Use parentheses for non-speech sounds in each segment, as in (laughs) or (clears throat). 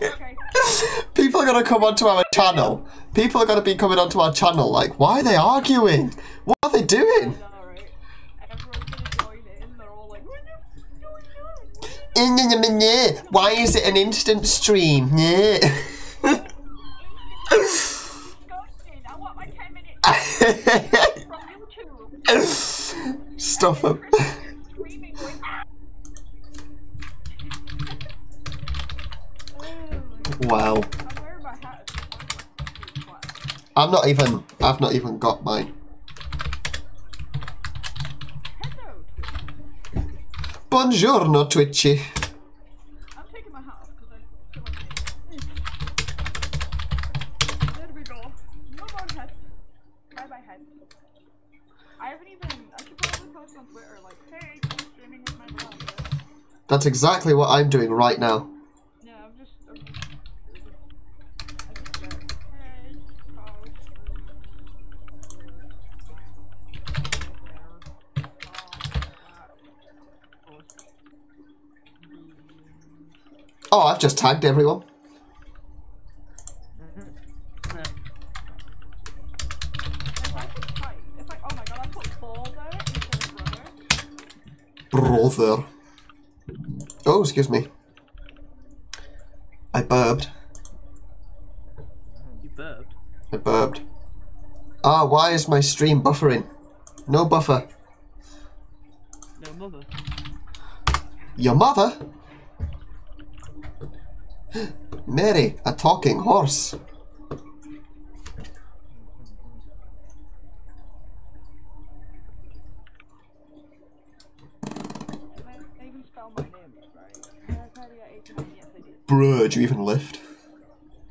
(laughs) People are gonna come onto our channel. People are gonna be coming onto our channel like, why are they arguing? What are they doing? Alright. Everyone's gonna join in. They're all like, what the going on? Why is it an instant stream? Yeah. Disgusting. I want my 10 minutes from YouTube. Stop him. Screaming, going, ah! Oh, Wow. I'm not even. I've not even got mine. Buongiorno, Twitchy. That's exactly what I'm doing right I feel like it. There we go. No more head. Bye bye head. I haven't even. I should probably post on Twitter like, hey, I'm streaming with my brother. That's exactly what I'm doing right now. Yeah, I'm just. I'm just I just said, hey, post. Oh, I've just tagged everyone. If I put type, if I, oh my god, I put ball there instead of brother. Brother. Oh, excuse me. I burped. You burped. I burped. Ah, why is my stream buffering? No buffer. No mother. Your mother? Mary, a talking horse. Did I even spell my name right? Arcadia 89, yes I did. Bruh, do you even lift?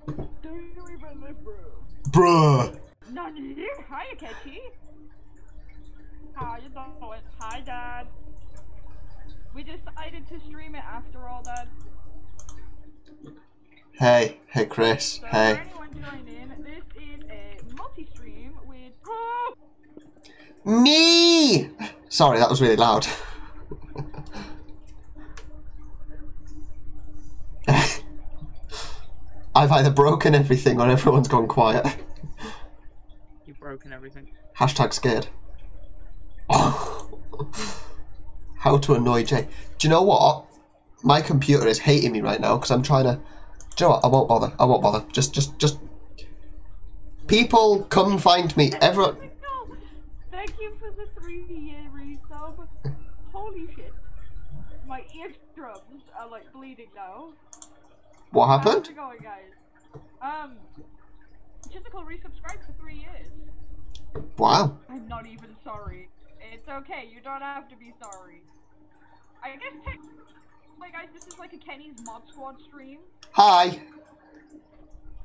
Do you even bro? Bruh! Nani? Hi, Akechi. How you? Hi, Dad. We decided to stream it after all, Dad. Hey, hey Chris, So hey. for anyone joining in, this is a multi-stream with. Oh! (gasps) Me! Sorry, that was really loud. (laughs) I've either broken everything or everyone's gone quiet. You've broken everything. Hashtag scared. How to annoy Jay. Do you know what? My computer is hating me right now because I'm trying to. Do you know what? I won't bother. I won't bother. Just, just, just. People, come find me. (laughs) No! Thank you for the three-year resub. Holy shit. My eardrums are like bleeding now. What How's happened? it going, guys? Um, Physical resubscribed for three years. Wow. I'm not even sorry. It's okay, you don't have to be sorry. I guess guys, this is like a Kenny's Squad stream. Hi.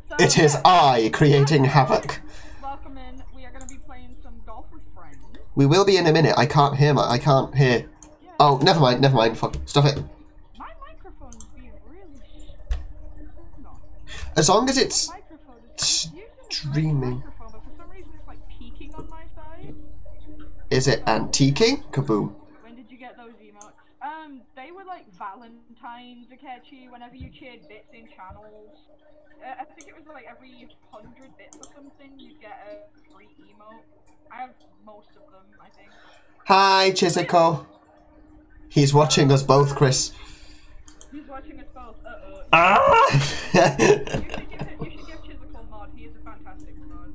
So, It is I creating havoc. Welcome in. We are gonna be playing some golf with friends. We will be in a minute. I can't hear. My, I can't hear. Yeah. Oh, never mind. Never mind. Fuck. Stop it. My microphone's being really no. As long as it's Microphone is using a great streaming. microphone, but for some reason it's like peaking on my side. Is it antiquing? Kaboom. When did you get those emotes? Um, they were like Valentine's Akechi, whenever you cheered bits in channels. Uh, I think it was like every hundred bits or something, you'd get a free emote. I have most of them, I think. Hi, Chizzicle. He's watching us both, Chris. Who's watching us both? Uh-oh. Ah! You should give you should give Chizzicle mod, he is a fantastic mod.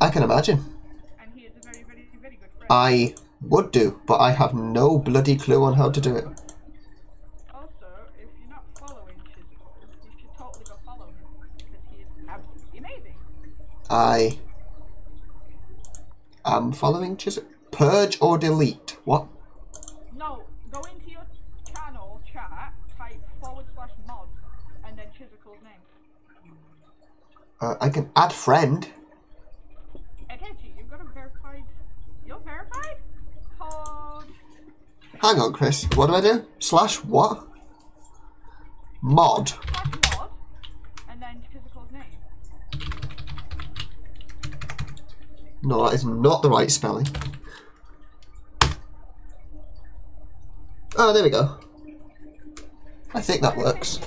I can imagine. And he is a very, very, very good friend. I would do, but I have no bloody clue on how to do it. Also, if you're not following Chizzicle, you should totally go follow him, because he is absolutely amazing. I am following Chizzicle. Purge or delete? What? No, go into your channel chat, type forward slash mod, and then Chizzicle's name. Uh, I can add friend. Akechi, you've got a verified. You're verified? Hold. Hang on, Chris. What do I do? Slash what? Mod. Slash No, that is not the right spelling. Oh, there we go. I think that works.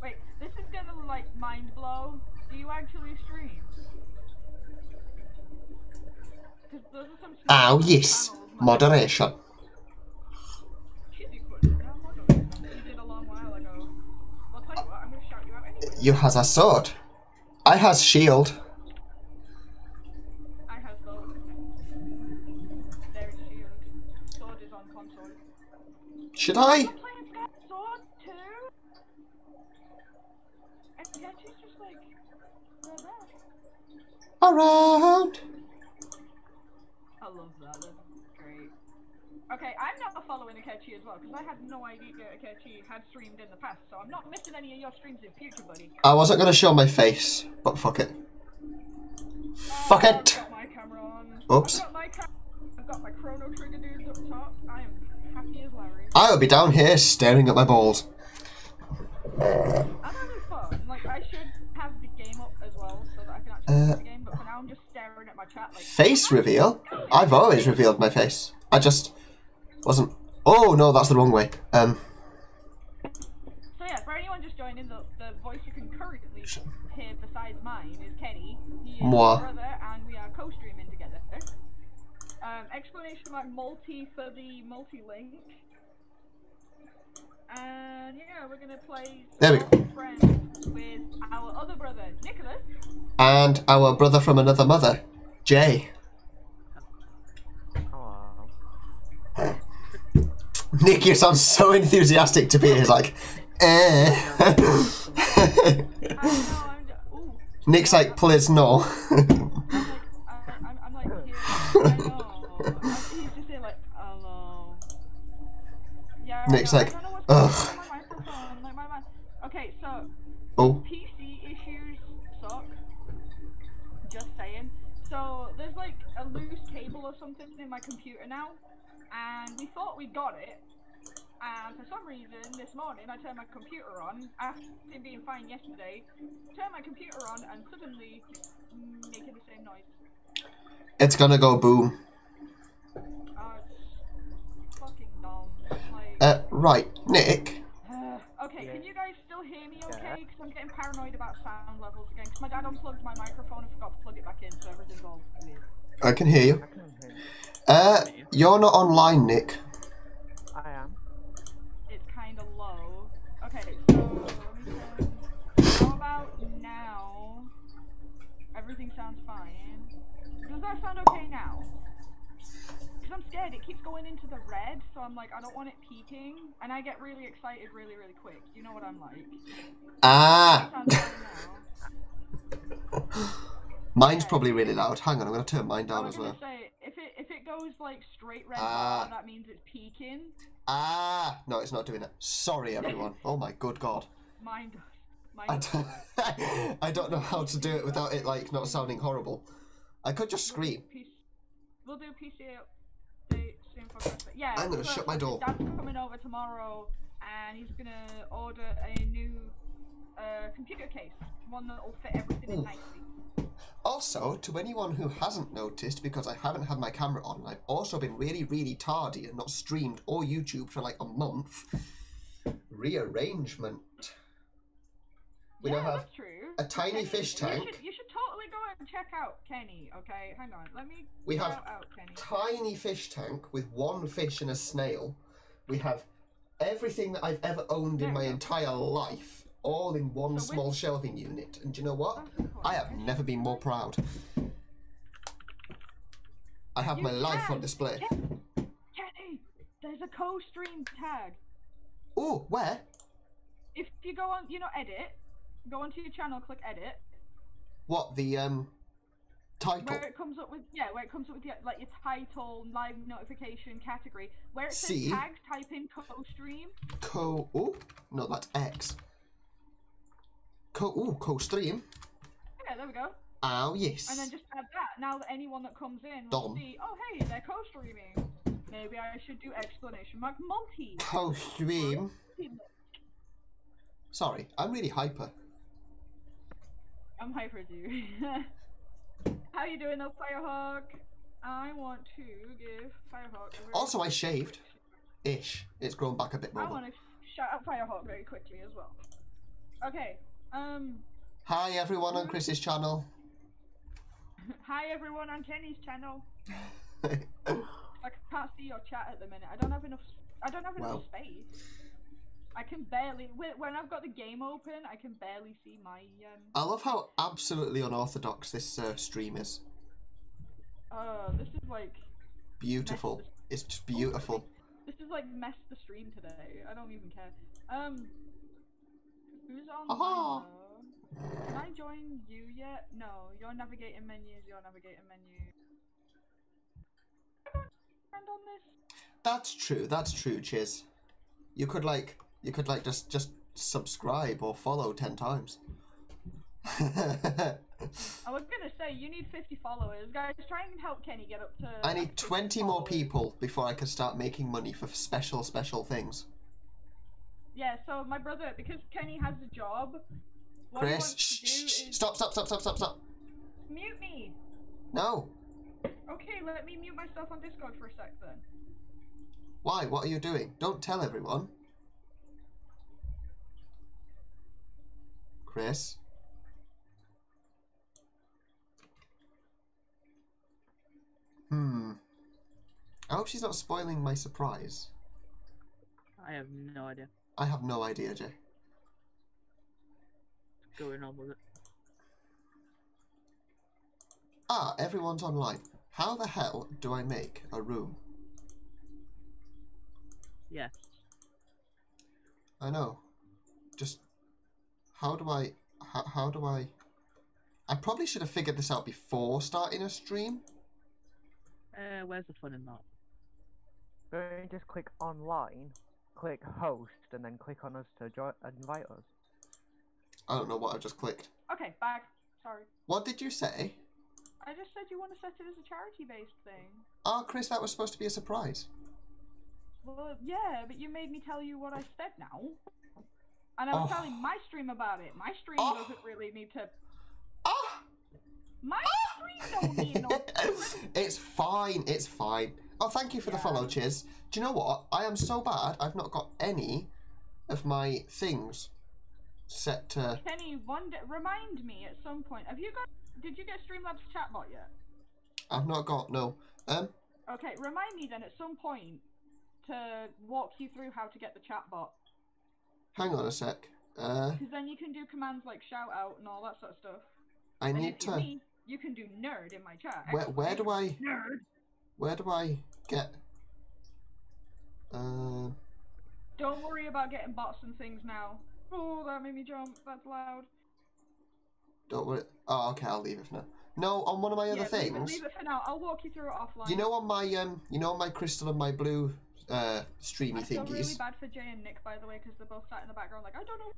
Wait, this is gonna like mind blow. Do you actually stream? Oh yes, moderation. You has a sword. I has shield. I have both. There is shield. Sword is on console. Should I? I'm playing Sky Sword too. And Genji's just like, they're there. Around. I love that. That's great. Okay, I'm not following Akechi as well because I had no idea Akechi had streamed in the past, so I'm not missing any of your streams in future, buddy. I wasn't gonna show my face, but fuck it. Fuck Oh, it. I've got my camera on. Oops. I've got my, cam- I've got my Chrono Trigger dudes up top. I am happy as Larry. I'll be down here staring at my balls. I'm having fun. Like I should have the game up as well so that I can actually Uh, the game. But for now, I'm just staring at my chat like. Face reveal? I've always revealed my face. I just wasn't. Oh no, that's the wrong way. Um, So yeah, for anyone just joining, the the voice you can currently hear besides mine is Kenny. He is Moi. my brother, and we are co-streaming together. Um, explanation mark multi for the multi-link. And yeah, we're gonna play There we go. Friends with our other brother, Nicholas. and our brother from another mother, Jay. Hello. Nick, you sound so enthusiastic to be here. He's like, eh. I know, I'm just, ooh. Nick's like, please no. I'm like, I, I'm, I'm like, here, I know. I- He's just there like, hello. Yeah, I Nick's know, like, I don't know what's ugh. going on with my microphone, like my mic- Okay, so oh, PC issues suck. Just saying. So there's like a loose cable or something in my computer now, and we thought we got it. And for some reason, this morning I turned my computer on after it being fine yesterday. Turned my computer on and suddenly mm, making the same noise. it's gonna go boom. Uh, it's fucking dumb. Like, Uh, right, Nick. (sighs) okay, yeah. can you guys still hear me okay? Because I'm getting paranoid about sound levels again. Because my dad unplugged my microphone and forgot to plug it back in, so everything's all weird. I can hear you. I can hear you. Uh, you're not online, Nick. I am. It's kind of low. Okay, so let me turn. How about now? Everything sounds fine. Does that sound okay now? Because I'm scared. It keeps going into the red, so I'm like, I don't want it peaking, and I get really excited really, really quick. You know what I'm like. Ah, Sounds fine now. (laughs) mine's probably really loud. Hang on, I'm gonna turn mine I down was as well. say, if it if it goes like straight red Ah. bar, that means it's peaking. Ah, no, it's not doing it. Sorry, everyone. Oh my good god. Mine does. Mine I does. don't, (laughs) I don't know how to do it without it like not sounding horrible. I could just We'll scream. We'll do PCA update soon for Christmas. Yeah. I'm gonna so shut my door. Dad's coming over tomorrow, and he's gonna order a new uh, computer case, one that will fit everything in nicely. Also, to anyone who hasn't noticed, because I haven't had my camera on, I've also been really, really tardy and not streamed or YouTube for like a month. Rearrangement. We yeah, now have that's true. a tiny Kenny, fish You tank. should, you should totally go and check out Kenny. Okay, hang on. Let me. We have out Kenny. tiny fish tank with one fish and a snail. We have everything that I've ever owned in my entire life, all in one So small shelving unit. And do you know what? I have never been more proud. I have You my life on can. display. Kenny, there's a co-stream tag. Oh, where? If you go on, you know, edit. Go onto your channel, click edit. What the um title? Where it comes up with yeah, where it comes up with your, like your title, live notification category. Where it says See? tags, type in co-stream. Co. Oh no, that's X. Co. Oh, co-stream. Yeah, there we go. Oh yes. And then just add that. Now that anyone that comes in will Done. see, oh hey, they're co-streaming. Maybe I should do explanation mark Monty. Co-stream. Sorry, I'm really hyper. I'm hyper dude. (laughs) How you doing, though, Firehawk? I want to give Firehawk. Also, I shaved. Ish. It's grown back a bit more. I want to shout out Firehawk very quickly as well. Okay, um, Hi everyone on Chris's channel. (laughs) Hi everyone on Kenny's channel. (laughs) I can't see your chat at the minute. I don't have enough. I don't have enough Well. space. I can barely. When I've got the game open, I can barely see my. Um. I love how absolutely unorthodox this uh, stream is. Uh, this is like. Beautiful. It's just beautiful. This is like mess the stream today. I don't even care. Um. Who's on? Aha! Can I join you yet? No. Your navigating menu is your navigating menu. Friend on this. That's true. That's true, Chiz. You could like, you could like just just subscribe or follow ten times. (laughs) I was gonna say you need 50 followers, guys. Try and help Kenny get up to. I need 50 20 more followers. people before I can start making money for special, special things. Yeah. So my brother, because Kenny has a job, what he Chris, wants shh, to do shh, is stop, stop, stop, stop, stop, stop. mute me. No. Okay, let me mute myself on Discord for a sec then. Why? What are you doing? Don't tell everyone. Chris? Hmm. I hope she's not spoiling my surprise. I have no idea I have no idea, Jay. what's going on with it. Ah, everyone's online. How the hell do I make a room? Yeah. I know. Just how do I how, how do I I probably should have figured this out before starting a stream. Uh, where's the fun in that? Don't just click online, click host, and then click on us to join, invite us. I don't know what I just clicked. Okay, back. Sorry. What did you say? I just said you want to set it as a charity-based thing. Ah, Chris, that was supposed to be a surprise. Well, yeah, but you made me tell you what I said now. And I was Oh. telling my stream about it. My stream Oh. doesn't really need to. Ah! My stream don't need no. (laughs) it's fine, it's fine. Oh, thank you for the follow, Chiz. Do you know what? I am so bad, I've not got any of my things set to. Kenny, one day, remind me at some point. Have you got? Did you get Streamlabs chatbot yet? I've not got, no. Um, Okay, remind me then at some point to walk you through how to get the chatbot, hang on a sec. Uh, because then you can do commands like shout out and all that sort of stuff. I And need to. you can do nerd in my chat. Where, where do I. Nerd. Where do I get. Um. Don't worry about getting bots and things now. Oh, that made me jump. That's loud. Don't worry. Oh, okay, I'll leave it for now. No, on one of my other yeah, leave it, things. leave it for now. I'll walk you through it offline. You know, on my um, you know, on my crystal and my blue uh streamy I feel really thingies. bad for Jay and Nick, by the way, because they're both sat in the background like, I don't know.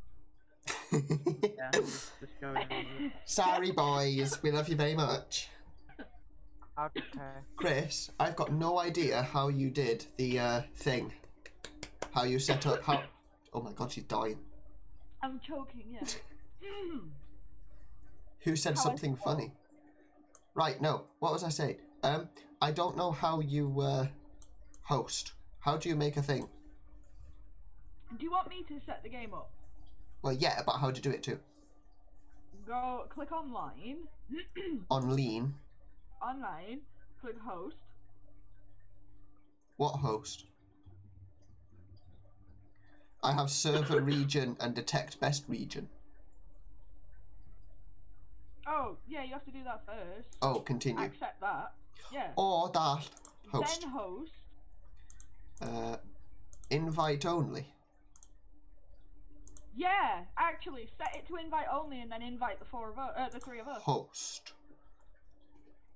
(laughs) Yeah, just, just going on with it. (laughs) Sorry, boys. We love you very much. Okay. Chris, I've got no idea how you did the uh, thing. How you set up how. Oh my god, she's dying. I'm choking, yeah. (laughs) Who said How something funny? Right, no. What was I saying? Um, I don't know how you uh, host. How do you make a thing? do you want me to set the game up? Well, yeah, but how do you do it too? Go click online, (clears throat) On lean. Online, click host. What host? I have server (laughs) region and detect best region. Oh, yeah, you have to do that first. Oh, continue. Accept that. Yeah. Or that host. Then host. Uh, invite only. Yeah, actually, set it to invite only and then invite the four of us, uh, the three of us. Host.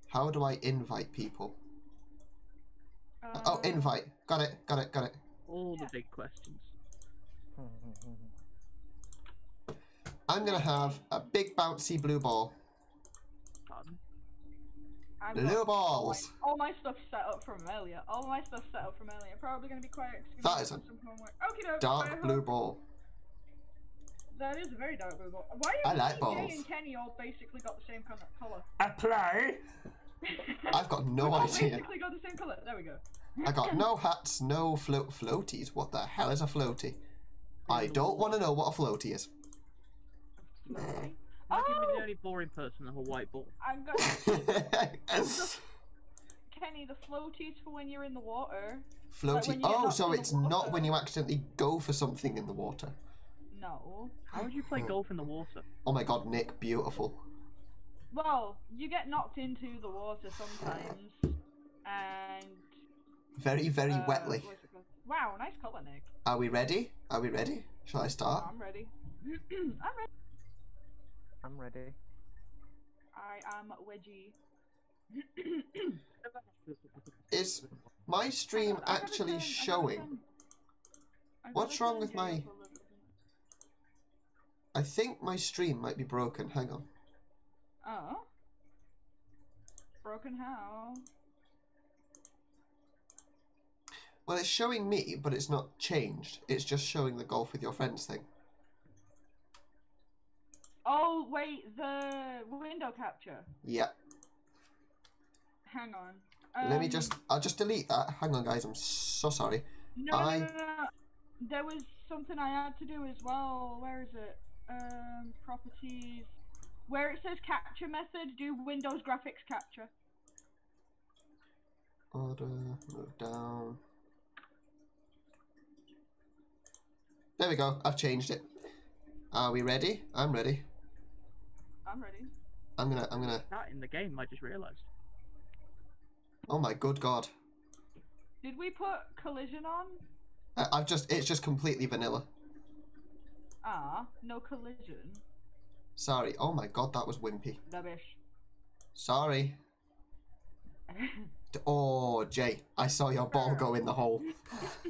How do I invite people? oh, Uh, invite. Got it, got it, got it. All the big questions. (laughs) I'm gonna have a big bouncy blue ball. Pardon? Blue got balls. All my stuff set up from earlier. All my stuff set up from earlier. Probably gonna be quiet. 'cause I'm That gonna is do a some homework. Okay, no. Dark blue ball. That is a very dark blue ball. Why I are like Jay balls. and Kenny all basically got the same kind of color? Apply! I've got no all idea. basically got the same color. There we go. I got (laughs) no hats, no float floaties. What the hell is a floaty? I don't want to know what a floaty is. You're giving me Oh! the only boring person with a white ball. I'm gonna (laughs) Kenny the floaties for when you're in the water. Floaty. when you get Oh, so in the it's not when you accidentally go for something in the water. No. How would you play golf in the water? Oh my god, Nick, beautiful. Well, you get knocked into the water sometimes, and Very, very uh, wetly. what's it called? Wow, nice color, Nick. Are we ready? Are we ready? Shall I start? I'm ready. (clears throat) I'm ready. I'm ready. I am Wedgie. (clears throat) Is my stream I gotta turn- I actually showing? turn- I What's gotta wrong with my- up a little bit. I think my stream might be broken. Hang on. Oh. Broken how? Well, it's showing me, but it's not changed. It's just showing the golf with your friends thing. Oh, wait, the window capture. Yeah. Hang on. Let me Um, just. I'll just delete that. Hang on, guys. I'm so sorry. No, I- no, no, no. There was something I had to do as well. Where is it? Um, properties. Where it says capture method, do Windows graphics capture. Order. Move down. There we go. I've changed it. Are we ready? I'm ready. I'm ready. I'm gonna. I'm gonna. That in the game, I just realised. Oh my good god. Did we put collision on? I, I've just. It's just completely vanilla. Ah, no collision. Sorry. Oh my god, that was wimpy. Rubbish. Sorry. (laughs) Oh, Jay, I saw your ball go in the hole.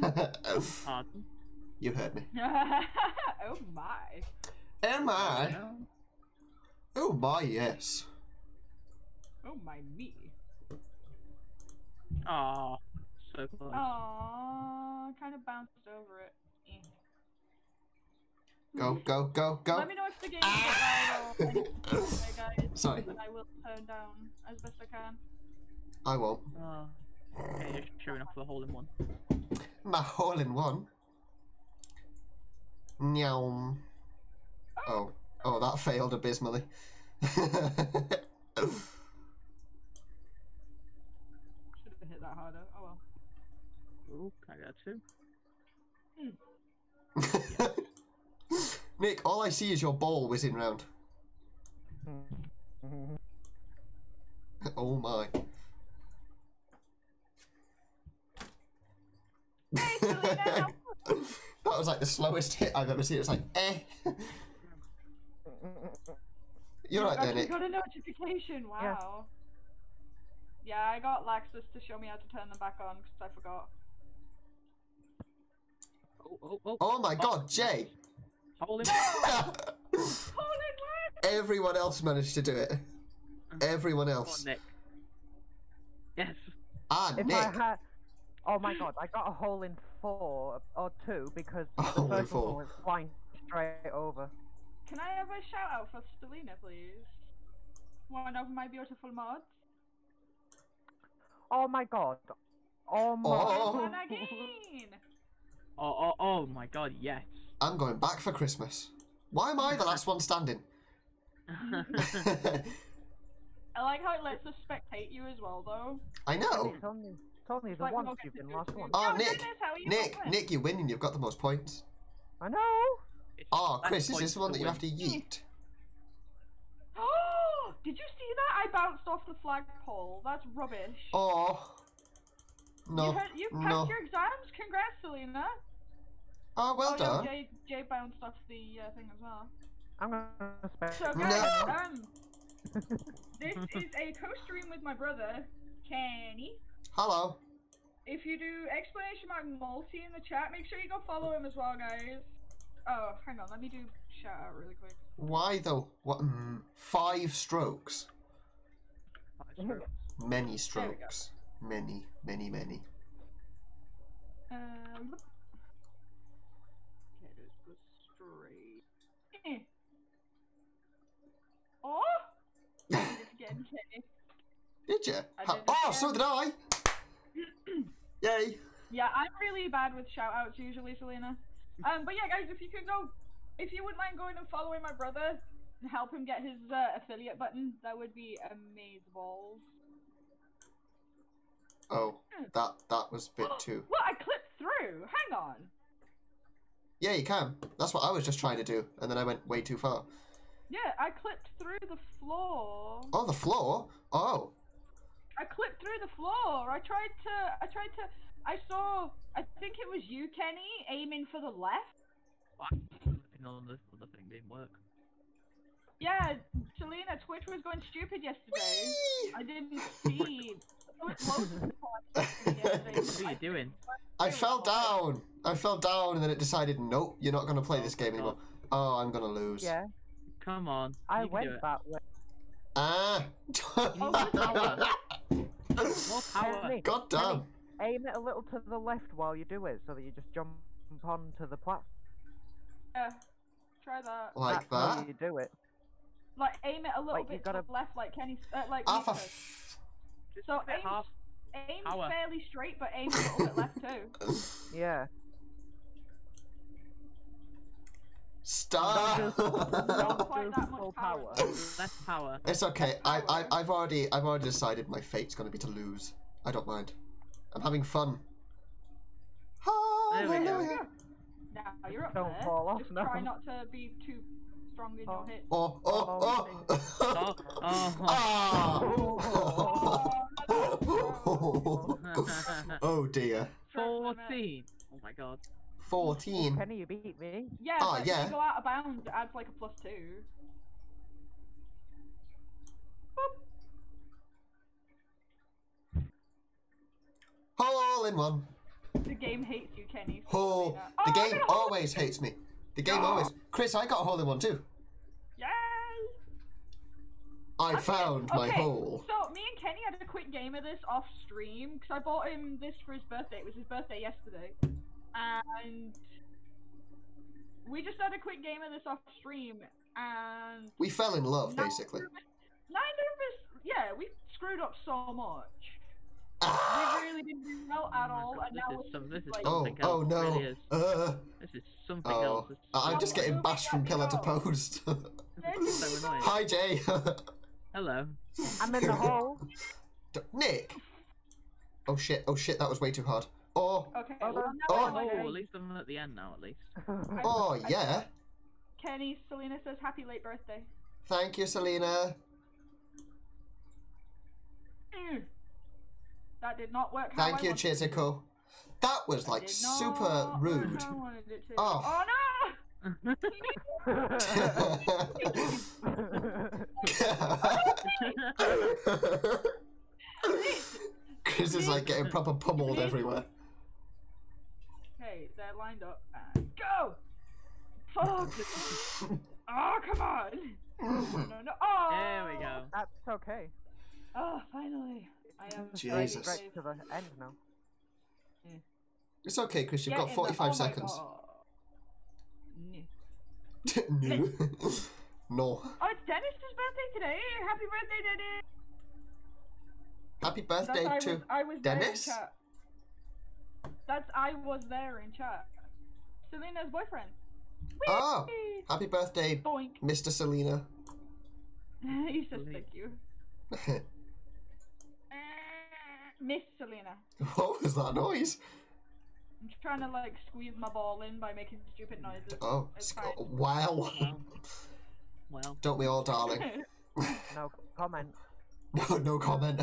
Pardon? (laughs) you heard me. (laughs) oh my. Am I? Oh my, yes. Oh my me. Aw, so close. Aww, kind of bounced over it. Go, go, go, go. Let me know if the game is loud or (laughs) anything, okay, guys. Sorry. And I will turn down as best I can. I won't. Ah. okay, you're showing off the hole in one. My hole in one. Nyam. Oh, oh, that failed abysmally. (laughs) Should have hit that harder. Oh well. Ooh, can I get a two? (laughs) Nick, all I see is your ball whizzing round. Oh my. (laughs) that was like the slowest hit I've ever seen. It's like, eh. You're right there, Nick. got a notification. Wow. Yeah, I got Laxus to show me how to turn them back on because I forgot. Oh, oh, oh. Oh my god, Jay! Hole in Hold Everyone else managed to do it. Everyone Come on, else. Nick. Yes. Ah, If Nick. I had, oh my god, I got a hole in four or two because A the hole first four. one was flying straight over. Can I have a shout out for Stelina, please? One of my beautiful mods. Oh my god. Oh my. Oh. Again. (laughs) Oh, oh, oh my god, yes. I'm going back for Christmas. Why am I the last one standing? (laughs) (laughs) I like how it lets us spectate you as well, though. I know. It's only, it's the Like, we once don't get you've been do last one. Oh, Nick. goodness, how are you Nick, doing? Nick, you're winning. You've got the most points. I know. It's Oh, Chris, is this the one that you have to yeet? Oh, (gasps) did you see that? I bounced off the flagpole. That's rubbish. Oh. No. you, had, you passed no. your exams. Congrats, Selena. Oh, well oh, done. Yeah, Jay, Jay bounced off the uh, thing as well. I'm gonna spend. So, No. guys, um, this is a co-stream with my brother, Kenny. Hello. If you do explanation mark multi in the chat, make sure you go follow him as well, guys. Oh, hang on, let me do shout out really quick. Why though? What? Mm, five strokes. Five strokes. Many strokes. Many, many, many. Um, okay, let's go straight. Eh. Oh! Did it again, Did you? I Ha- did it oh, so did. I. (clears throat) Yay. Yeah, I'm really bad with shout outs usually, Selena. Um, but yeah, guys, if you could go, if you wouldn't mind going and following my brother, and help him get his uh, affiliate button, that would be amazeballs. Oh, that that was a bit (gasps) too. What? I clipped through. Hang on. Yeah, you can. That's what I was just trying to do, and then I went way too far. Yeah, I clipped through the floor. Oh, the floor. Oh, I clipped through the floor. I tried to. I tried to. I saw. I think it was you, Kenny, aiming for the left. Flipping on this other thing didn't work. Yeah, Selena, Twitch was going stupid yesterday. I didn't see. Loads of people yesterday. (laughs) What are you doing? I fell down. I fell down, and then it decided, nope, you're not gonna play this game anymore. Oh, oh I'm gonna lose. Yeah, Come on. I you can do went that way. Ah. More power. Kenny, God damn. aim it a little to the left while you do it, so that you just jump onto the platform. Yeah, try that. Like That's that. you do it. Like aim it a little Like, bit gotta- to the left, like Kenny. Uh, like for Nico. f- Just So aim- half. aim fairly straight, but aim a little bit left too. (laughs) Yeah. Stop. Not quite (laughs) that much power. power. Less power. it's okay. I, I I've already I've already decided my fate's gonna be to lose. I don't mind. I'm having fun. There we go. Hallelujah. Now you're up Don't there. fall off Just now. try not to be too strong in Oh. your hit. Oh oh oh. Oh, oh. (laughs) Ah. oh (laughs) dear. 14. Oh my god. 14. Kenny, you beat me. Yeah, Ah, if yeah. you go out of bounds, it adds like a plus two. Hole in one. The game hates you, Kenny. say. The Oh, game got a hole! always hates me. The game Yeah. always. Chris, I got a hole in one too. Yay! I Okay, found my okay, hole. So me and Kenny had a quick game of this off stream because I bought him this for his birthday. It was his birthday yesterday, and we just had a quick game of this off stream, and We fell in love, neither basically. of us- Neither of us, yeah, we screwed up so much. Ah! We really didn't do well at Oh all, God, and this now is some- this is like, Oh, Something oh else, no. really is. Uh, This is something oh. else. This is I'm just getting no, bashed from no, pillar to post. (laughs) So. Hi, Jay. Hello. I'm in the hole. (laughs) Nick. Oh shit, oh shit, that was way too hard. Oh, Okay, Oh, well, no. Oh. Oh, at least I'm at the end now, at least. (laughs) oh yeah. Kenny, Selena says happy late birthday. Thank you, Selena. Mm. That did not work. Thank you, wanted it to. Chizzicle. That was That like super rude. how I wanted it to. Oh. oh no! (laughs) Chris is like getting proper pummeled everywhere. Okay, they're lined up and go! Fuck! (laughs) oh, come on! No, no, no. Oh! there we go. That's okay. Oh, finally. I am Jesus. ready. Straight to the end now. Hmm. It's okay, Chris. You've Get got 45 the- oh seconds. God. (laughs) No. (laughs) no. Oh, it's Dennis's birthday today! Happy birthday, Dennis! Happy That's birthday I to was, I was Dennis? There in chat. That's I was there in chat. Selena's boyfriend. Oh, Whee! happy birthday, Boink. Mr. Selena. he says Sweet. thank you. Uh, Miss Selena. what was that noise? I'm trying to like squeeze my ball in by making stupid noises. Oh, It's wow. Well, (laughs) well. Don't we all, darling? (laughs) No comment. (laughs) No, no comment.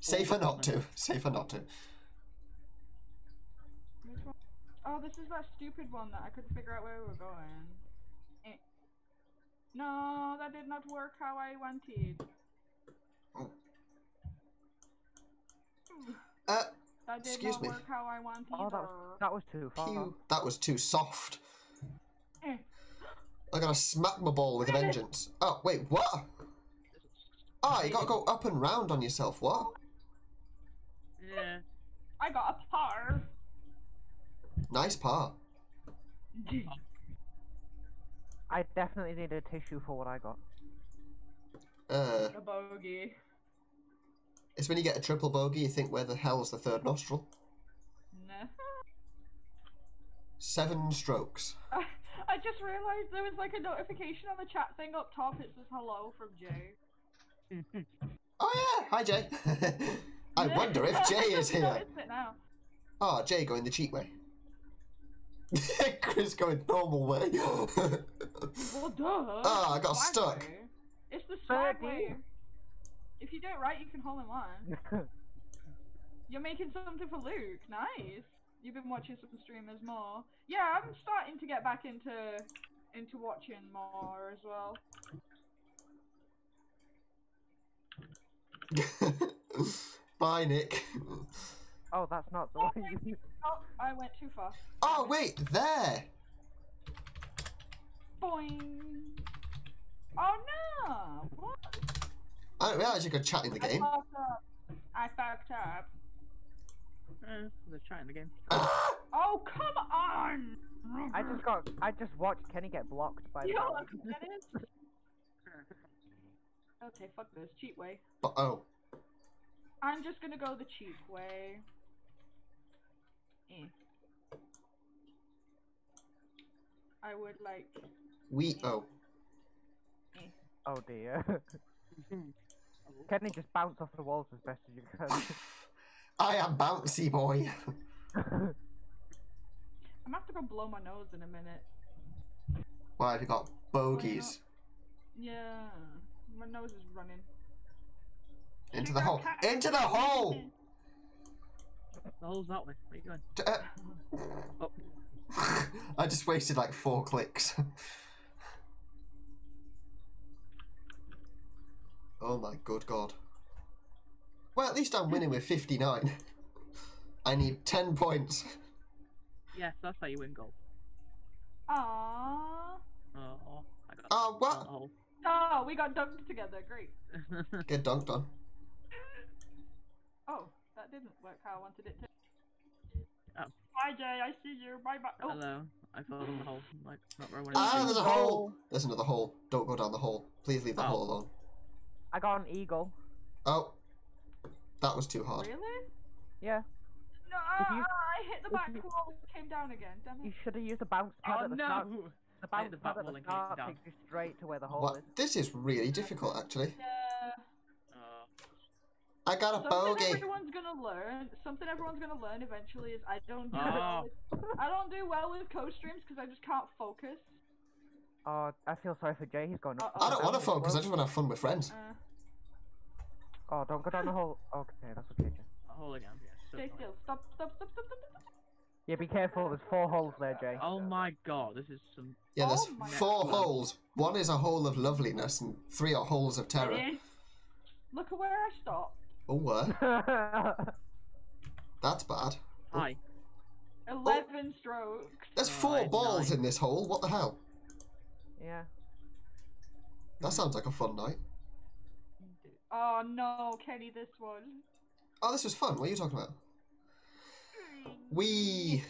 Safer not to. Safer not to. Which one? Oh, this is that stupid one that I couldn't figure out where we were going. Eh. No, that did not work how I wanted. Oh. Uh, That did Excuse not me. work how I wanted. Oh, that was, that was too far. pew. That was too soft. Eh. I'm gonna smack my ball with a vengeance. Oh, wait, what? Oh, you gotta go up and round on yourself, what? Yeah. I got a par. Nice part. I definitely need a tissue for what I got. Uh, a bogey. it's when you get a triple bogey, you think, where the hell's the third nostril? Nah. Seven strokes. (laughs) I just realized there was like a notification on the chat thing up top. It says hello from Jay. (laughs) Oh yeah, hi Jay. (laughs) I wonder if Jay is here. noticed it now. Oh, Jay going the cheat way. (laughs) Chris going normal way. Well, duh. (laughs) Ah, I got Swag stuck. way. It's the swag Birdie. way. If you do it right, you can hold in one. (laughs) You're making something for Luke. Nice. You've been watching some streamers more. Yeah, I'm starting to get back into into watching more as well. Bye, Nick. Oh, that's not the one you. (laughs) Oh, I went too far. Oh wait, there. Boing. Oh no! What? I didn't realise you could chat in the I game. fucked up. I fucked up. Eh, there's chat in the game. (laughs) Oh come on! I just got. I just watched Kenny get blocked by the. You know dog. what that is? Okay, fuck this. Cheat way. But oh, I'm just gonna go the cheap way. Eh. I would like. we oh. Oh dear. Can Kenny just bounce off the walls as best as you can. (laughs) I am bouncy boy. (laughs) I'm gonna have to go blow my nose in a minute. Why have you got bogies Yeah, my nose is running. into the hole? Into the hole. The hole's that way. Where you going? D- uh, Oh, (laughs) I just wasted like four clicks. (laughs) oh my good god. Well, at least I'm winning with 59. (laughs) I need 10 points. yes, that's how you win gold. Aww. Oh, I got Oh, what? hole. Oh, we got dunked together. Great. Get dunked on. Oh, that didn't work how I wanted it to. Oh. Bye, Jay. I see you. Bye, bye. Oh, Hello. I fell in the hole. Like, not where I wanted Ah, to there's a hole. There's another hole. Don't go down the hole. Please leave the Oh. hole alone. I got an eagle. Oh, that was too hard. really? Yeah. No, you- I hit the back you- wall came down again. Damn You should have used the bounce pad Oh at the start. no! The bounce the pad at the and start takes you straight to where the hole is. What? This is really difficult, actually. Yeah. Uh, I got a Something bogey. everyone's gonna learn. Something everyone's gonna learn eventually is I don't do Oh. well. With, I don't do well with co-streams because I just can't focus. Oh, I feel sorry for Jay. He's going. Uh-oh. I don't want to down focus. I just want to have fun with friends. Uh. Oh, don't go down the hole. (laughs) Okay, that's okay. Jay. a hole again. Yeah, stay still. Stop. Stop. Stop. Stop. Stop. stop. Yeah, be careful. There's four holes there, Jay. Oh my god, this is some. Yeah, there's Oh my four God. holes. One is a hole of loveliness, and three are holes of terror. Look at where I stopped. Oh, what? (laughs) that's bad. Oh. Hi. Eleven strokes. There's Oh, four it's balls nine. in this hole. What the hell? yeah. That sounds like a fun night. Oh no, Kenny, this one. Oh, this was fun. What are you talking about? We.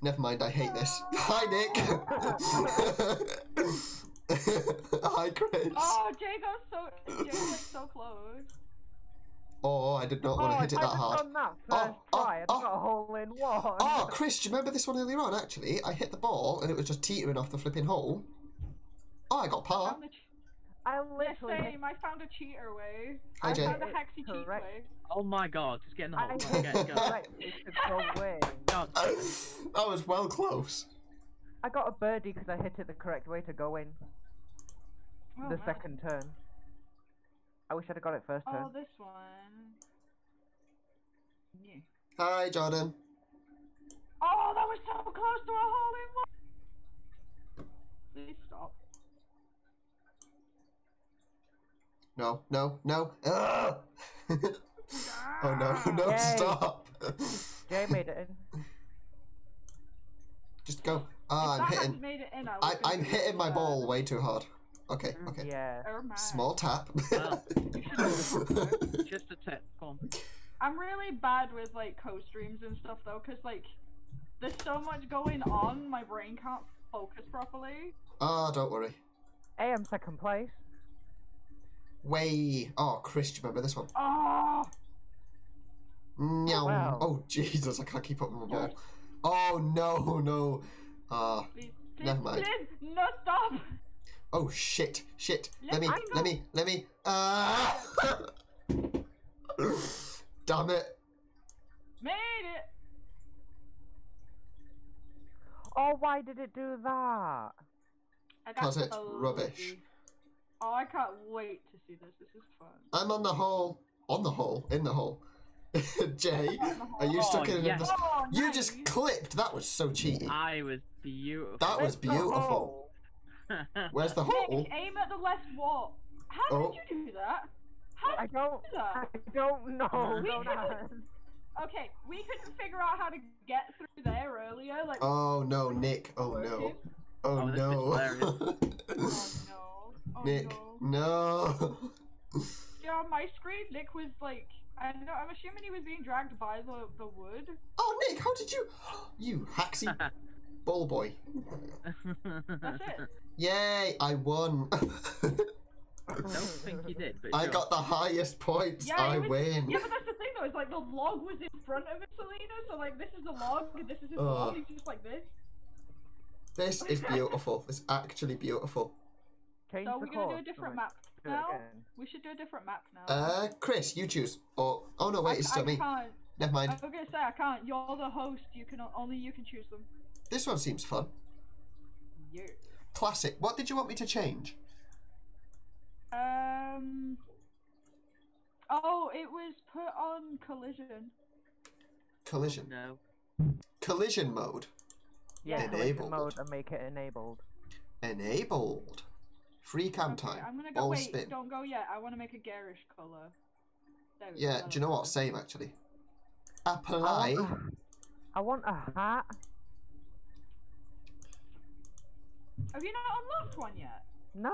Never mind. I hate this. (laughs) Hi, Nick. (laughs) Hi, Chris. Oh, Jay got so Jay was so close. Oh, I did not Oh, want to hit it that hard. done that Oh, first oh, try and oh. got a hole in one. Oh, Chris, do you remember this one earlier on? Actually, I hit the ball and it was just teetering off the flipping hole. Oh, I got par. Found the I literally. hit- same. I found a cheater way. Hi, I Jay. found a hexy cheat correct. way. Oh my god, just get in the hole. I Come on, get, hit go. correctly go in. God, (laughs) (laughs) that was well close. I got a birdie because I hit it the correct way to go in Oh, the nice. second turn. I wish I'd have got it first Oh, this one. Yeah. Hi, Jordan. Oh, that was so close to a hole in one. Please stop. No, no, no. Ugh! (laughs) oh no, no, Yay. stop. Jay made it in. Just go. If Ah, I'm hitting. made it in, I I, I'm hitting my ball way too hard. Okay, okay. Yeah. Oh, man. Small tap. Well, (laughs) (laughs) just a tip. Come on. I'm really bad with like co-streams and stuff though, cause like there's so much going on, my brain can't focus properly. Ah, don't worry. Hey, I'm second place. Way. Oh, Chris, do you remember this one? Oh, Meow. Wow. Oh, Jesus, I can't keep up with my ball. Oh, no, no. Ah. Please, Never mind. please, no, stop! Oh shit! Shit! Let Let me, me let me, let me. Ah! (laughs) Damn it! Made it! Oh, why did it do that? Because it's so rubbish. lucky. Oh, I can't wait to see this. This is fun. I'm on the hole. On the hole. In the hole. (laughs) Jay, are you Oh, stuck in yes. an Oh, You nice. just clipped. That was so cheaty. I was beautiful. That was beautiful. Hole. Where's the hole? Nick, aim at the left wall. How Oh. did you do that? How I did don't. you do that? I don't know. (laughs) We Don't ask. couldn't- Okay, we couldn't figure out how to get through there earlier. Like, Oh no, Nick. Oh no. Oh, Oh, no. (laughs) Oh no. Oh Nick, no. no. Yeah, on my screen, Nick was like, I know, I'm assuming he was being dragged by the, the wood. Oh, Nick, how did you? (gasps) You haxy (laughs) ball boy. That's (laughs) it. Yay, I won. (laughs) I Don't think you did, but I sure. got the highest points. Yeah, I was- win. Yeah, but that's the thing though, it's like the log was in front of it, Selena, so like this is the log, and this is his Ugh. log, he's just like this. This is (laughs) beautiful. It's actually beautiful. Change So the we're gonna do a different map do now. We should do a different map now. Uh, Chris, you choose. Or oh no, wait, I, it's still I me. can't. Never mind. I'm gonna say I can't. You're the host. You can only you can choose them. This one seems fun. You. Classic. What did you want me to change? Um. Oh, it was put on collision. Collision. No. Collision mode. Yeah, collision Enabled. mode and make it enabled. Enabled. Free cam Okay, time. I'm gonna go. Ball Wait, spin. don't go yet. I want to make a garish color. There Yeah, go. do you know what? Same actually. Apply. I want, a, I want a hat. Have you not unlocked one yet? No,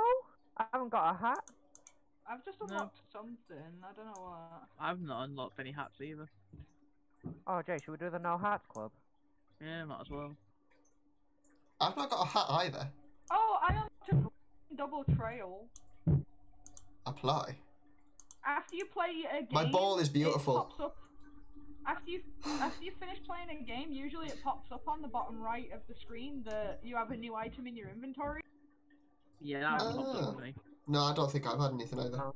I haven't got a hat. I've just No. unlocked something. I don't know what. I've not unlocked any hats either. Oh, Jay, should we do the no hats club? Yeah, might as well. I've not got a hat either. Oh, I unlocked a double trail. Apply. After you play a game, My ball is it beautiful. pops up. After you after you finish playing a game, usually it pops up on the bottom right of the screen that you have a new item in your inventory. Yeah, that popped up for me. No, I don't think I've had anything either. No.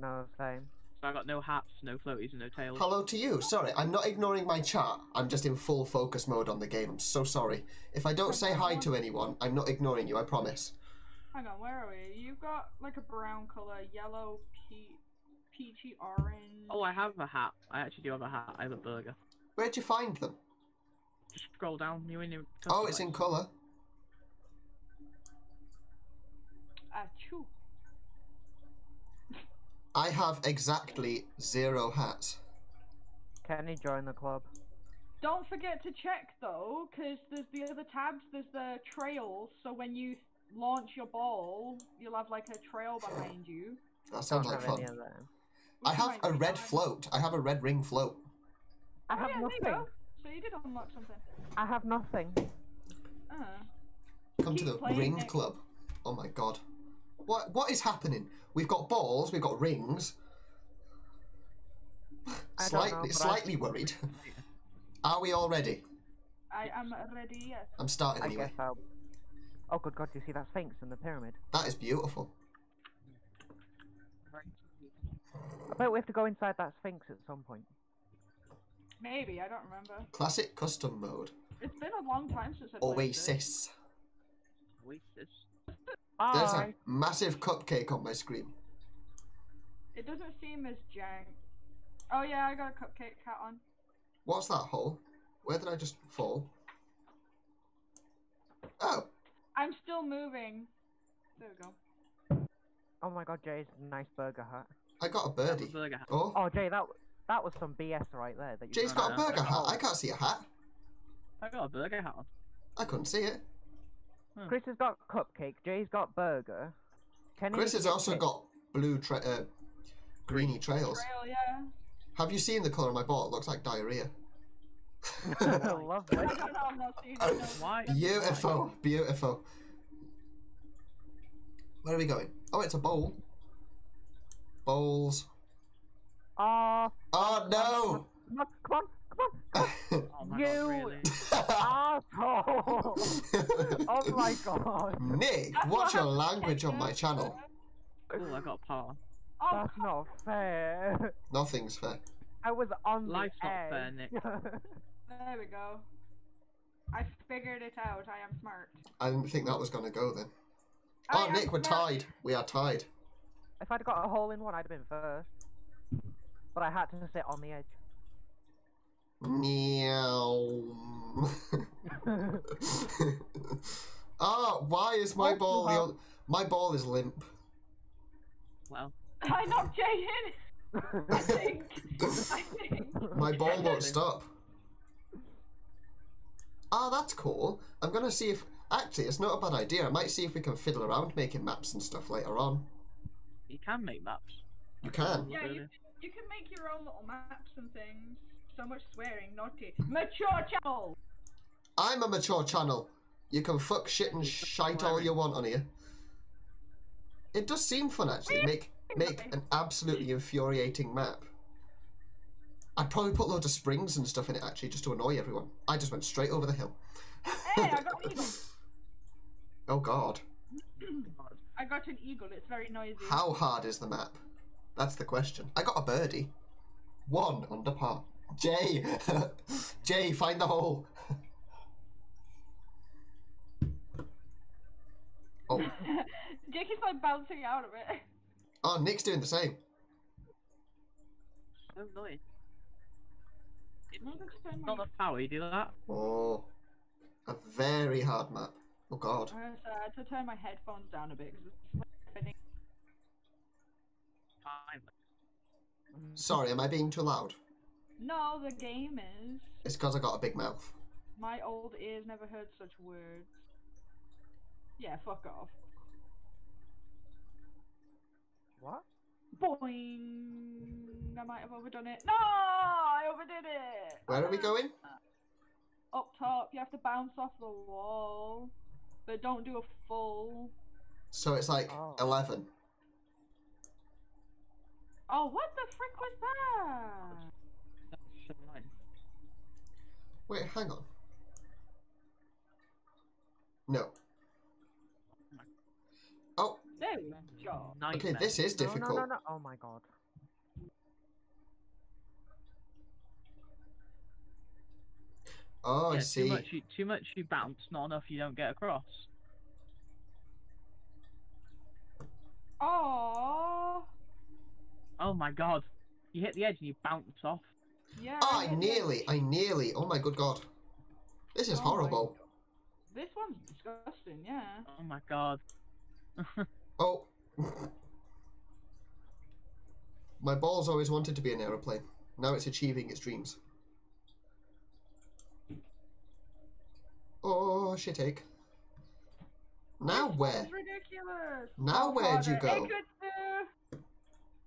No, same. So I got no hats, no floaties, and no tails. Hello to you. Sorry, I'm not ignoring my chat. I'm just in full focus mode on the game. I'm so sorry. If I don't say hi to anyone, I'm not ignoring you, I promise. Hang on, where are we? You've got like a brown color, yellow, pe- peachy, orange. Oh, I have a hat. I actually do have a hat. I have a burger. Where'd you find them? Just scroll down. You in your. Oh, it's in colour. Achoo. I have exactly zero hats. Kenny, join the club. Don't forget to check though, because there's the other tabs. There's the trails. So when you launch your ball, you'll have like a trail behind you. That sounds Don't like have any fun. Of them. I have a red fine. float. I have a red ring float. I Oh, have yeah, there you nothing. So you did unlock something. I have nothing. Uh. Come to the ring it. club. Oh my god. What what is happening? We've got balls, we've got rings. Slightly know, but I- slightly worried. (laughs) Are we all ready? I am ready. Yes. I'm starting I anyway. guess I'll. Oh, good God! Do you see that sphinx in the pyramid? That is beautiful. I bet we have to go inside that sphinx at some point. Maybe I don't remember. Classic custom mode. It's been a long time since I played. Oasis. Oasis. (laughs) There's a massive cupcake on my screen. It doesn't seem as jank. Oh yeah, I got a cupcake hat on. What's that hole? Where did I just fall? Oh, I'm still moving. There we go. Oh my God, Jay's nice burger hat. I got a That was birdie. burger hat. Oh, Oh, Jay, that that was some BS right there. That you Jay's got a burger hat. I can't see a hat. I got a burger hat on. I couldn't see it. Chris has got cupcake. Jay's got burger. Kenny Chris has also got blue, tra- uh, greeny trails. Trail, yeah. Have you seen the colour of my ball? It looks like diarrhea. (laughs) Lovely. I don't know. I'm not seeing it. Beautiful, beautiful. Where are we going? Oh, it's a bowl. Bowls. Oh, Oh no! come on, come on, Oh my You- god, really? Asshole! oh my god. Nick, That's watch your language on my channel. Ooh, I got a par. Oh, That's not fair. Nothing's fair. I was on Life's the not fair, Nick. (laughs) there we go. I figured it out. I am smart. I didn't think that was going to go then. Oh, am Nick, we're smart. tied. We are tied. If I'd got a hole in one, I'd have been first. But I had to sit on the edge. Meow. (laughs) Ah, why is my Oh, ball the my ball is limp. Well, I knocked Jay in. I think. (laughs) I think. My ball won't stop. Ah, that's cool. I'm gonna see if actually it's not a bad idea. I might see if we can fiddle around making maps and stuff later on. You can make maps. You can. Yeah, you, you can make your own little maps and things. So much swearing, naughty. Mature channel! I'm a mature channel. You can fuck shit and shite all you want on here. It does seem fun actually. Make make an absolutely infuriating map. I'd probably put loads of springs and stuff in it actually just to annoy everyone. I just went straight over the hill. Hey, I got an (laughs) eagle. Oh god. (clears throat) Oh, God. I got an eagle. It's very noisy. How hard is the map? That's the question. I got a birdie. One under par. Jay! (laughs) Jay, find the hole! (laughs) oh, Jake is like bouncing out of it. oh, Nick's doing the same. So annoying. It's I'm not my- enough power, you do that? Oh, a very hard map. Oh god. I was, uh, I had to turn my headphones down a bit because it's like, Sorry, am I being too loud? No, the game is. It's because I got a big mouth. My old ears never heard such words. Yeah, fuck off. What? Boing! I might have overdone it. No! I overdid it! Where are we going? Up top, you have to bounce off the wall. But don't do a full. So it's like Oh. 11. Oh, what the frick was that? That's so annoying. Wait, hang on. No. Oh, There we go. okay, this is difficult. No, difficult. no, no, no. Oh my god. Oh, I see. Too much, you, too much you bounce, not enough you don't get across. Oh, Oh my god. You hit the edge and you bounce off. yeah. Oh, I nearly, I nearly. Oh my good god. This is Oh horrible. This one's disgusting. Yeah. Oh my god. (laughs) Oh. (laughs) My ball's always wanted to be an aeroplane. Now it's achieving its dreams. Oh, shit ache. Now where? It's ridiculous. Now Oh, where'd you go? it could do-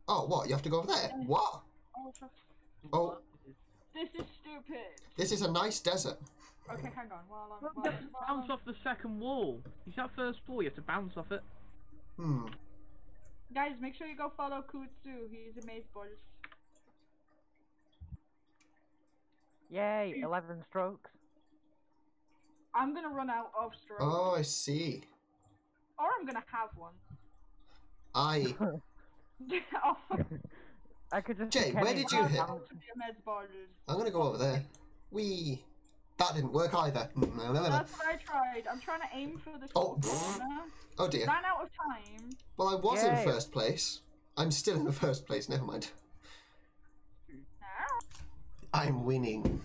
Oh, what? You have to go over there? What? Oh. Oh. This is stupid. This is a nice desert. Okay, hang on. While I'm, You while, have to while bounce I'm- off the second wall. You that first wall, you have to bounce off it. Hmm. Guys, make sure you go follow Kutsu. He's a maze boss. Yay, 11 strokes. I'm gonna run out of stroke, Oh, I see. or I'm gonna have one. I. oh, (laughs) (laughs) I could just. Jay, where did you hit? bounce. be a maze boss. I'm gonna go over there. We. That didn't work either. That's what I tried. I'm trying to aim for the Oh. top corner. Oh dear. Ran out of time. Well, I was in first place. I'm still in the (laughs) first place. Never mind. I'm winning.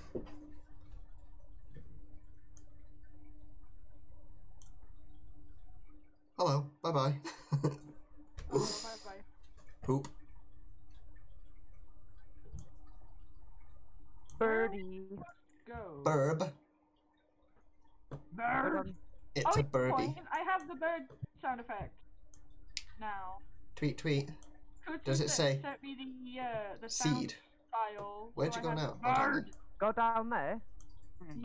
Hello. Bye bye. Oh, bye bye. Poop. Birdie. Go. Burb. Good Bird. on- It's oh, a birdie. point. I have the bird sound effect. Now. Tweet, tweet. Kutsu Does it say Sent me the uh, the sound Seed. file. Where'd so you I go now? Bird. Go down there,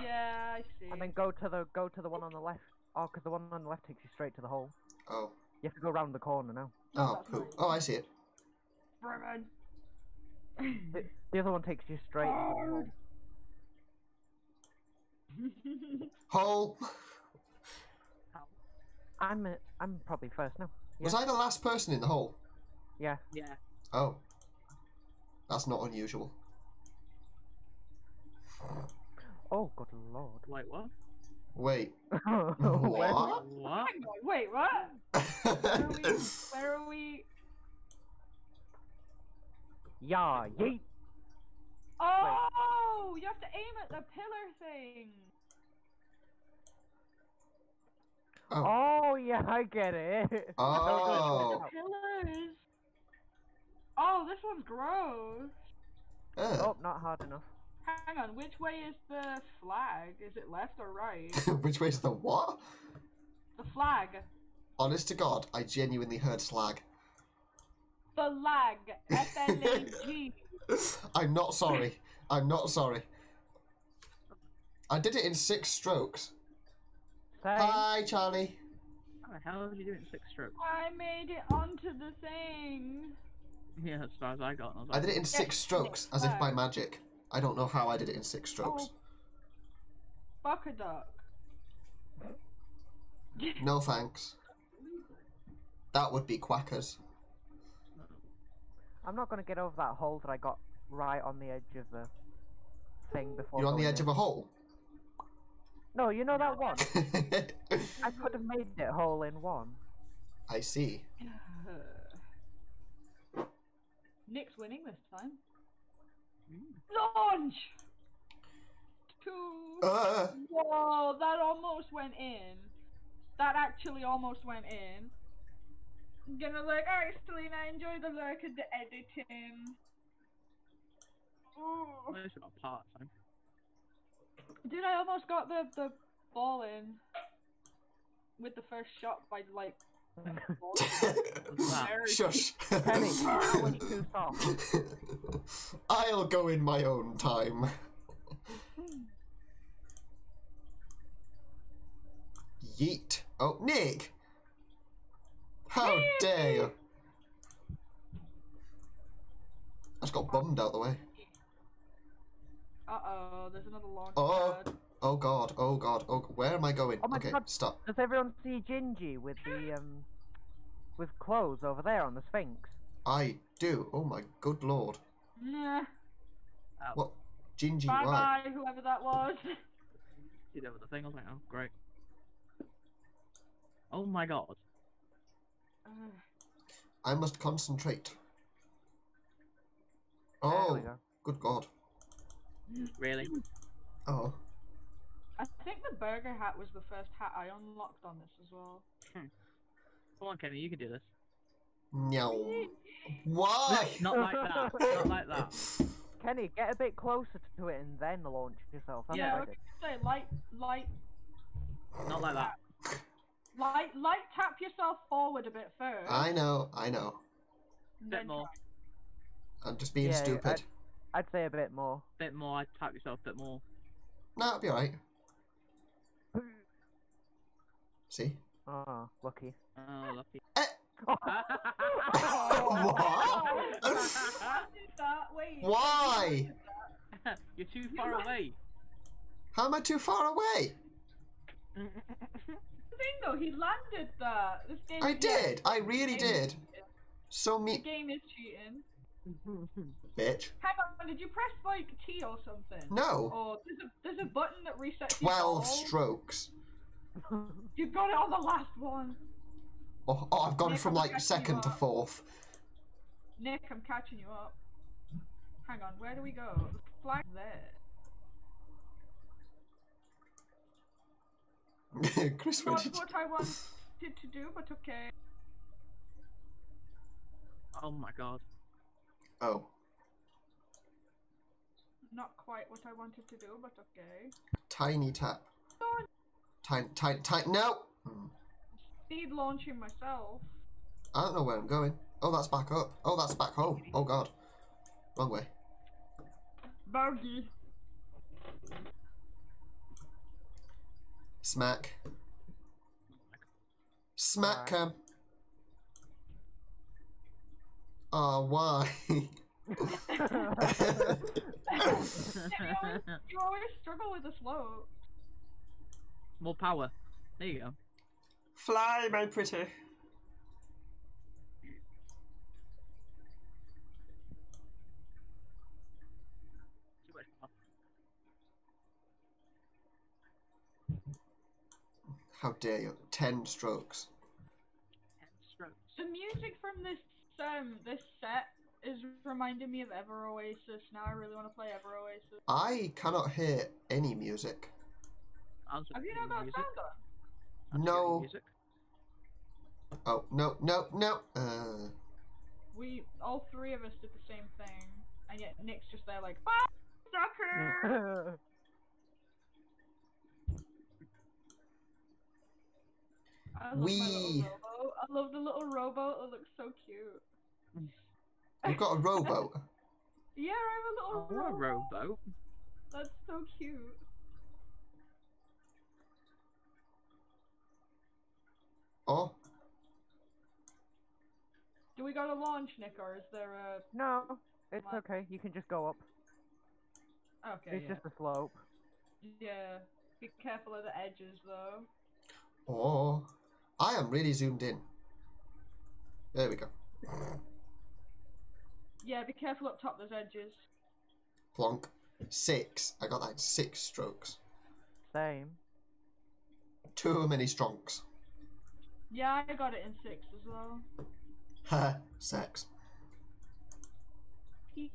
Yeah, I see. and then go to the go to the one on the left. Oh, because the one on the left takes you straight to the hole. Oh. You have to go around the corner now. Oh, that's poop. Oh, I see it. Bird. The, the other one takes you straight to the hole. (laughs) Hole. I'm uh, I'm probably first now. Was I the last person in the hole? Yeah. Yeah. Oh. That's not unusual. Oh, good lord. Wait, what? Wait. (laughs) What? What? Wait, what? Where are we? Where are we? (laughs) Yeah, yeet. Oh, you have to aim at the pillar thing. oh. Oh, yeah, I get it. (laughs) Oh. Pillars. Oh, this one's gross. Uh. Oh, not hard enough. Hang on, which way is the flag? Is it left or right? (laughs) Which way is the what? The flag. Honest to God, I genuinely heard slag. The lag. F L A G. (laughs) I'm not sorry. I'm not sorry. I did it in six strokes. Same. Hi, Charlie. How the hell did you do it in six strokes? I made it onto the thing. Yeah, as far as I got. I was I did it in six strokes, as if by magic. I don't know how I did it in six strokes. Oh. Fuck a duck. (laughs) No thanks. That would be quackers. I'm not gonna get over that hole that I got right on the edge of the thing before. You're on the edge in. of a hole. No, you know that one. (laughs) I could have made it hole in one. I see. (sighs) Nick's winning this time. Launch! Two. Uh, Whoa, that almost went in. That actually almost went in. I'm gonna like, alright, Selena, enjoy the look of the editing. Ooh. At least we got parts. Dude, I almost got the, the ball in with the first shot by like. What's (laughs) that? (laughs) Very- shush. Penny, that was too soft. I'll go in my own time. Yeet. Oh, Nick! How dare you! I just got bummed out the way. Uh oh, there's another launch Oh. pad. Oh god, oh god, oh where am I going? Oh my okay, God. stop. Does everyone see Gingy with the um with clothes over there on the Sphinx? I do. Oh my good lord. Nah. What? Gingy, Bye why? bye, whoever that was. See that with the thing? I was like, oh, great. Oh my god. Ugh. (sighs) I must concentrate. Oh, we go. good god. Really? Oh. I think the burger hat was the first hat I unlocked on this as well. Hmm. Come on, Kenny, you can do this. No. Why? (laughs) Not like that. (laughs) Not like that. Kenny, get a bit closer to it and then launch yourself. That's Yeah. what I did. Say light, light, Not like that. light, light. Tap yourself forward a bit first. I know, I know. and Bit more. I'm just being Yeah, stupid. I'd say a bit more. Bit more. I'd Tap yourself a bit more. No, it'll be alright. See? Oh, lucky. Oh, lucky. Eh. Oh, (laughs) What? How did that? Wait. Why? You're too far away. How am I too far away? The thing though, he landed that. This game. I did. I really did. is cheating. So The me, game is cheating. (laughs) bitch. Hang on, did you press like T or something? No. Oh, there's a there's a button that resets. Twelve ball. strokes. (laughs) You got it on the last one. Oh, oh, I've gone Nick, from I'm like second to fourth. Nick, I'm catching you up. Hang on, where do we go? The flag there. (laughs) Chris, where Not did you... what I wanted to do, but okay. oh my god. Oh, Not quite what I wanted to do, but okay. tiny tap. Don't Tiny, tiny, tiny. No. Hmm. speed launching myself. I don't know where I'm going. Oh, that's back up. Oh, that's back home. Oh God, wrong way. Bogey. Smack. Smack Alright. him. Oh, why? (laughs) (laughs) you, always, you always struggle with the slope. More power. There you go. Fly, my pretty. Too much power. How dare you? Ten strokes. Ten strokes. The music from this um this set is reminding me of Ever Oasis. Now I really want to play Ever Oasis. I cannot hear any music. I'll Have you not got music. sound on? I'll No. music. Oh no no no! Uh, We all three of us did the same thing, and yet Nick's just there like, ah, sucker. I love my We- little rowboat. I love the little rowboat. It looks so cute. (laughs) you've got a rowboat. (laughs) Yeah, I have a little want a rowboat. rowboat. That's so cute. Oh, Do we go to launch, Nick, or is there a? no, it's What? okay. You can just go up. Okay, it's yeah. just a slope. Yeah. Be careful of the edges, though. oh! I am really zoomed in. There we go. Yeah, be careful up top. those edges. Plonk. Six. I got that in six strokes. Same. Too many strokes. Yeah, I got it in six as well. Ha! Sex. Peak.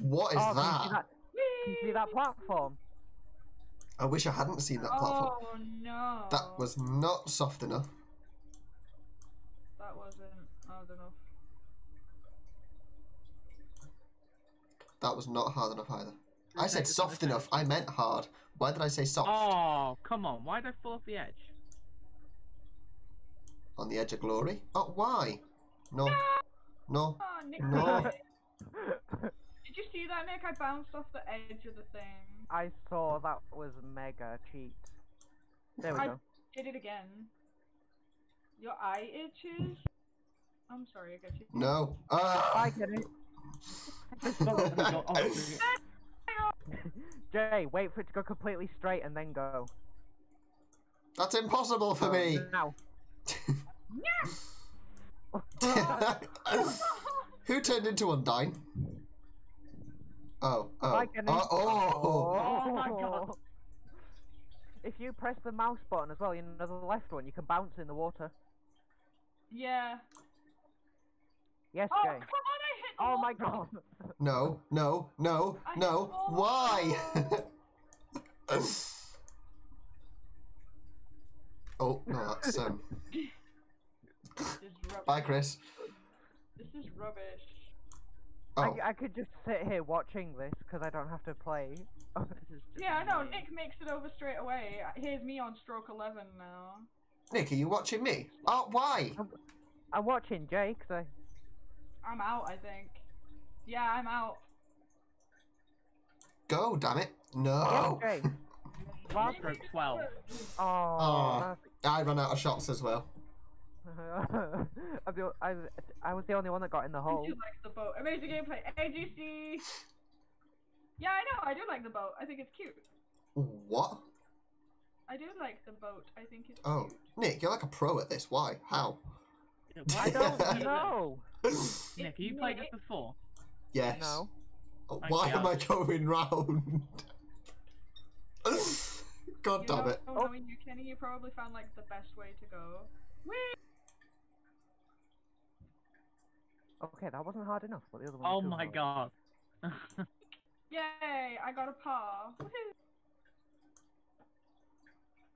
What is oh, Can you, that? see that? can you see that platform? I wish I hadn't seen that platform. Oh no. That was not soft enough. That wasn't hard enough. That was not hard enough either. I said soft enough. I meant hard. Why did I say soft? Oh, come on. Why did I fall off the edge? On the edge of glory? Oh, why? No. No. Oh, Nick. No. (laughs) did (laughs) you see that, Nick? I bounced off the edge of the thing. I saw that was mega cheat. There we I- go. Did it again. Your eye itches. I'm sorry, I got you. No. Ah! I get it. (laughs) Oh, (laughs) Jay, wait for it to go completely straight and then go. That's impossible for oh, me. Now. (laughs) Who turned into Undyne? Oh. Oh. I get. Uh, oh. oh. Oh my God. If you press the mouse button as well, you know the left one, you can bounce in the water. yeah. Yes, Oh, Jay. come on, I hit the Oh my god. No. No. No. I No. hit the wall. Why? (laughs) oh no, that's um. This is rubbish. Bye, Chris. This is rubbish. Oh. I, I could just sit here watching this because I don't have to play. (laughs) This Yeah, I know. Nick makes it over straight away. Here's me on stroke 11 now. Nick, are you watching me? Oh, why? I'm watching Jay because I'm out, I think. Yeah, I'm out. Go, damn it. No. Yes, Jay. Last- Stroke 12. Oh. Oh. I ran out of shots as well. (laughs) I'm the, I, I was the only one that got in the I hole. do like the boat. Amazing gameplay. AGC! Yeah, I know. I do like the boat. I think it's cute. What? I do like the boat. I think it's Oh, cute. Nick, you're like a pro at this. Why? How? Yeah, I why don't don't you- know. Nick, have you played it before? yes. No. Why Okay, am I going round? (laughs) God You damn know, it. knowing you, Kenny, you probably found like the best way to go. Whee! Okay, that wasn't hard enough, but the other one. Oh was my hard. god. (laughs) Yay! I got a paw. Woohoo! (laughs)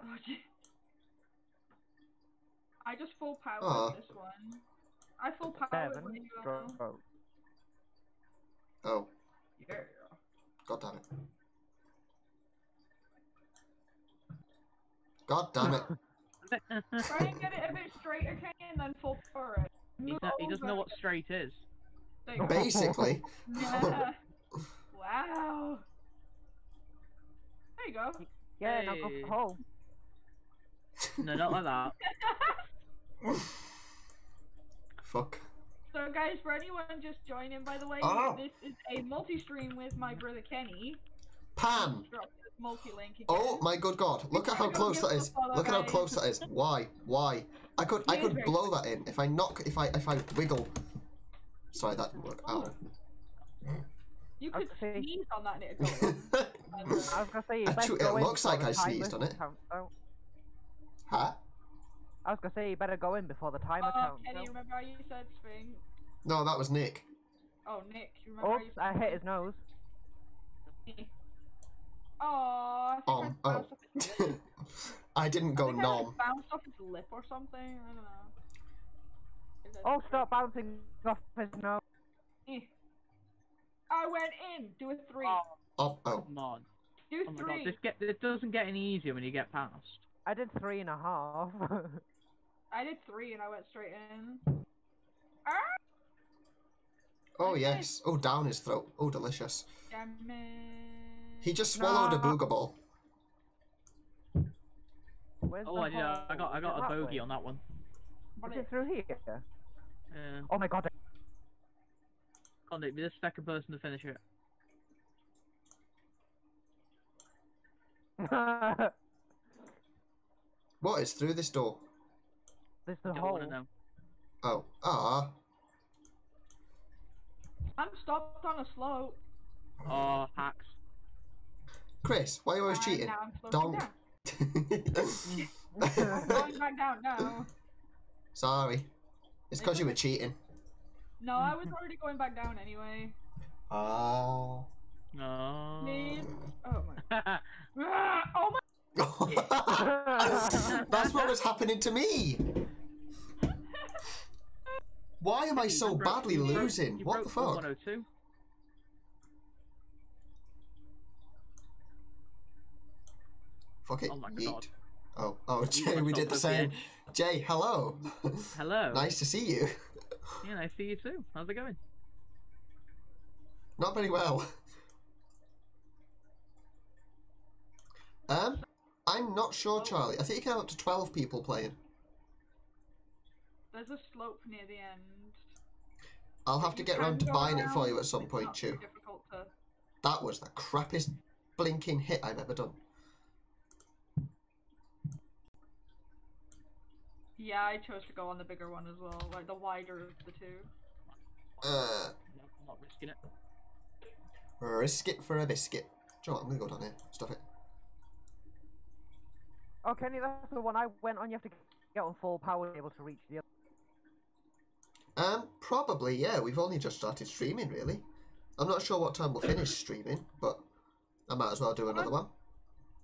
Oh, gee. I just full power Aw. this one. I full power Seven. when you go. Oh, Yeah. god damn it. God damn it. (laughs) Try and get it a bit straighter, Kenny, and then full power it. he, he doesn't know what straight is. There you go. Basically. Yeah. (laughs) (laughs) wow. There you go. Yeah, now go for Hey. the hole. No, not like that. Fuck. So, guys, for anyone just joining, by the way, Oh. this is a multi-stream with my brother Kenny. Pan! Dropped it multi-link again. Oh my good god! Look at how close that is. Look at how close that is. Why? Why? I could I could blow that in if I knock if I if I wiggle. Sorry, that didn't work. Oh. Ow. You could gonna sneeze on that and it'd go. I was gonna say you better Actually, it go in looks like I sneezed on it. counts huh? I was gonna say you better go in before the timer Oh, counts Kenny, out. remember how you said Sphinx? No, that was Nick. Oh, Nick, you remember how you Oops, said I hit his nose. Oh, I think Um, I oh. bounced off his lip. (laughs) I didn't go I think I, like, nom. bounced off his lip or something. I don't know. Oh, stop bouncing off his nose. Eh. I went in. Do a three. Oh, Oh, oh. come on. Do Oh my god, this get it doesn't get any easier when you get past. I did three and a half. (laughs) I did three and I went straight in. Ah, Oh yes. Oh, down his throat. Oh, delicious. damn it. He just swallowed a No. booger ball. Where's Oh, the I did. I got I got a bogey way? on that one. What Is is it through here? Yeah. Oh my god. Come on, Nick, be the second person to finish it. (laughs) What is through this door? There's the Don't hole. wanna know. Oh, ah. I'm stopped on a slope. Oh, hacks. Chris, why are you always and cheating? now I'm floating Don't. down. (laughs) I'm going back down now. Sorry. It's because you were cheating. No, I was already going back down anyway. Oh. No. Please. Oh my. (laughs) Ah, Oh my. (laughs) That's what was happening to me. Why am I so badly losing? What the fuck? 102. Fuck it. Oh my yeet. God. Oh, oh, Jay, we did the the same. Jay, hello. Hello. (laughs) nice to see you. Yeah, nice to see you too. How's it going? Not very well. Um, I'm not sure, Charlie. I think you can have up to 12 people playing. There's a slope near the end. I'll have to get can round to go buying it for you at some point, not too too. to. That was the crappiest blinking hit I've ever done. Yeah, I chose to go on the bigger one as well, like the wider of the two. Uh, No, I'm not risking it. risk it for a biscuit. Do you know what? I'm gonna go down here. Stop it. oh, Kenny, that's the one I went on. You have to get on full power to be able to reach the other. Um, probably, yeah. We've only just started streaming, really. I'm not sure what time we'll finish (coughs) streaming, but I might as well do another one.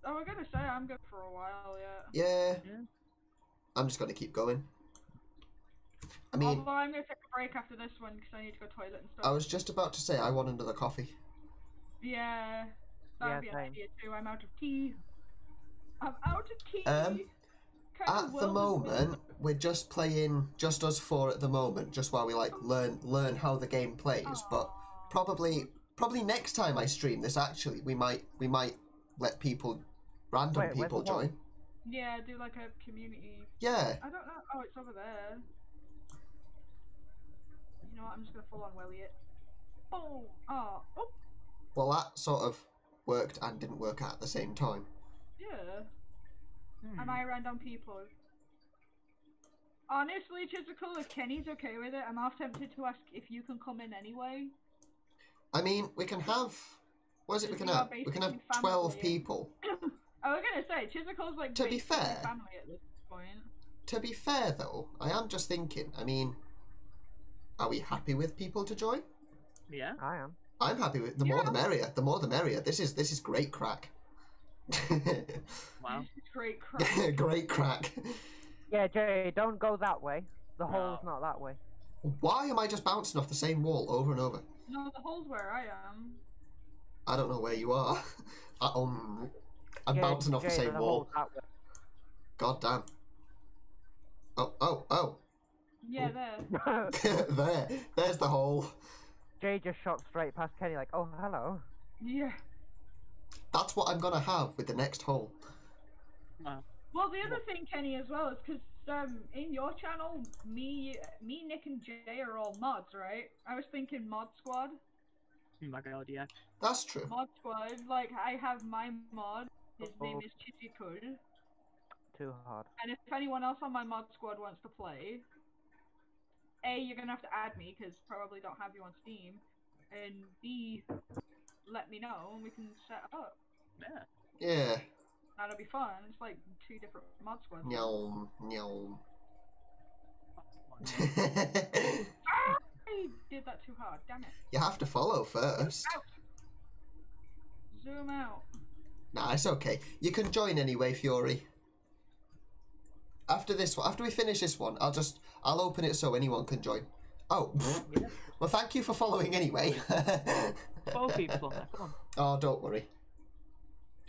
I was gonna say I'm good for a while yet. Yeah. Yeah. I'm just gonna keep going. I mean, Although I'm gonna take a break after this one because I need to go to toilet and stuff. I was just about to say I want another coffee. Yeah, that'd Yeah, be an idea too. I'm out of tea. I'm out of tea. Um, At the moment, we're just playing just us four at the moment, just while we like learn learn how the game plays. But probably probably next time I stream this, actually, we might we might let people random Wait, people the wall? join. Yeah, do like a community. Yeah. I don't know. Oh, it's over there. You know what? I'm just gonna full on welly it. Oh, oh, oh, Well, that sort of worked and didn't work at the same time. yeah. Hmm. Am I random people? Honestly, Chizzicle, if Kenny's okay with it, I'm half tempted to ask if you can come in anyway. I mean, we can have. What is it we can have? We can have twelve family. people. (coughs) I was gonna say Chizzicle's like To be fair- family at this point. To be fair, though, I am just thinking. I mean, are we happy with people to join? Yeah. I am. I'm happy with the more the merrier. The more the merrier. This is this is great crack. (laughs) Wow. Great crack. (laughs) great crack. Yeah, Jay, don't go that way. The hole's not that way. Why am I just bouncing off the same wall over and over? no, the hole's where I am. I don't know where you are. (laughs) I, um, I'm Jay, bouncing off the Jay, same wall. hole's that way. God damn. Oh, oh, oh. Yeah, there. (laughs) (laughs) there. There's the hole. Jay just shot straight past Kenny like, oh, hello. Yeah. That's what I'm gonna have with the next hole. Wow. Well, the other thing, Kenny, as well, is because um, in your channel, me, me, Nick, and Jay are all mods, right? I was thinking mod squad. Oh my god, yeah. That's true. Mod squad, like I have my mod. His name Uh-oh. is Chizzicle. Too hard. And if anyone else on my mod squad wants to play, A, you're gonna have to add me because probably don't have you on Steam, and B, let me know and we can set up. Yeah. Yeah. That'll be fun. It's like two different mod squads. Nyom, nyom. I (laughs) did that too hard. Damn it. you have to follow first. Out. Zoom out. Nah, it's okay. You can join anyway, Fury. After this one, after we finish this one, I'll just I'll open it so anyone can join. Oh, oh well, thank you for following anyway. Four people come on. (laughs) oh, don't worry.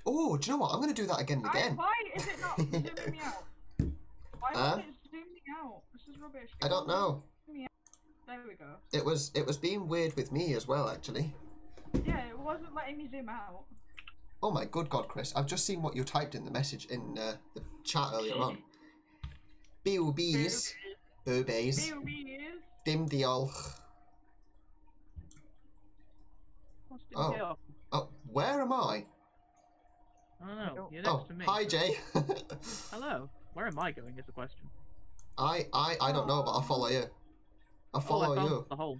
Oh, do you know what? I'm going to do that again and I, again. why is it not (laughs) zooming me out? Why Huh? it zoom me out? This is rubbish. I don't know. There we go. It was it was being weird with me as well, actually. Yeah, it wasn't letting me zoom out. Oh my good God, Chris! I've just seen what you typed in the message in uh, the chat earlier on. (laughs) Boobies, boobies, dim diolch. Oh. Oh, where am I? I don't know. Oh, You're next Oh, to me. hi Jay. (laughs) Hello. Where am I going is the question. I I I don't know, but I'll follow you. I'll Oh, follow I found you. the hole.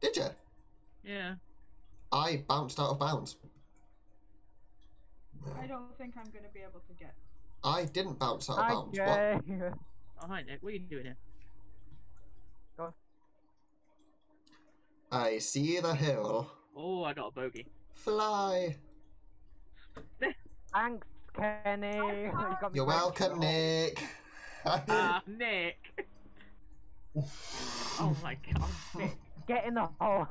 Did you? Yeah. I bounced out of bounds. I don't think I'm gonna be able to get. I didn't bounce out of Hi, bounds. What? Jay. Oh, hi, Nick. What are you doing here? Go. I see the hill. Oh, I got a bogey. Fly. (laughs) Thanks, Kenny. (laughs) You You're welcome. Nick. Ah, (laughs) Nick! oh my god, Nick. Get in the hole.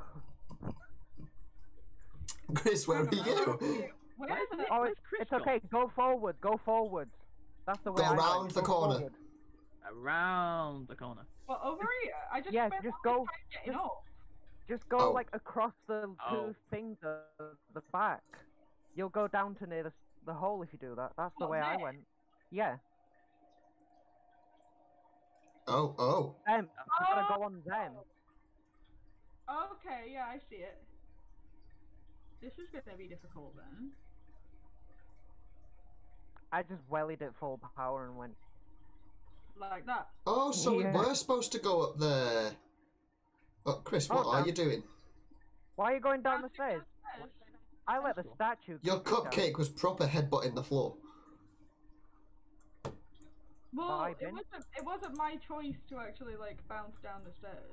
Chris, where are you? Where is it? Oh, Where's it's, Chris it's okay. Go forward. Go forward. That's the way Go I went. round the Go corner. forward. Around the corner. Well, over here. I just Yeah, just go- this just- Just go Oh. like across the two Oh. things at the back. You'll go down to near the, the hole if you do that. That's the What, way I there? went. Yeah. Oh, oh. Them. You gotta Oh. go on them. Oh. Okay, yeah, I see it. This is gonna be difficult then. I just wellied it full power and went. Like that. Oh, so Yeah. we were supposed to go up there. Oh, Chris, Oh, what are down. you doing? Why are you going down the Bouncing stairs? Downstairs. I let the statue. Your kick me down. cupcake was proper headbutting the floor. Well, it wasn't. It wasn't my choice to actually like bounce down the stairs.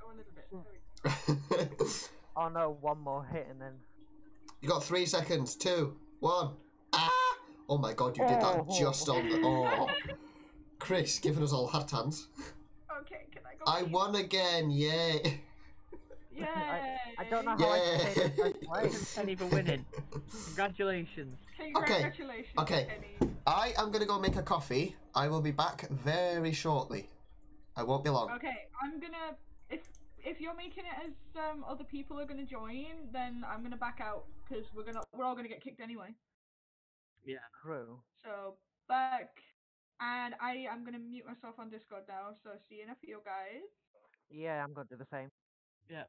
Go a little bit. There we go. Oh no, one more hit and then. you got three seconds. Two, one. Ah! Oh my god, you did that Oh. just on the. Oh. (laughs) Chris, giving us all hard hands. Okay, can I go? I please? won again, yay! Yay! I don't know how I can say this Yay! first place. Penny for winning. (laughs) Congratulations. Congratulations, okay. Penny. I am gonna go make a coffee. I will be back very shortly. I won't be long. Okay, I'm gonna. If if you're making it as um other people are gonna join, then I'm gonna back out because we're gonna we're all gonna get kicked anyway. Yeah. True. So back, and I am gonna mute myself on Discord now. So see you in a few, guys. Yeah, I'm gonna do the same. Yeah.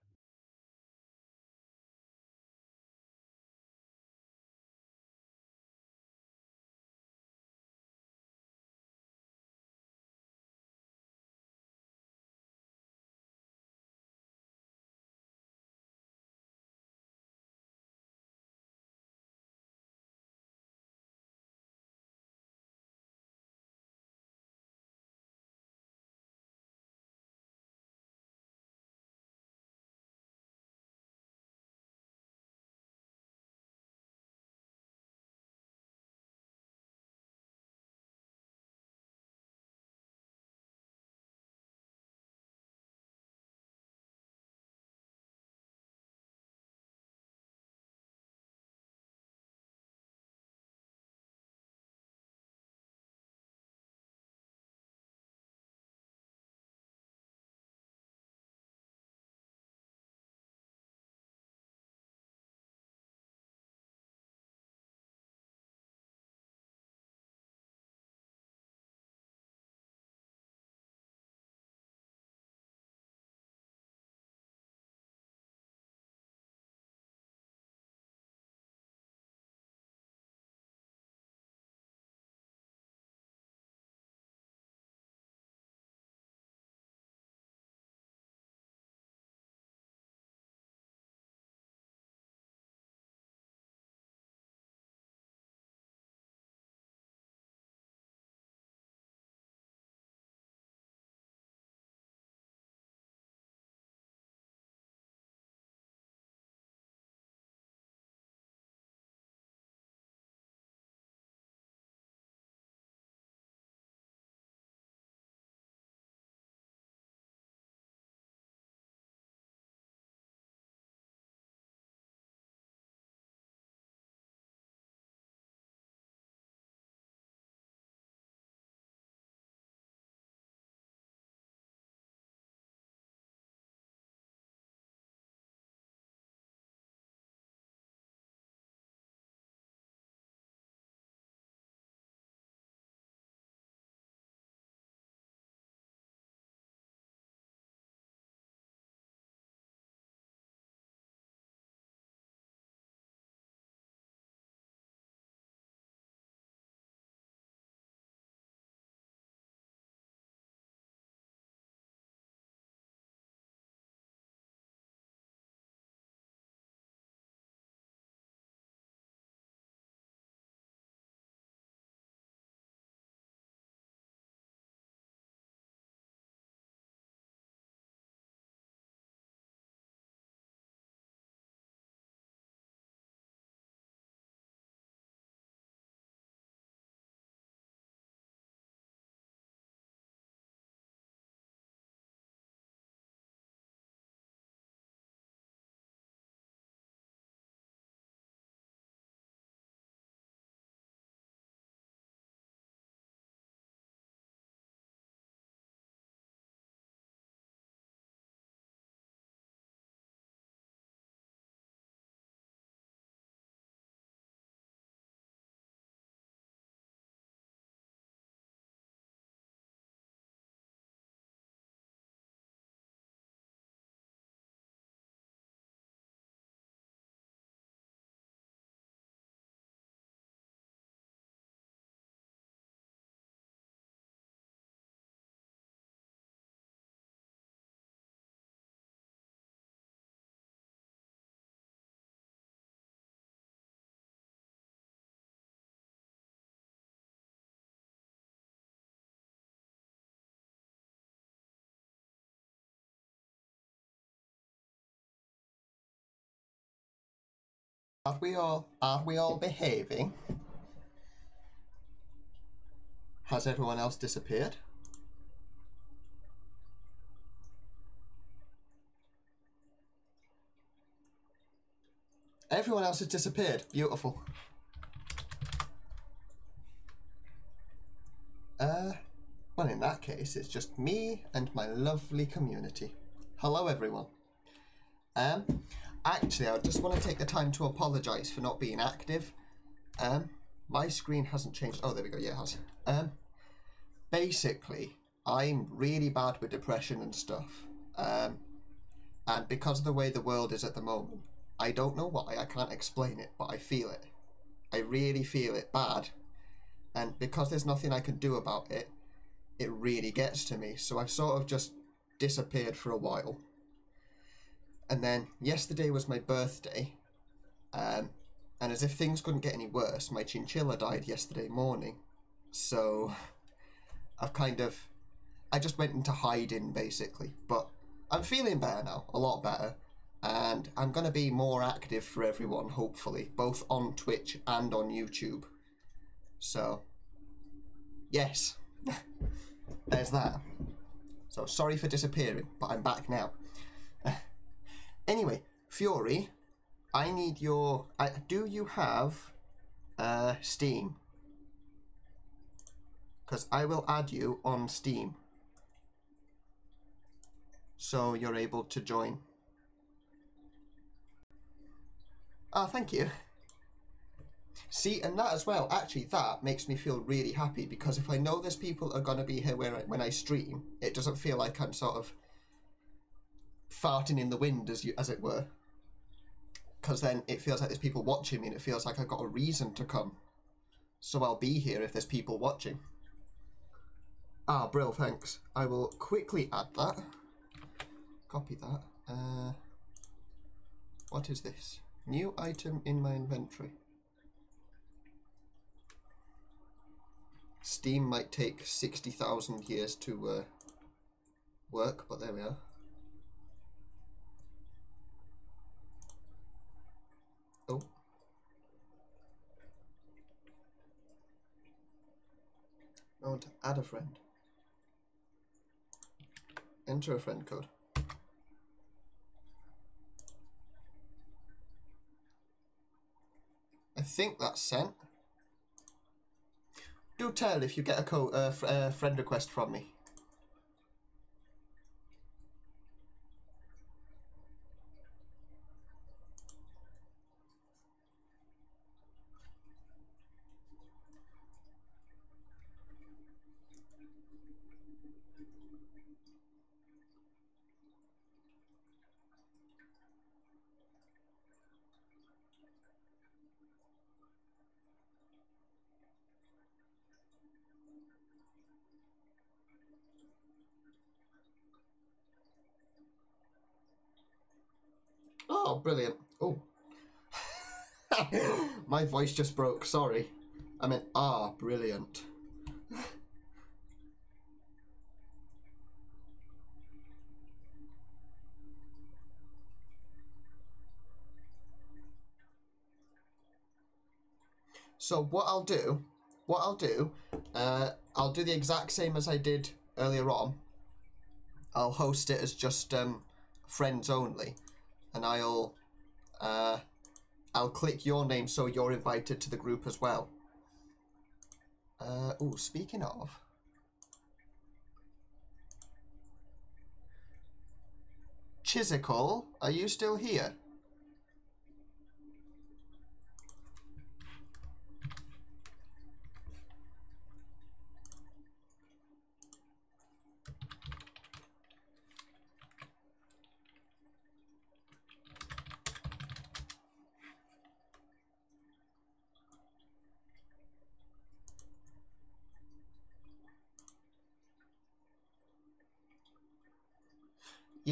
Are we all are we all behaving? Has everyone else disappeared? Everyone else has disappeared. Beautiful. Uh, well, in that case, it's just me and my lovely community. Hello, everyone. Um, actually, I just want to take the time to apologise for not being active. Um, my screen hasn't changed. Oh, there we go. Yeah, it has. Um, basically, I'm really bad with depression and stuff. Um, and because of the way the world is at the moment, I don't know why. I can't explain it, but I feel it. I really feel it bad. And because there's nothing I can do about it, it really gets to me. So I've sort of just disappeared for a while. And then yesterday was my birthday. Um, and as if things couldn't get any worse, my chinchilla died yesterday morning. So (laughs) I've kind of. I just went into hiding basically. But I'm feeling better now, a lot better. And I'm going to be more active for everyone, hopefully, both on Twitch and on YouTube. So, yes, (laughs) there's that. So, sorry for disappearing, but I'm back now. Anyway, Fury, I need your. Do you have uh, Steam? Because I will add you on Steam. So you're able to join. Ah, thank you. See, and that as well, actually, that makes me feel really happy because if I know there's people are going to be here when I, when I stream, it doesn't feel like I'm sort of farting in the wind, as you as it were. Because then it feels like there's people watching me and it feels like I've got a reason to come. So I'll be here if there's people watching. Ah, Brill, thanks. I will quickly add that. Copy that. Uh, what is this? New item in my inventory. Steam might take 60,000 years to uh, work, but there we are. Oh. I want to add a friend. Enter a friend code. I think that's sent. Do tell if you get a co uh, uh, friend request from me. Oh, brilliant. Oh. (laughs) My voice just broke, sorry. I meant, ah, brilliant. So what I'll do, what I'll do, uh, I'll do the exact same as I did earlier on. I'll host it as just um, friends only, and I'll uh, I'll click your name so you're invited to the group as well. Uh, oh, speaking of, Chizzicle, are you still here?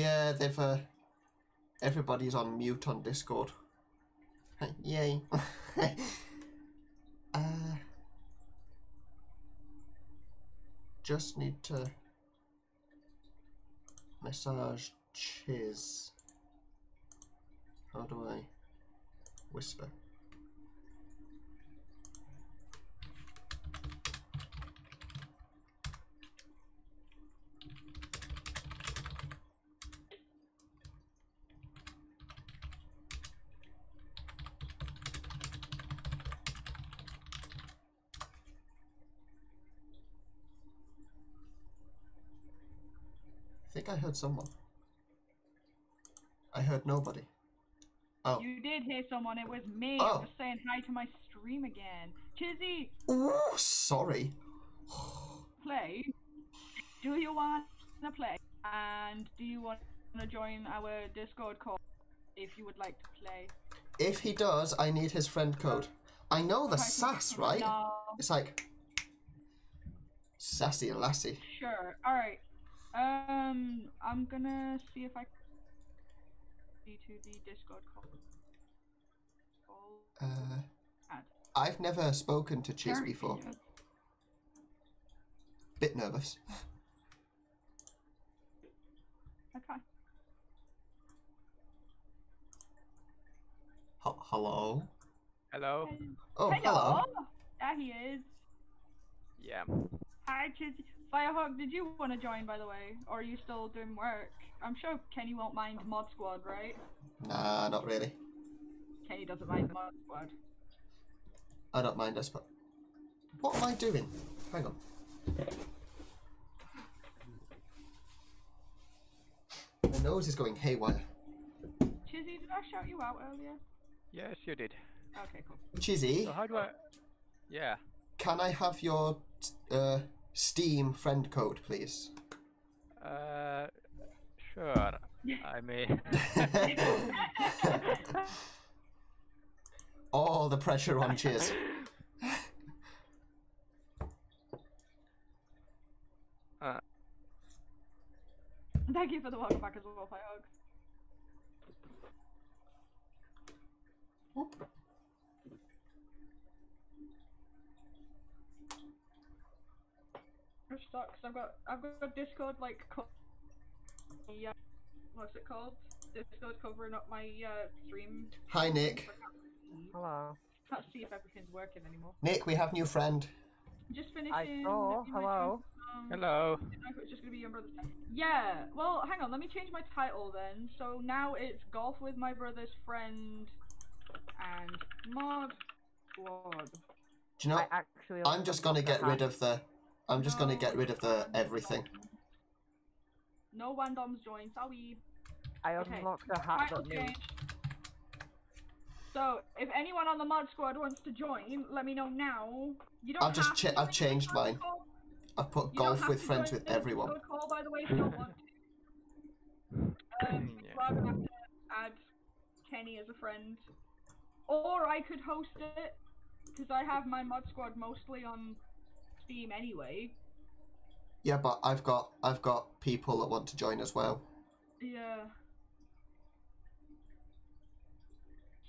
Yeah, they've uh, everybody's on mute on Discord. (laughs) Yay. (laughs) uh, just need to massage Chiz. How do I whisper? Heard someone. I heard nobody. Oh. You did hear someone. It was me. Oh. I'm just saying hi to my stream again. Chizzy, Ooh, sorry. play. Do you want to play? And do you want to join our Discord call if you would like to play? If he does, I need his friend code. I know the sass, right? No. It's like sassy lassie. Sure. All right. Um, I'm gonna see if I can see to the Discord call. Call. Uh, Add. I've never spoken to Chiz Very before. good. Bit nervous. (laughs) Okay. H- hello. Hello. Oh, Hello. hello. There he is. Yeah. Hi, Chizzy. Firehawk, did you want to join, by the way? Or are you still doing work? I'm sure Kenny won't mind Mod Squad, right? Nah, not really. Kenny doesn't mind Mod Squad. I don't mind us, but what am I doing? Hang on. My nose is going haywire. Chizzy, did I shout you out earlier? Yes, you did. Okay, cool. Chizzy, So how do I? Yeah. can I have your uh, Steam friend code, please? Uh, sure. I may. (laughs) All the pressure on Chiz. Uh, Thank you for the welcome back as well, Firehawk. Whoop. Which sucks. I've got I've got a Discord like co- yeah, what's it called? Discord covering up my uh, stream. Hi, Nick. Hello. Can't see if everything's working anymore. Nick, we have new friend. Just finishing. I saw. you know, Hello. um, hello. didn't know if it was just gonna be your brother's time. Yeah. Well, hang on. Let me change my title then. So now it's golf with my brother's friend and mod squad. Do you know? I actually. I'm just gonna get rid of the. I'm just gonna get rid of the everything. No randoms join. Sorry. I Okay. unlocked the hat Title that new. change. So, if anyone on the mod squad wants to join, let me know now. You don't I've just cha- I've changed mine. call. I've put You golf with friends with everyone. Call, by the way, if you don't (laughs) want to. Um, Yeah. so I'm gonna have to add Kenny as a friend, or I could host it because I have my mod squad mostly on Steam anyway. Yeah, but I've got I've got people that want to join as well. Yeah.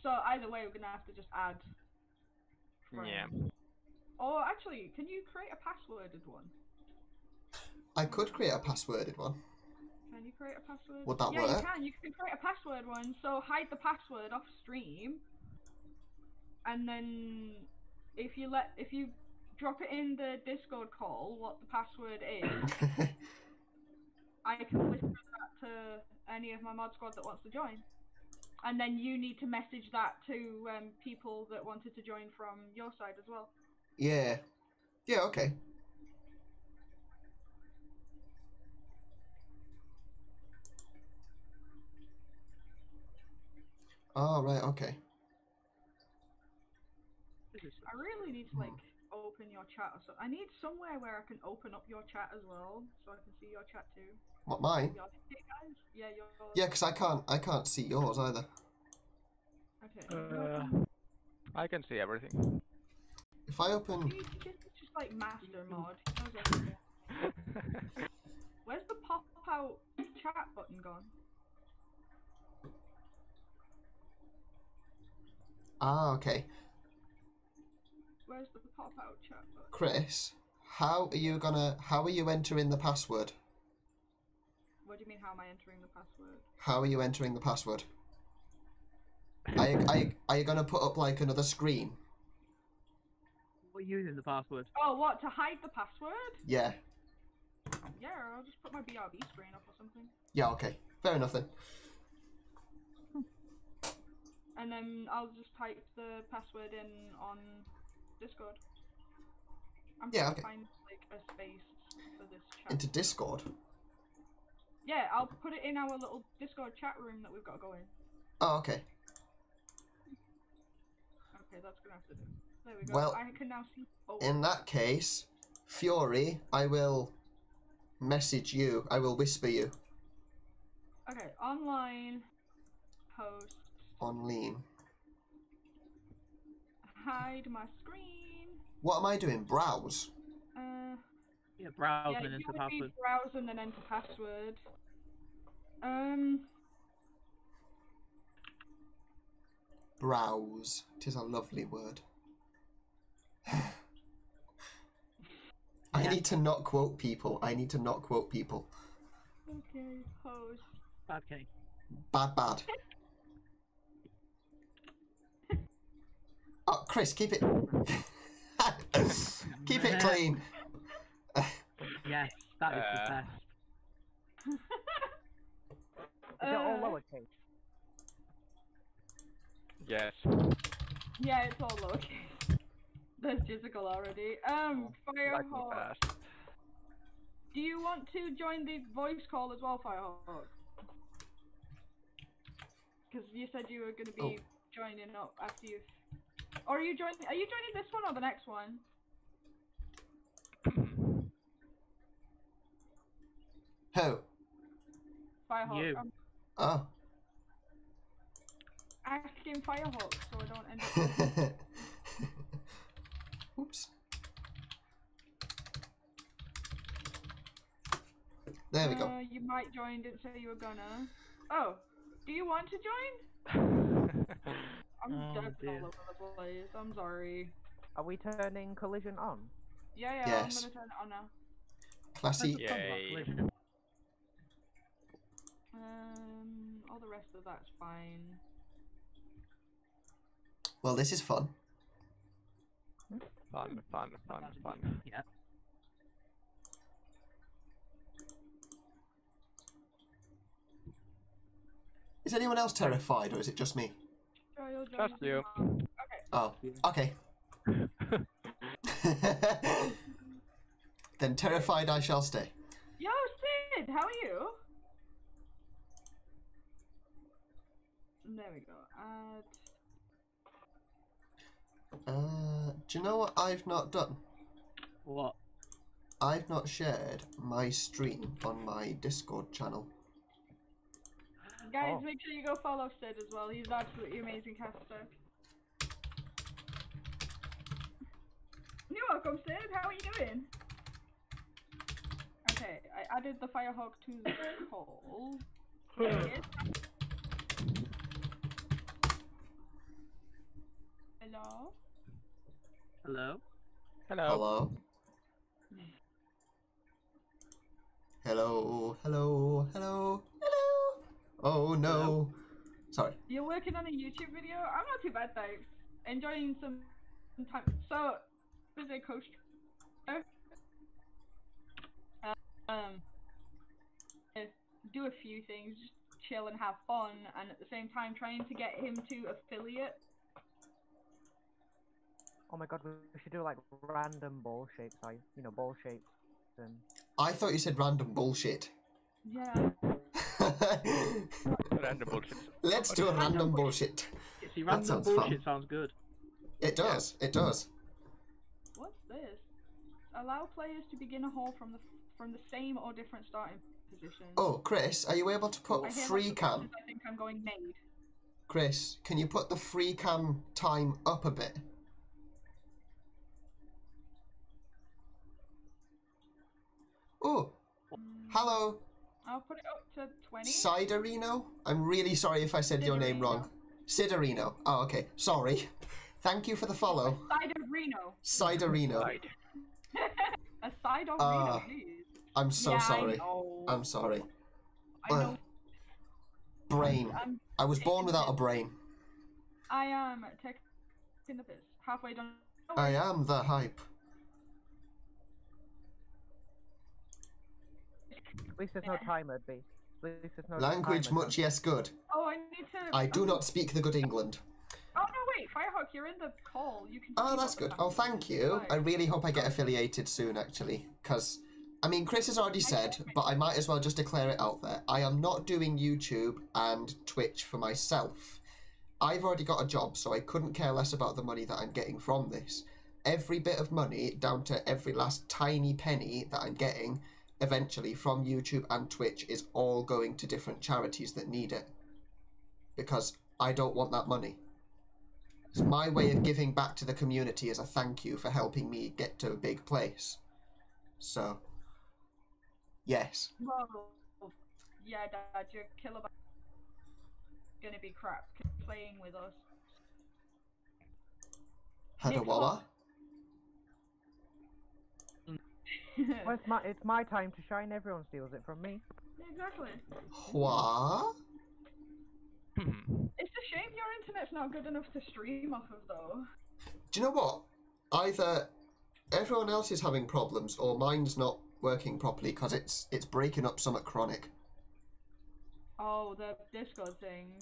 So either way, we're gonna have to just add. Yeah. friends. Or actually, can you create a passworded one? I could create a passworded one. Can you create a password? Would that yeah, work? you can. You can create a password one. So hide the password off stream, and then if you let if you drop it in the Discord call, what the password is, (laughs) I can whisper that to any of my mod squad that wants to join. And then you need to message that to um, people that wanted to join from your side as well. yeah. Yeah, okay. Oh, right, okay. I really need to like open your chat or so. I need somewhere where I can open up your chat as well, so I can see your chat too. What, mine? Your yeah, your Yeah, because I can't, I can't see yours either. Okay. Uh, I can see everything. If I open... He's just, it's just like master mod. He knows everything. Where's the pop out chat button gone? Ah, okay. Where's the pop out chat button? Chris, how are you gonna, how are you entering the password? What do you mean? How am I entering the password? How are you entering the password? Are you, are you, are you gonna put up like another screen? We're using the password. Oh, what to hide the password? Yeah. Yeah, I'll just put my BRB screen up or something, Yeah, okay. Fair enough then. and then I'll just type the password in on Discord. I'm Yeah, trying okay. to find like a space for this chat. Into Discord. Yeah, I'll put it in our little Discord chat room that we've got going. Oh, okay. Okay, that's gonna have to do. There we go. Well, I can now see. Oh, In that case, Fury, I will message you. I will whisper you okay, online post. on lean. Hide my screen. What am I doing? Browse. Uh, Yeah, browse yeah, and you enter would password. be browse and then enter password. Um, Browse. Tis a lovely word. I Yeah. need to not quote people. I need to not quote people. okay, host. Okay. Bad, bad. Oh, Chris, keep it. (laughs) keep it clean. Yes, that is the Uh, best. Is it all Uh, lowercase? Yes. Yeah, it's all lowercase. There's Chizzicle already. Um, Firehawk. Do you want to join the voice call as well, Firehawk? Because you said you were going to be Oh. joining up after you've. Or are you joining? Are you joining this one or the next one? Who? Firehawk. You. I'm Oh. asking Firehawk so I don't end up. (laughs) Oops. There we Uh, go. you might join. Didn't say you were gonna. Oh, do you want to join? (laughs) I'm Oh, dancing dear. all over the place. I'm sorry. Are we turning collision on? Yeah, yeah. Yes. I'm gonna turn it on now. Classy. Yay. Um, all the rest of that's fine. Well, this is fun. Fun, fun, fun, fun. Yeah. Is anyone else terrified, or is it just me? Oh, you'll join Just us you. Oh, okay. (laughs) then terrified I shall stay. Yo, Sid, how are you? There we go. Add. Uh, do you know what I've not done? What? I've not shared my stream on my Discord channel. Guys, Oh. make sure you go follow Sid as well. He's absolutely amazing caster. You're welcome, Sid. How are you doing? Okay, I added the Firehawk to the (coughs) call. There he is. Hello? Hello? Hello. Hello. Hello, hello, hello, hello. Oh no. Sorry. You're working on a YouTube video? I'm not too bad, thanks. Enjoying some, some time. So, is a coach. Uh, um, do a few things, just chill and have fun, and at the same time trying to get him to affiliate. Oh my god, we we should do like random ball shapes, like, you know, ball shapes and... I thought you said random bullshit. Yeah. Random bullshit. Let's do a random bullshit. See, random sounds bullshit fun. sounds good. It does. It does. What's this? Allow players to begin a hole from the from the same or different starting position. Oh, Chris, are you able to put hear free cam? I think I'm going made. Chris, can you put the free cam time up a bit? Oh, mm. hello, I'll put it up to 20. Siderino. I'm really sorry if I said your name wrong. Siderino. Oh, okay. Sorry. Thank you for the follow. Reno. Siderino. (laughs) A side of ah. Reno, please. I'm so yeah, sorry. I'm sorry. I know. Brain. I'm, I was born without a brain. I am taking the piss. Halfway done. Oh, I am the hype. At least there's no timer, B. At least there's no Language timer much done. yes good. Oh, I need to. I do not speak the good England. Oh no, wait, Firehawk, you're in the call. You can. Oh, that's good. Oh, thank you. I really hope I get affiliated soon, actually, because I mean, Chris has already said, but I might as well just declare it out there. I am not doing YouTube and Twitch for myself. I've already got a job, so I couldn't care less about the money that I'm getting from this. Every bit of money, down to every last tiny penny that I'm getting, eventually from YouTube and Twitch, is all going to different charities that need it. Because I don't want that money. It's my way of giving back to the community as a thank you for helping me get to a big place. So, yes. Well, yeah, Dad, your kilobyte gonna be crap. playing with us. Hadawawa? Well, it's my it's my time to shine. Everyone steals it from me. exactly. What? Hmm. It's a shame your internet's not good enough to stream off of, though. Do you know what? Either everyone else is having problems or mine's not working properly because it's it's breaking up somewhat chronic. Oh, the Discord thing.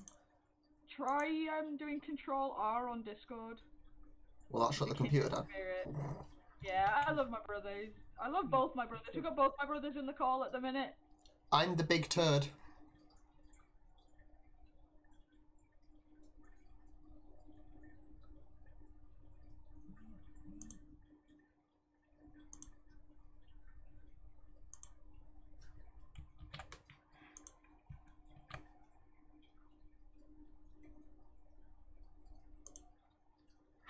Try um doing Control R on Discord. Well, that shut the computer down. Spirit. Yeah, I love my brothers. I love hmm. both my brothers. We've got both my brothers in the call at the minute. I'm the big turd.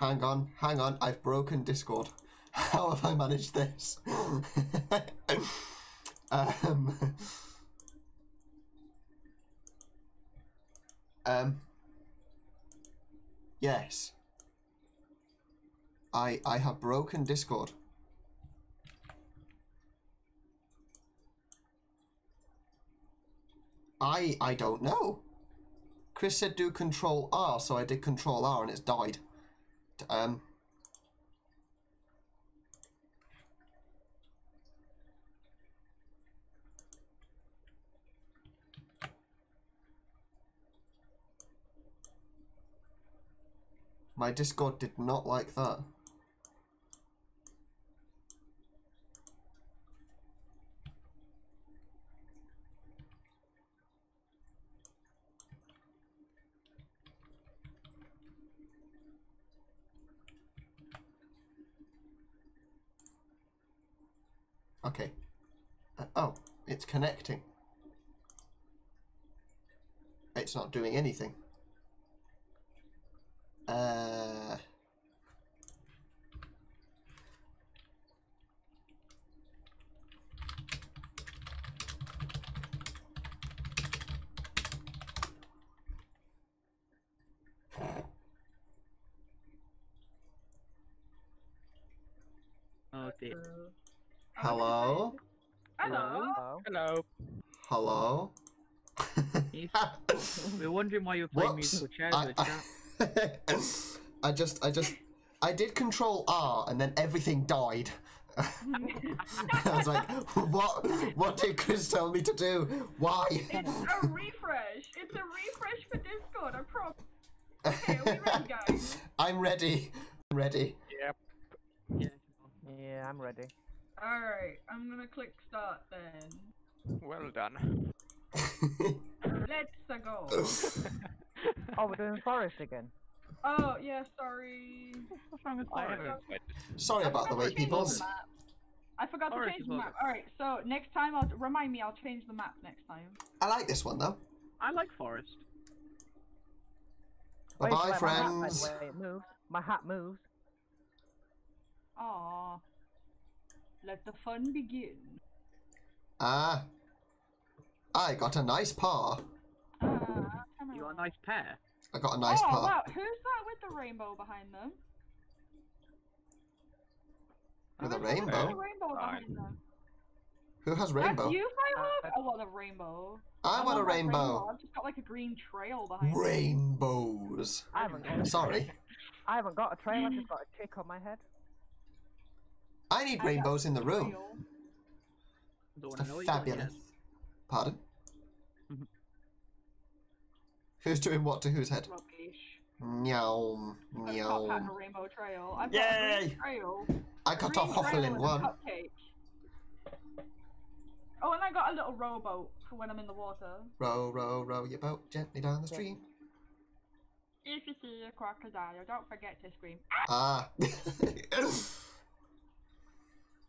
Hang on, hang on, I've broken Discord. (laughs) How have I managed this? (laughs) um, um, yes. I I have broken Discord. I I don't know. Chris said do control R, so I did control R and it's died. Um My Discord did not like that. Okay. Uh, oh, it's connecting. It's not doing anything. Uh. Oh dear. Hello? Hello. Hello. Hello. Hello? We're wondering why you're playing Whoops. musical chairs I, with chat. I, (laughs) I just, I just, I did control R and then everything died. (laughs) I was like, what? What did Chris tell me to do? Why? It's a refresh. It's a refresh for Discord. I promise. Okay, are we ready, guys? (laughs) I'm ready. I'm ready. Yep. Yeah. Yeah, I'm ready. Alright, I'm gonna click start then. Well done. (laughs) Let's go. (laughs) Oh, we're doing forest again. Oh, yeah, sorry. What's wrong with Forest? haven't Sorry about the wait, peoples. I forgot to Alright, change the all map. Alright, so next time, I'll remind me, I'll change the map next time. I like this one though. I like Forest. Bye Wait, bye, wait, my hat, friends. it moves. My hat moves. Aww. Let the fun begin. Ah. I got a nice paw. Come You got a nice pair. I got a nice oh, paw. wow, who's that with the rainbow behind them? With a Who's that with rainbow? rainbow behind them? Who has rainbow? That's rainbow? you, Philip? Uh, I want a rainbow. I want a that rainbow. I've just got like a green trail behind me. Rainbows. I haven't got. Sorry. I haven't got a trail. I've just got a tick on my head. I need rainbows in the room. Don't It's know what you fabulous. Yet. Pardon? Mhm. Who's doing what to whose head? Rubbish. Meow, I've got meow. rainbow trail. I've got a Yay! green trail. I got a green trail hoffle in and one. Cupcake. a little rowboat for when I'm in the water. Row, row, row your boat gently down the stream. If you see a crocodile, don't forget to scream. Ah. (laughs)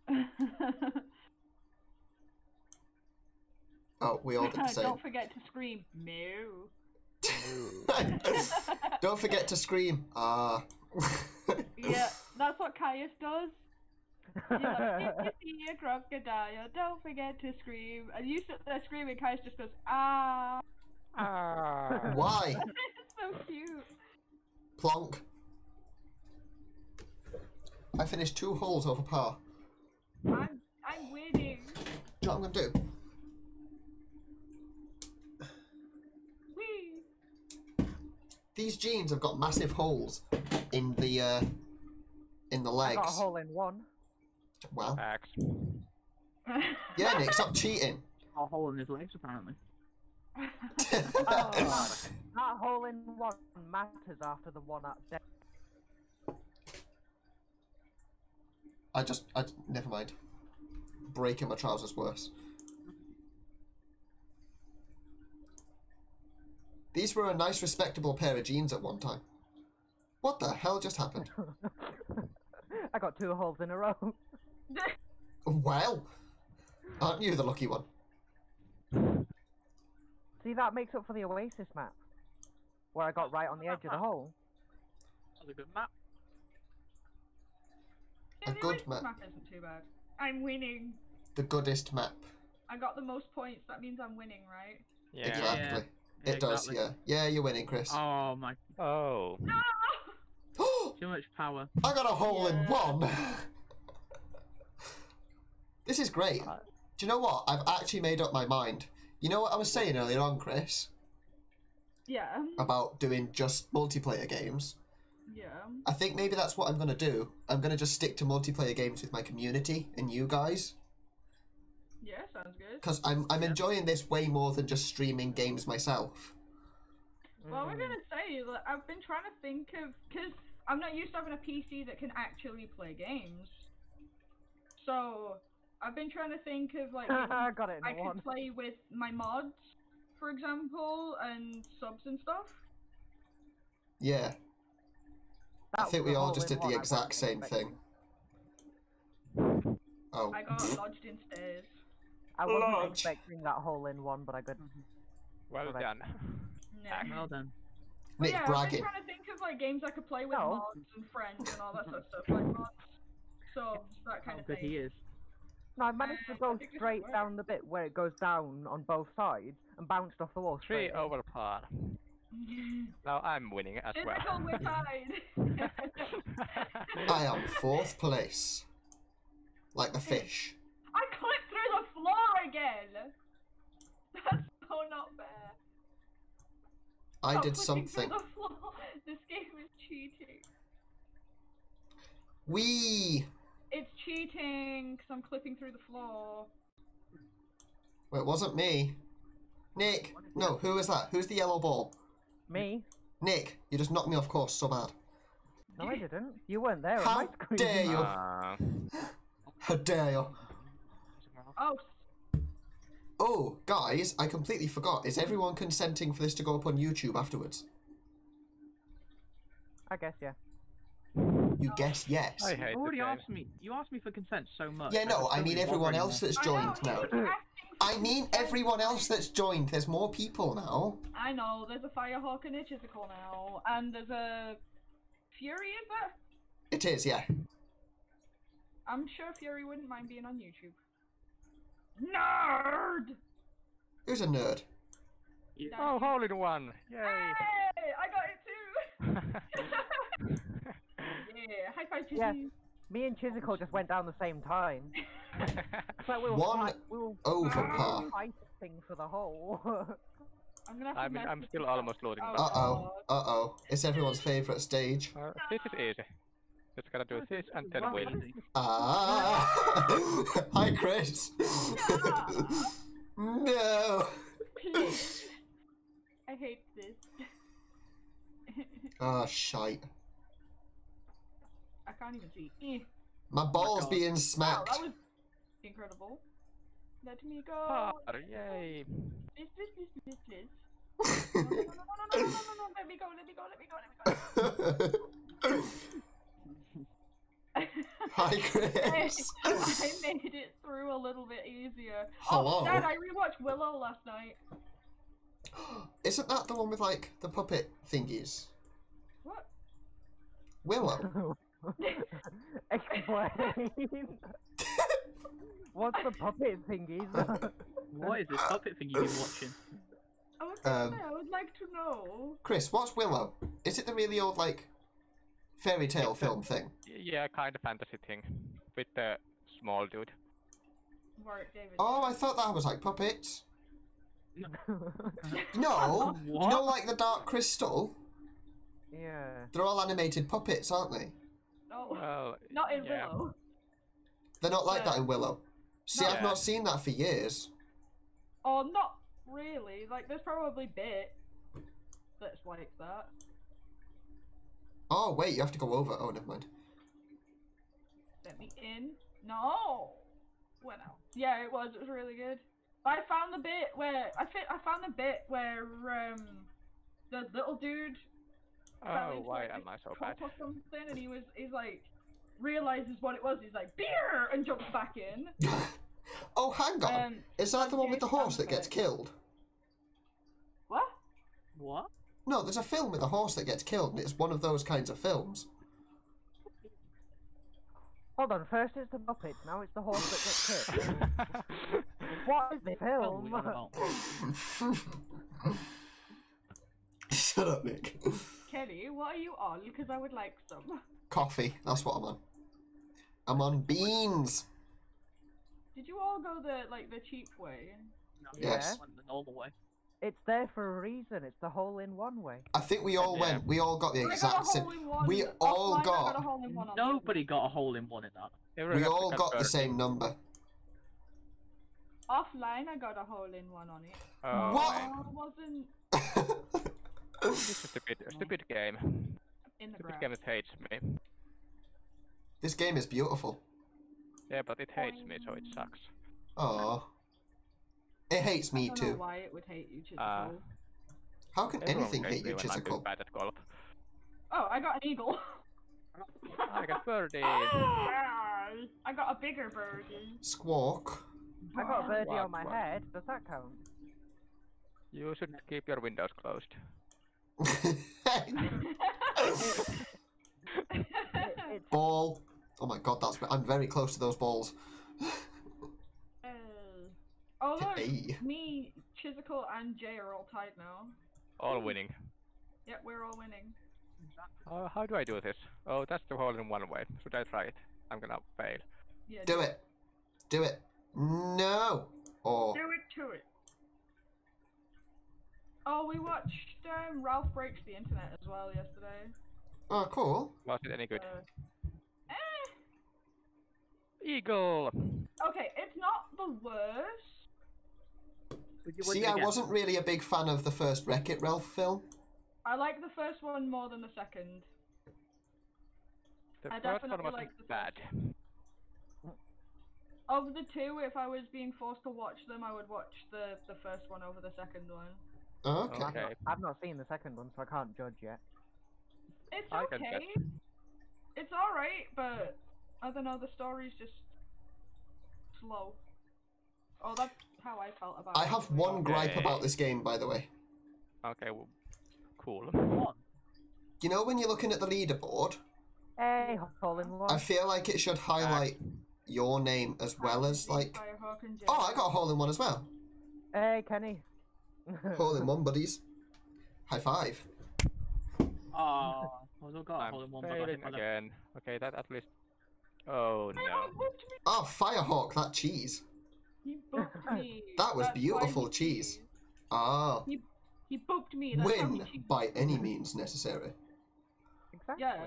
(laughs) (laughs) oh, we all did the same. don't forget to scream. Moo. (laughs) Don't forget to scream. Ah. (laughs) Yeah, that's what Caius does. You're like, if you see a crocodile, don't forget to scream. And you sit there screaming, Caius just goes, ah. Ah. Why? (laughs) it's so cute. Plonk. I finished two holes over par. I'm, I'm winning. Do you know what I'm gonna do? Whee! These jeans have got massive holes in the uh, in the I got a legs. hole in one. Well, Facts. (laughs) yeah, Nick, stop cheating. A hole in his legs, apparently. (laughs) Oh, that hole in one matters after the one at death. I just, I never mind. Breaking my trousers worse. These were a nice, respectable pair of jeans at one time. What the hell just happened? (laughs) I got two holes in a row. (laughs) Well, aren't you the lucky one? See, that makes up for the Oasis map, where I got right on the edge of the hole. That's a good map. A the good Oasis map. map isn't too bad. I'm winning. The goodest map. I got the most points. That means I'm winning, right? Yeah. Exactly. Yeah, It does, exactly. yeah. Yeah, you're winning, Chris. Oh my, Oh. No! (gasps) too much power. I got a hole in one. this is great. Uh, Do you know what? I've actually made up my mind. You know what I was saying earlier on, Chris, Yeah. about doing just multiplayer games? Yeah. I think maybe that's what I'm gonna do. I'm gonna just stick to multiplayer games with my community and you guys, Yeah, sounds good. because I'm I'm Yeah. enjoying this way more than just streaming games myself. Well, we're Mm. gonna say that I've been trying to think of because I'm not used to having a PC that can actually play games. So I've been trying to think of like (laughs) games I got it in I a could play with my mods, for example, and subs and stuff. Yeah, I think we all just did the exact same thing. Oh, I got lodged in stairs. I wasn't Lodge. expecting that hole in one, but I got. Well Alright. done. Yeah. Well done. But Nick yeah, I've bragging. been trying to think of like games I could play with No. mods and friends and all that sort of stuff, like mods, subs, that kind How of good thing. he is. No, I managed to Uh, go straight down the bit where it goes down on both sides and bounced off the wall Three straight. in. over par. (laughs) Now I'm winning it as well. (laughs) We're tied. I am fourth place, like the fish. I clipped through the floor again. That's so not fair. I Stop did something. The floor. (laughs) This game is cheating. Wee. It's cheating because I'm clipping through the floor. Well, it wasn't me. Nick. No, who is that? Who's the yellow ball? Me? Nick, you just knocked me off course so bad. No, I didn't. You weren't there on How dare you? Uh, How dare you? Oh, Oh, guys, I completely forgot. Is everyone consenting for this to go up on YouTube afterwards? I guess, yeah. You guess yes. I You already the game. asked me. You asked me for consent so much. Yeah, no, I mean everyone else that's joined now. he was I mean everyone else that's joined. There's more people now. I know. There's a Firehawk and a Chiswick now, and there's a Fury. Is there? It is, yeah. I'm sure Fury wouldn't mind being on YouTube. Nerd. Who's a nerd? You- Oh, hole in one! Yay! Hey, I got it too. (laughs) yeah, high five, Yeah. Chizzy. Me and Chizzicle just went down the same time. (laughs) It's like we were, One fight- we were over par. fighting for the hole. (laughs) I'm gonna have to I'm, I'm still almost loading. Uh oh. Uh oh. It's everyone's favourite stage. Uh, this is easy. Just gotta do this and then Well, win. Ah! Hi, Chris. no. Please. I hate this. Ah, shite. I can't even see. Eh. My ball's God. being Wow, smacked. that was incredible. Let me go. Par, yay. Please, please, please, please, please. No, no, no, no, no, no, no, no, no, no, let me go, let me go, let me go, let me go. Hi, (laughs) Chris. (laughs) I made it through a little bit easier. Hello? Oh, Dad, I rewatched Willow last night. (gasps) Isn't that the one with like the puppet thingies? What? Willow. (laughs) Explain. What's the puppet thingies? What is this puppet thing you've been watching? I was Um, say, I would like to know. Chris, what's Willow? Is it the really old like fairy tale film thing? Yeah, kind of fantasy thing. With the small dude. Oh, I thought that was like puppets. (laughs) No. No, What? know, like the Dark Crystal. yeah. They're all animated puppets, aren't they? No, Well, not in yeah. Willow. They're not like that in Willow. See, No. I've not seen that for years. Oh, not really. Like, there's probably bit that's like that. Oh wait, you have to go over. Oh, never mind. Let me in. No. Went out. Yeah, it was. It was really good. I found the bit where I fit. I found the bit where um the little dude Oh, why am I so trap bad? or something, and he was he's like realizes what it was. He's like beer and jumps back in. (laughs) Oh, hang on. Um, Is that the one with the horse that gets killed? What? What? No, there's a film with a horse that gets killed, and it's one of those kinds of films. Hold on, first it's the puppet, now it's the horse that gets killed. (laughs) what is the What are we film? Shut up, Nick. Kelly, what are you on? Because I would like some. Coffee. That's what I'm on. I'm on beans. Did you all go the like the cheap way? No, Yes. I went the normal way. It's there for a reason, it's the hole in one way. I think we all Yeah. went. We all got the I got a exact same. hole in one. we all got- got a hole in one on the Nobody got a hole in one in that. Everyone We all got the same number. Offline, I got a hole in one on it. Oh, What? man. Wasn't This is a stupid, a stupid game. in the Stupid ground. game that hates me. this game is beautiful. Yeah, but it hates me, so it sucks. Oh. It hates me I don't know too. why it would hate you, Chisel. Uh, How can anything hate you, when I'm doing Chizzicle? bad at golf. oh, I got an eagle. (laughs) (laughs) I got a birdie. I got a bigger birdie. Squawk. I got a birdie What, on my what? head, does that count? You should keep your windows closed. (laughs) Ball. Oh my god, that's. I'm very close to those balls. Oh look, Hey. me, Chizzicle, and Jay are all tied now. All winning. Yep, we're all winning. Uh, how do I do this? Oh, that's the hole in one way. Should I try it? I'm gonna fail. Yeah, Do it. Do it. No. Oh. Do it to it. Oh, we watched um, Ralph Breaks the Internet as well yesterday. Oh, cool. Was it any good? Uh, eh. Eagle! Okay, it's not the worst. Would you See, I wasn't really a big fan of the first Wreck It Ralph film. I like the first one more than the second. The I first one definitely wasn't like the bad. first Of the two, if I was being forced to watch them, I would watch the, the first one over the second one. Oh, okay. I've, not, I've not seen the second one, so I can't judge yet. It's I okay. It's alright, but I don't know, the story's just slow. Oh, that's how I felt about I it. have one gripe about this game, by the way. Okay, well, cool. One. You know when you're looking at the leaderboard, Hey, hole in one. I feel like it should highlight uh, your name as well as like. Firehawk and Jay. Oh, I got a hole in one as well. Hey, Kenny. (laughs) Hole in one, buddies. High five. Oh, I was got a hole in one, but I failing think I left. again. Okay, that at least. Oh no. Firehawk booped me. Oh, Firehawk, that cheese. He booped (laughs) me. That was That's beautiful he- cheese. Ah, He, he booped me. That's how he win by any means necessary. exactly. Yeah.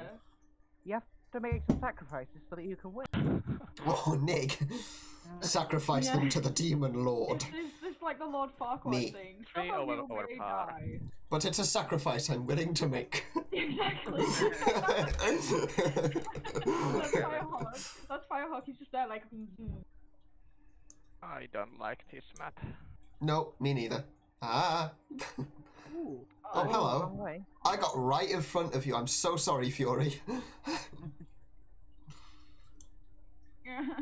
You have to make some sacrifices so that you can win. (laughs) Oh, Nick. Sacrifice Yeah. them to the demon lord. It's, it's, it's like the Lord Farquaad Me. thing. Three Some of over- you over may par. die. But it's a sacrifice I'm willing to make. (laughs) Exactly. That's Firehawk. That's Firehawk. He's just there like. I I don't like this map. No, me neither. Ah. Ooh. (laughs) Oh, hello. I got right in front of you. I'm so sorry, Fury. (laughs)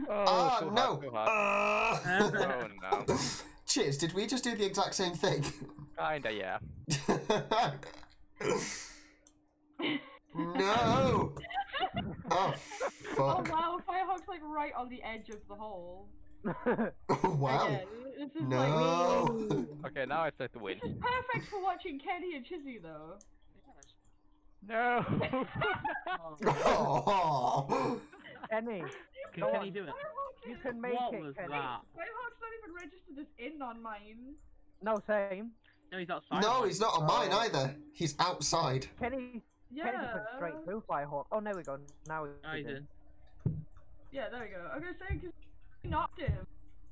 Oh, Ah, too no. hard, too hard. Ah. oh no. (laughs) Cheers. Did we just do the exact same thing? Kinda, yeah. no. Oh fuck. oh wow, Firehawk's like right on the edge of the hole. (laughs) Oh, wow. Again, this is like No. Okay, now I time to win. This is perfect for watching Kenny and Chizzy though. No! oh. (laughs) Kenny, Can Go Kenny on. do it? Firehawk you can make What it, was Kenny. that? Firehawk's not even registered as in on mine. No, same. No, he's outside. No, mine. he's not on uh, mine either. He's outside. Kenny, Kenny Yeah. just went straight through Firehawk. Oh, there we go. Now Oh, he he's in. did. Yeah, there we go. I was gonna say because he knocked him,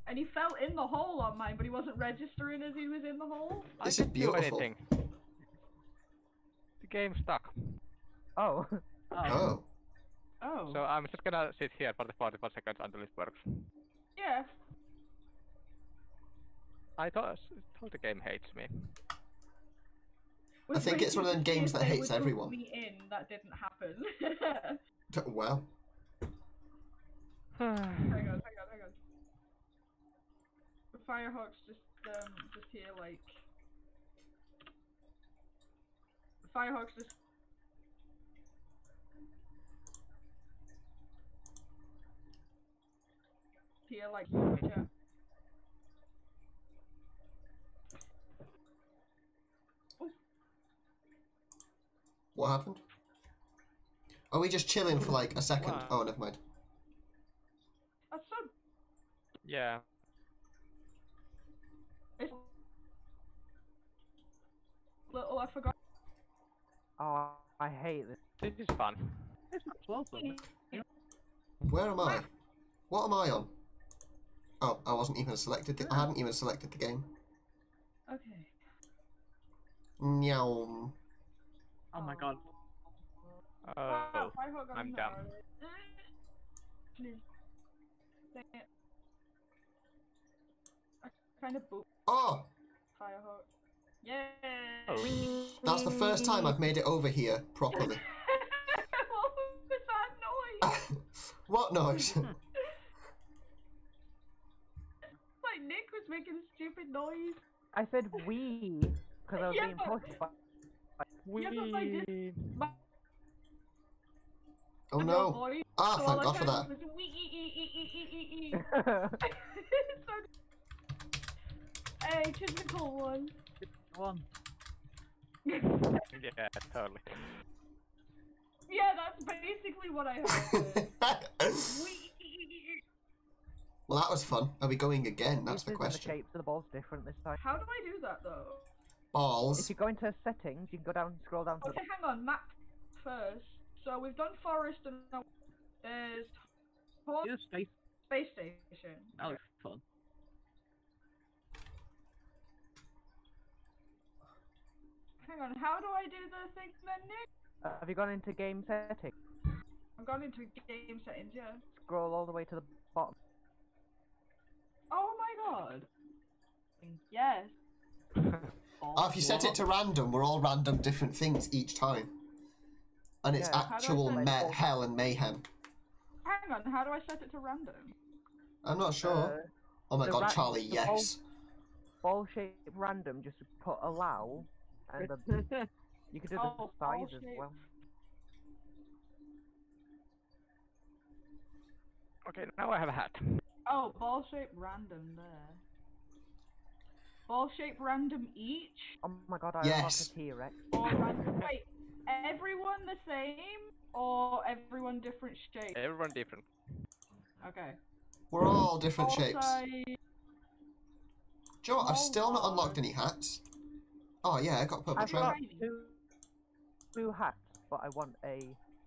and he fell in the hole on mine, but he wasn't registering as he was in the hole. I This is didn't do beautiful. anything. The game stuck. Oh, Oh. Oh. Oh. So I'm just gonna sit here for the 41 seconds until it works. yeah. I thought, thought the game hates me. I think it's one of them games that hates everyone. Me in, that didn't happen. (laughs) Well. hang on, hang on, hang on. The Firehawks just um just here like Firehawks just here like yeah. What happened? Are we just chilling for like a second? Wow. Oh, never mind. That's so Yeah. It's little oh, I forgot oh, I hate this. This is fun. It's not close. Where am I? Ah. What am I on? Oh, I wasn't even selected. The, I hadn't even selected the game. Okay. Meow. Oh my god. Oh. Firehawk got I'm in dumb. there. Please. Dang it. I kind of boop Oh, Firehawk. Yay! Oh. that's the first time I've made it over here properly. (laughs) what was that noise? (laughs) what noise? (laughs) like Nick was making a stupid noise. I said we because I was Yeah, being but- pushed. By... We... Yeah, but I did- My, Oh my no. voice, Ah, so all thank I God for heard that. Was hey, typical one. One. (laughs) Yeah, totally. Yeah, that's basically what I heard. (laughs) Well, that was fun. Are we going again? That's Pieces the question. The shapes of the balls different this time. How do I do that though? Balls. If you go into settings, you can go down, and scroll down to Okay, hang on, map first. So we've done forest and now there's space. space station. That looks fun. Hang on, how do I do the thing then, Nick? Uh, have you gone into game settings? I've gone into game settings, yeah. Scroll all the way to the bottom. Oh my god. Yes. (laughs) Oh, if you set it to random, we're all random different things each time. And it's Yeah, how do I actual set it? ma- hell and mayhem. Hang on, how do I set it to random? I'm not sure. Uh, oh my god, ra- Charlie, the yes. ball shape random, just put allow, and the, (laughs) you can do the Oh, ball size as shape. well. Okay, now I have a hat. Oh, ball shape random there. Ball shape random each? Oh my god, I Yes. unlock a T-Rex. (laughs) Wait, everyone the same? Or everyone different shape? Everyone different. Okay. We're all different Ball shapes. size- Do you know what? I've still not unlocked any hats. Oh yeah, I got purple I've trail. got two, two hats, but I want a.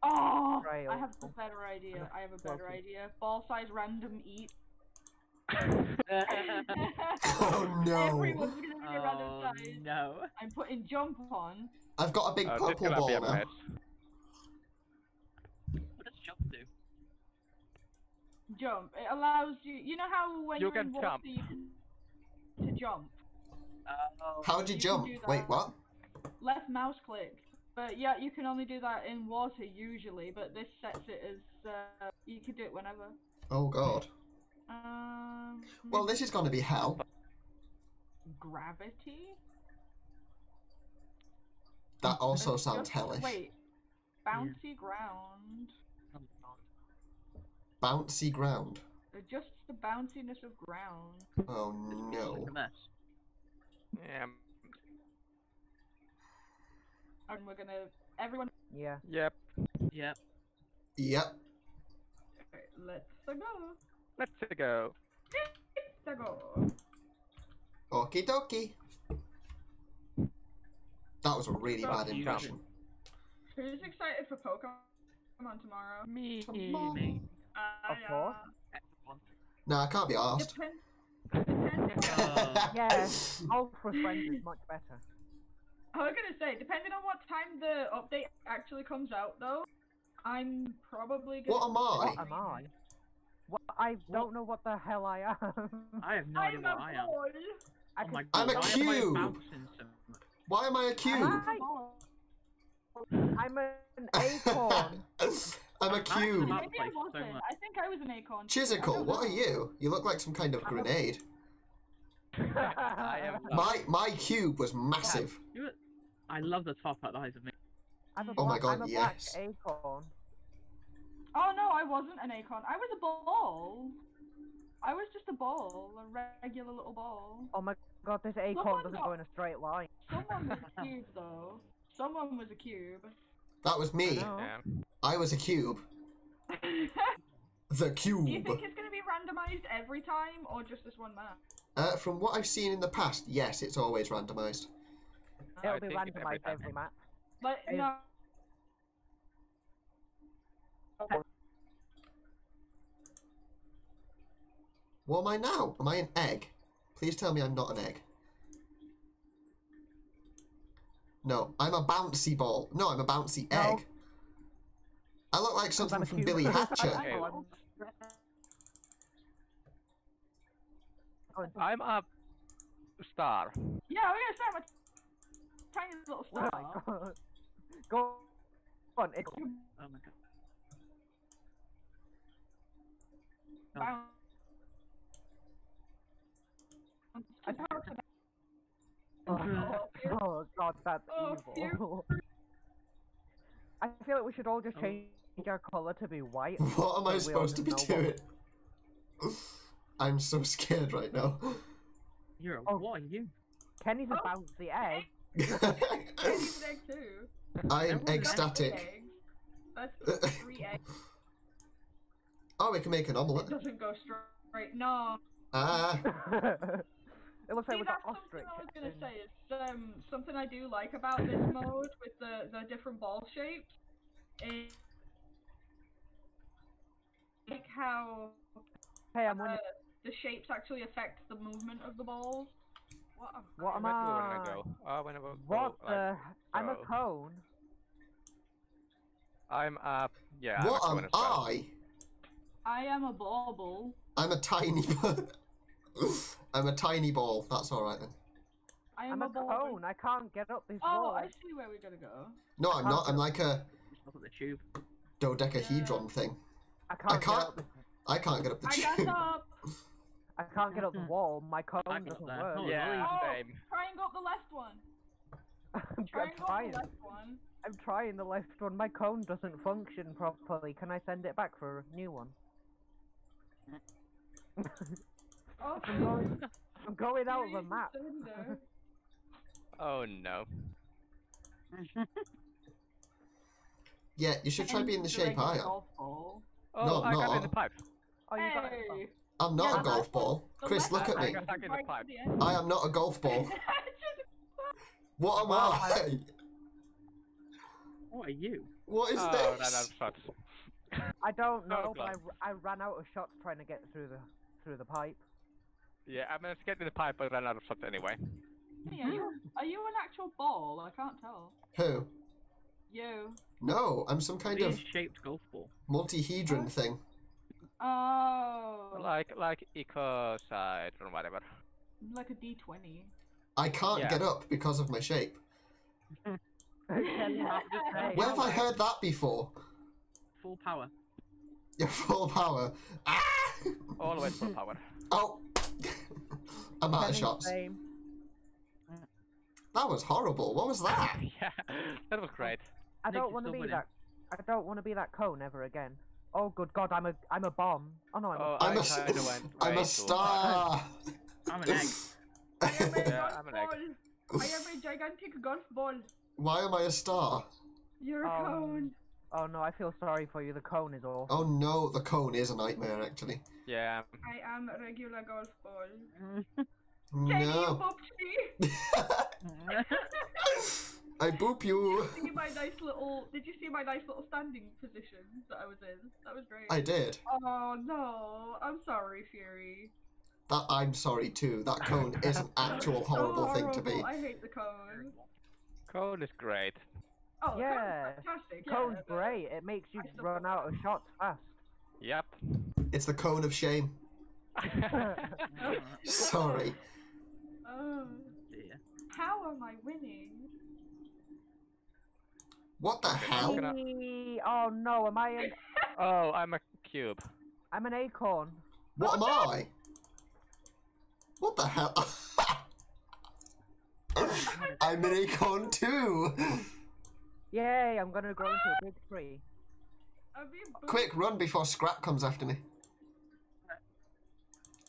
Oh, Trail. I have a better idea. I have a better Okay. idea. Ball size random eat. (laughs) Oh no! Everyone's gonna be a random oh size. no. I'm putting jump on. I've got a big Uh, purple gonna be a ball now. mess. What does jump do? Jump. It allows you. You know how when You are in water, jump. you can to jump. Oh, How'd you You jump? Wait, what? Left mouse click. But yeah, you can only do that in water usually. But this sets it as uh, you can do it whenever. Oh god. Um. Well, this is gonna be hell. gravity. That also It's sounds just- hellish. Wait. Bouncy ground. Bouncy ground. Just the bounciness of ground. Oh It's no. A mess. Yeah. And we're gonna. Everyone. Yeah. Yep. Yep. Yep. Let's go. Let's go. Let's go. Okie dokie. That was a really So bad cute. impression. Who's excited for Pokemon tomorrow? Me. Come on. Tomorrow. Me. Uh, Of course. Everyone. No, I can't be asked. Depend- depending (laughs) Uh, Uh, (laughs) yeah. (laughs) Golf with friends is much better. I was gonna say, depending on what time the update actually comes out, though, I'm probably gonna. What am I? What am I? What? I don't know what the hell I am. I have no idea I'm what a I am. boy. I Oh my can- I'm a god, why am cube. bouncing so? Why am I a cube? Hi. I'm an acorn. (laughs) I'm a cube. That Maybe I wasn't. I think I was an acorn. Chizzicle, what are you? You look like some kind of grenade. I am. (laughs) My my cube was massive. You- I love the top hat eyes of me. I'm a Oh my God, I'm a yes. black acorn. Oh no, I wasn't an acorn. I was a ball. I was just a ball, a regular little ball. Oh my god, this acorn Someone doesn't got- go in a straight line. Someone was a (laughs) cube though. Someone was a cube. That was me. I. Yeah. I was a cube. (laughs) The cube. Do cube. you think it's gonna be randomized every time, or just this one map? Uh, from what I've seen in the past, yes, it's always randomized. It'll be think every randomized every map. Like Hey. no. What am I now? Am I an egg? Please tell me I'm not an egg. No, I'm a bouncy ball. No, I'm a bouncy No. egg. I look like something from cube. Billy (laughs) Hatcher. I Okay. know. I'm a star. Yeah, we're gonna start with tiny little star. Oh my star. god. Go on, acorn. Oh my god. Bounce. Oh, oh, oh, oh, oh god, that's Oh, evil. I feel like we should all just Oh. change our colour to be white. What am I so we all supposed to just be know doing? I'm so (laughs) scared right now. You're a, Oh. what are you? (laughs) Kenny's a Oh. bouncy egg. He's an egg too. I am Everyone That's ecstatic. That's (laughs) three eggs. Oh, we can make an omelette. It omelette. doesn't go straight. No. Ah, it looks like See, we got that's something I was gonna in- say. It's um something I do like about this mode with the the different ball shapes. Is like how Hey, I'm uh, winning. The shapes actually affect the movement of the balls. What? What am Where do I I? wanna go? Oh, I wanna go. What like, the? I'm a cone. I'm a yeah. I'm what a am. I? I am a bauble. I'm a tiny. (laughs) I'm a tiny ball. That's all right then. I I'm a a bauble. cone. I can't get up this Oh, wall. I see where we're gonna go. No, I'm not. I'm like a Look at the tube. dodecahedron thing. I can't, can't- get up. I can't get up the I got tube. up. (laughs) I can't get up the wall. My cone doesn't work. Oh, Yeah, Oh. same. Try and go up the left one. (laughs) I'm Try and go up trying. the left one. I'm trying the left one. My cone doesn't function properly. Can I send it back for a new one? Oh, (laughs) I'm going, I'm going out of the map. Oh no. Yeah, you should try being the shape I regular am. golf. Oh, No, I got no. in the pipe. Oh, you got it. Hey. I'm not Yeah, a golf ball. the Chris, look at me. got stuck in the right pipe. to the end. I am not a golf ball. (laughs) What am Well, I? (laughs) What are you? What is oh, this? I'm shots. I don't oh, know, Oh, but I, God. r- I ran out of shots trying to get through the through the pipe. Yeah, I managed to get through the pipe, but ran out of shots anyway. Hey, Are you, are you an actual ball? I can't tell. Who? You. No, I'm some kind Weird of shaped golf ball. multihedron thing. Oh, Like like ecocide or whatever. like a D20. I can't Yeah. get up because of my shape. Kenny, I'm just saying. Where have I heard that before? Full power. Yeah, (laughs) full power. Ah! Always full power. (laughs) Oh! (laughs) I'm out of shots. That was horrible. What was that? yeah, that was great. I Nick don't want to be winning. that. I don't want to be that cone ever again. Oh good God, I'm a I'm a bomb. Oh no, I'm Oh, a I'm I a, kinda went I'm a star. (laughs) I'm an egg. (laughs) I am a Yeah, golf I'm an egg. ball. I am a gigantic golf ball. Why am I a star? You're a Um, cone. Oh no, I feel sorry for you. The cone is awful. Oh no, the cone is a nightmare actually. Yeah. I am a regular golf ball. (laughs) Kenny, you No. me. I boop you. Did you see my nice little? Did you see my nice little standing position that I was in? That was great. I did. Oh no, I'm sorry, Fury. That I'm sorry too. That cone (laughs) is an actual So horrible thing to be. horrible. I hate the cone. Cone is great. Oh, Yeah. yeah. fantastic. Cone's but- great. It makes you run out of shots fast. Yep. It's the cone of shame. (laughs) (laughs) Sorry. Oh, Dear. how am I winning? What the hell? gonna- Eee, Oh no, am I an (laughs) oh, I'm a cube. I'm an acorn. What am I? What the hell? (laughs) I'm an acorn too. Yay, I'm gonna grow into a big tree. I'm being bullied. Quick, run before Scrap comes after me.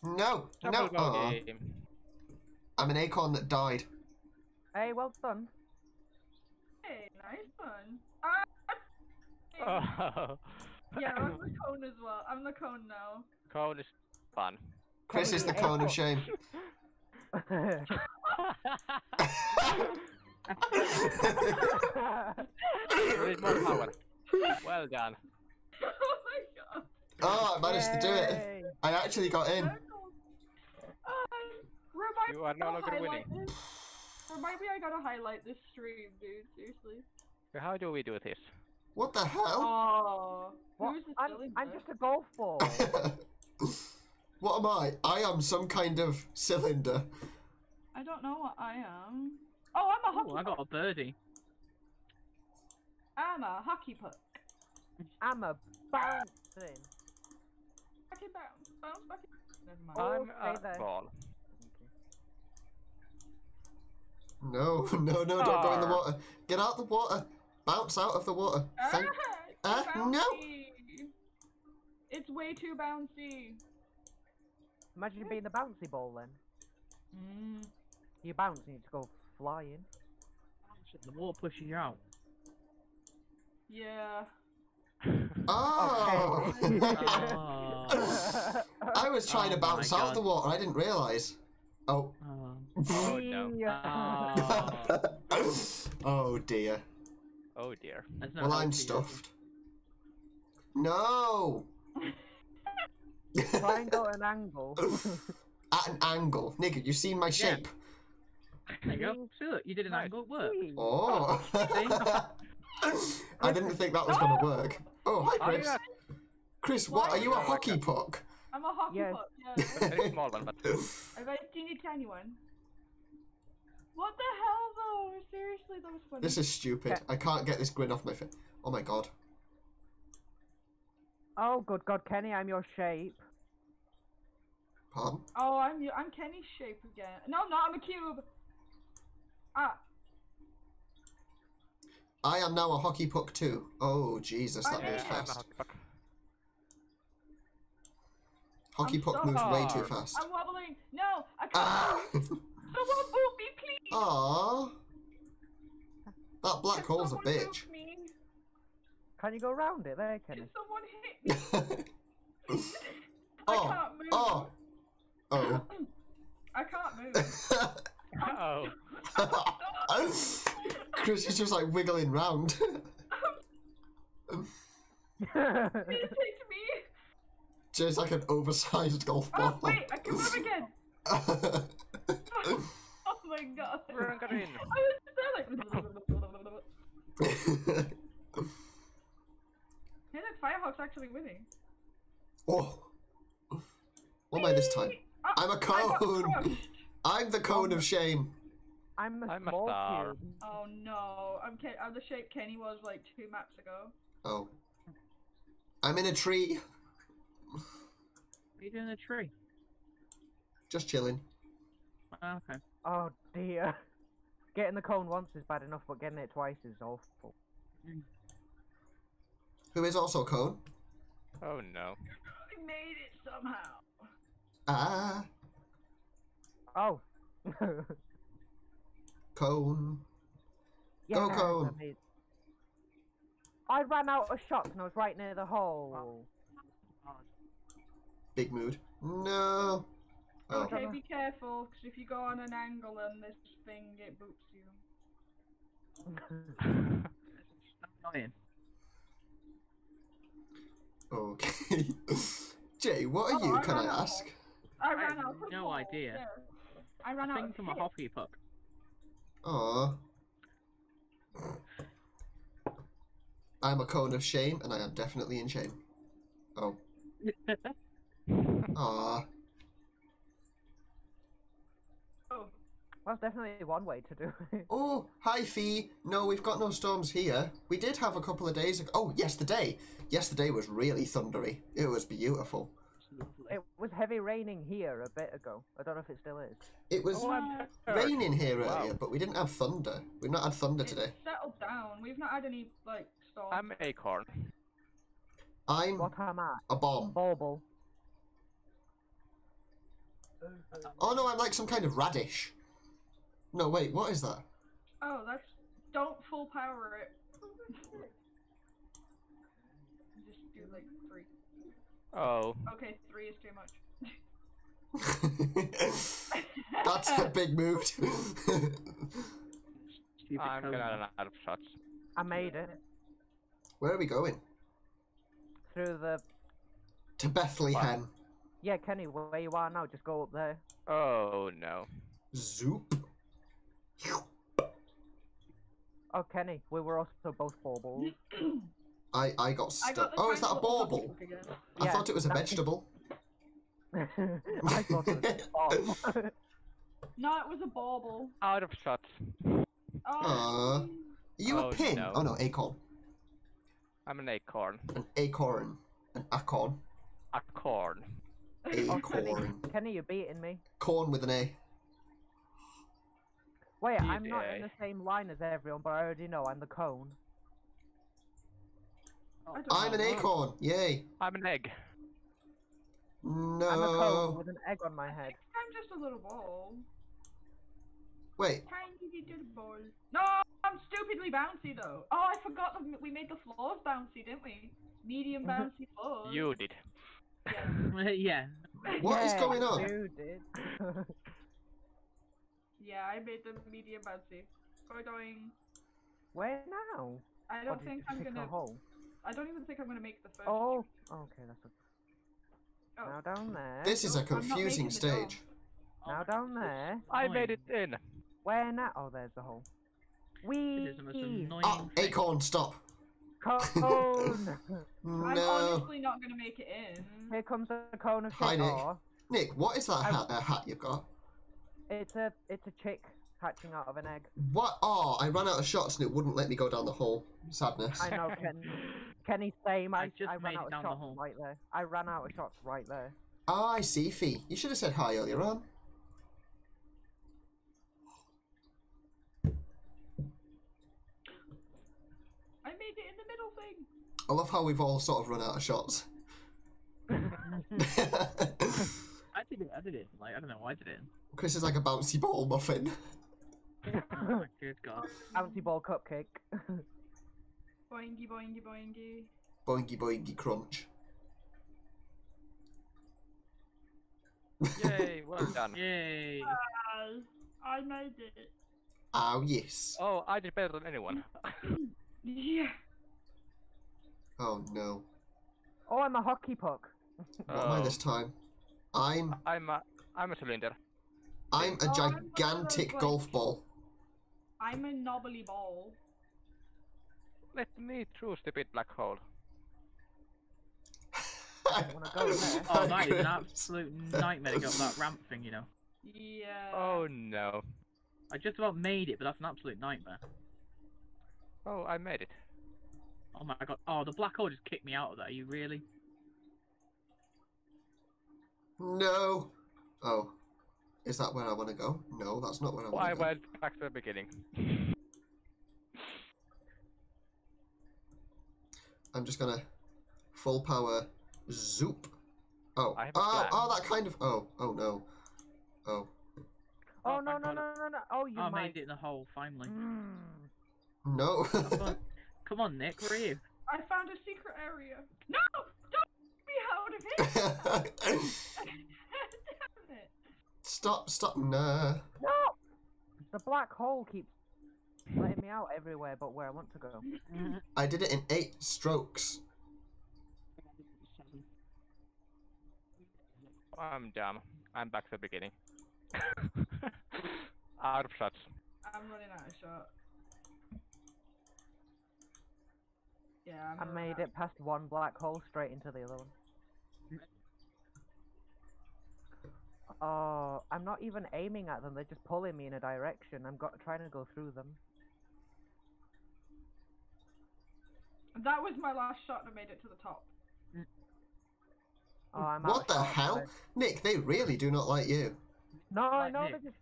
No, no. Double go Aw. game. I'm an acorn that died. Hey, well done. Hey, nice one. Ah! Oh. (laughs) Yeah, I'm the cone as well. I'm the cone now. Cone is fun. Chris is the cone of shame. (laughs) You need more power. Well done. oh my god. oh, I managed to do it. I actually got in. Uh, You are me no to longer highlight winning. This. Remind me I gotta highlight this stream, dude. Seriously. How do we do this? What the hell? Oh. What? Who's I'm, I'm just a golf ball. (laughs) what am I? I am some kind of cylinder. I don't know what I am. Oh, I'm a hockey Ooh, I got a puck. birdie. I'm a hockey puck. I'm a bouncing. Hockey bounce. Bounce back. in- Never mind. I'm stay a there. ball. No, (laughs) no, no, don't go in the water. Get out the water. Bounce out of the water. Thank Ah, Uh, no. It's way too bouncy. Imagine being the bouncy ball then. Mm. You bounce and you just go flying. The water pushing you out. Yeah. (laughs) Oh! Oh. (laughs) I was trying to Oh my bounce out God. the water. I didn't realise. Oh. Oh. Oh no. Oh. (laughs) oh dear. Oh dear. There's no Well, I'm for you. stuffed. No! (laughs) Try and at an angle. (laughs) At an angle. Nigga, you've seen my shape. There you go. See, look, you did an Nice. angle. It worked. Oh. (laughs) I didn't think that was going to work. Oh, hi, Oh, Chris. yeah. Chris, what? Are you a hockey puck? I'm a hockey Yes. puck. Yeah. Very small one, but A very teeny tiny one. What the hell, though? Seriously, that was funny. This is stupid. I can't get this grin off my face. Oh my god. Oh, good God, Kenny, I'm your shape. Pardon? Oh, I'm you. I'm Kenny's shape again. No, I'm not. I'm a cube. Ah, I am now a hockey puck too. Oh, Jesus, that I moves am. yeah, I'm a fast. hockey puck. Hockey I'm puck so moves way too fast. I'm wobbling. No, I can't. Ah! move. (laughs) Someone boot me, please. Aww. That black Can hole's a someone boot bitch. me? Can you go round it there, Kenny? Can someone hit (laughs) me? (laughs) I oh, can't move. oh, oh. I can't move. (laughs) Oh. Chris is just like wiggling round. Please hit me. just like an oversized golf Oh, ball. wait, I can move again. Oh my god. Run, get. I was there like. (laughs) Hey, look, Firehawk's actually winning. oh, my this time? Ah, I'm a I got cone. I'm the cone of shame. I'm a I'm a star. cube. Oh no, I'm, Ke- I'm the shape Kenny was like two maps ago. Oh. I'm in a tree, What are you doing in the tree? just chilling. Oh, okay. Oh dear. (laughs) Getting the cone once is bad enough, but getting it twice is awful. Who is also cone? Oh no. I made it somehow. Ah, Oh. (laughs) cone. yes, I cone. made- I ran out of shots and I was right near the hole. Big mood. No. Oh. Okay, be careful, because if you go on an angle and this thing, it boots you. (laughs) Annoying. Okay. (laughs) Jay, what are Oh, you, I can I out. ask? I I ran have out of no balls, idea. yeah. I ran out Thing of from a hit. hockey puck. Aw. I'm a cone of shame, and I am definitely in shame. Oh. (laughs) Aw. Oh, That's definitely one way to do it. (laughs) Oh, hi Fee. No, we've got no storms here. We did have a couple of days ago. Oh, yesterday. Yesterday was really thundery. It was beautiful. It was heavy raining here a bit ago. I don't know if it still is. It was Oh, raining here Wow. earlier, but we didn't have thunder. We've not had thunder it's today. settled down. We've not had any, like, storms. I'm acorn. I'm What am I? a bomb. Bauble. Oh no, I'm like some kind of radish. No, wait, what is that? Oh, that's... Don't full power it. Just do, like, three. Oh. Okay, three is too much. (laughs) That's a big mood. Stupid I'm cone. gonna run out of shots. I made it Where are we going? through the. To Bethlehem. Yeah, Kenny, where you are now, just go up there. Oh no. Zoop. Oh, Kenny, we were also both baubles. (clears throat) I, I got stuck. Oh, is that a tiny bauble? hockey puck again. I Yeah, thought it was a that- vegetable. (laughs) (laughs) I thought it was a bomb. (laughs) No, it was a bauble. Out of shots. Oh, Aw. Are you Oh, a pin? no. Oh no, acorn. I'm an acorn. An acorn. An acorn. A corn. oh, Kenny, Acorn. Kenny, you're beating me. Corn with an A. Wait, I'm not in the same line as everyone, but I already know I'm the cone. Oh, I'm an know. acorn. Yay. I'm an egg. No. I'm a cone with an egg on my head. I'm just a little ball. Wait. Tiny little ball. No, I'm stupidly bouncy though. Oh, I forgot that we made the floors bouncy, didn't we? Medium (laughs) bouncy floors. You did. yeah. (laughs) (laughs) What is Yeah, going on? You did. Yeah, I made the medium bouncy. We're going. Where now? I don't did think I'm pick a gonna. hole? I don't even think I'm gonna make the first. Oh, okay, that's a... Oh. Now down there. This is a I'm not confusing making the stage. Now down there. I made it in. Where now? Oh, there's the hole. It Wee! is the most annoying Ah, thing. acorn, stop. Cone! (laughs) I'm No. honestly not gonna make it in. Here comes the cone of Hi. Nick. Nick, what is that hat, uh, hat you've got? It's a it's a chick hatching out of an egg. What? Oh, I ran out of shots and it wouldn't let me go down the hole. Sadness. I know, Ken. (laughs) Kenny, same. I, I just I made ran it out of down the shots right there. I ran out of shots right there. Ah, I see, Fee. You should have said hi earlier on. I made it in the middle thing. I love how we've all sort of run out of shots. (laughs) (laughs) I did it. I did it. Like I don't know why I did it. Chris is like a bouncy ball muffin. (laughs) Oh good god. Bouncy ball cupcake. (laughs) Boingy boingy boingy. Boingy boingy crunch. Yay, (laughs) well done. Yay. Yes, I made it. Oh, yes. Oh, I did better than anyone. Yeah. Oh, no. oh, I'm a hockey puck. What am I Oh, this time? I'm I'm a, I'm a cylinder. I'm a Oh, I'm one gigantic golf ball. I'm a knobbly ball. Let me through stupid black hole. (laughs) wanna go there. Oh, that is an absolute nightmare to go up that ramp thing, you know. Yeah. Oh no. I just about made it, but that's an absolute nightmare. Oh, I made it. Oh my god. Oh, the black hole just kicked me out of there. You really? No. Oh. Is that where I want to go? No, that's not where I Oh, want to go. went back to the beginning. I'm just gonna full power zoop. Oh, I have a oh, plan. oh, that kind of. Oh, oh no. Oh, Oh Oh, no no no no no! Oh, you I might. made it in the hole finally. Mm. no. (laughs) Come on, Nick. Where are you? I found a secret area. No! Don't be out of it! Damn it! stop, stop, nah. No! The black hole keeps letting me out everywhere but where I want to go. I did it in eight strokes. I'm dumb. I'm back to the beginning. (laughs) Out of shots. I'm running out of shot. Yeah, I'm I made out. it past one black hole straight into the other one. Oh, I'm not even aiming at them. They're just pulling me in a direction. I'm got trying to go through them. That was my last shot and I made it to the top. Mm. Oh, I'm What the hell? guys. Nick, they really do not like you. No, Like no, Nick. they're just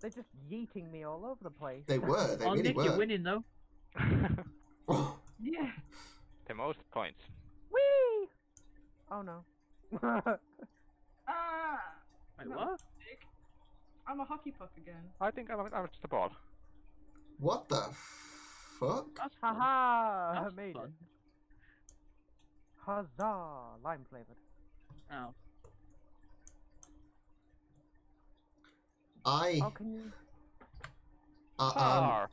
they're just yeeting me all over the place. They were, they oh, really Nick, you're winning though. (laughs) Yeah. the most points. Whee! Oh no. (laughs) Wait, No. what? Dick. I'm a hockey puck again. I think I'm, I'm just the ball. what the fuck? That's. Haha! I made fun. it. Huzzah! Lime flavored. Oh. I, Oh, can you? I um, Car.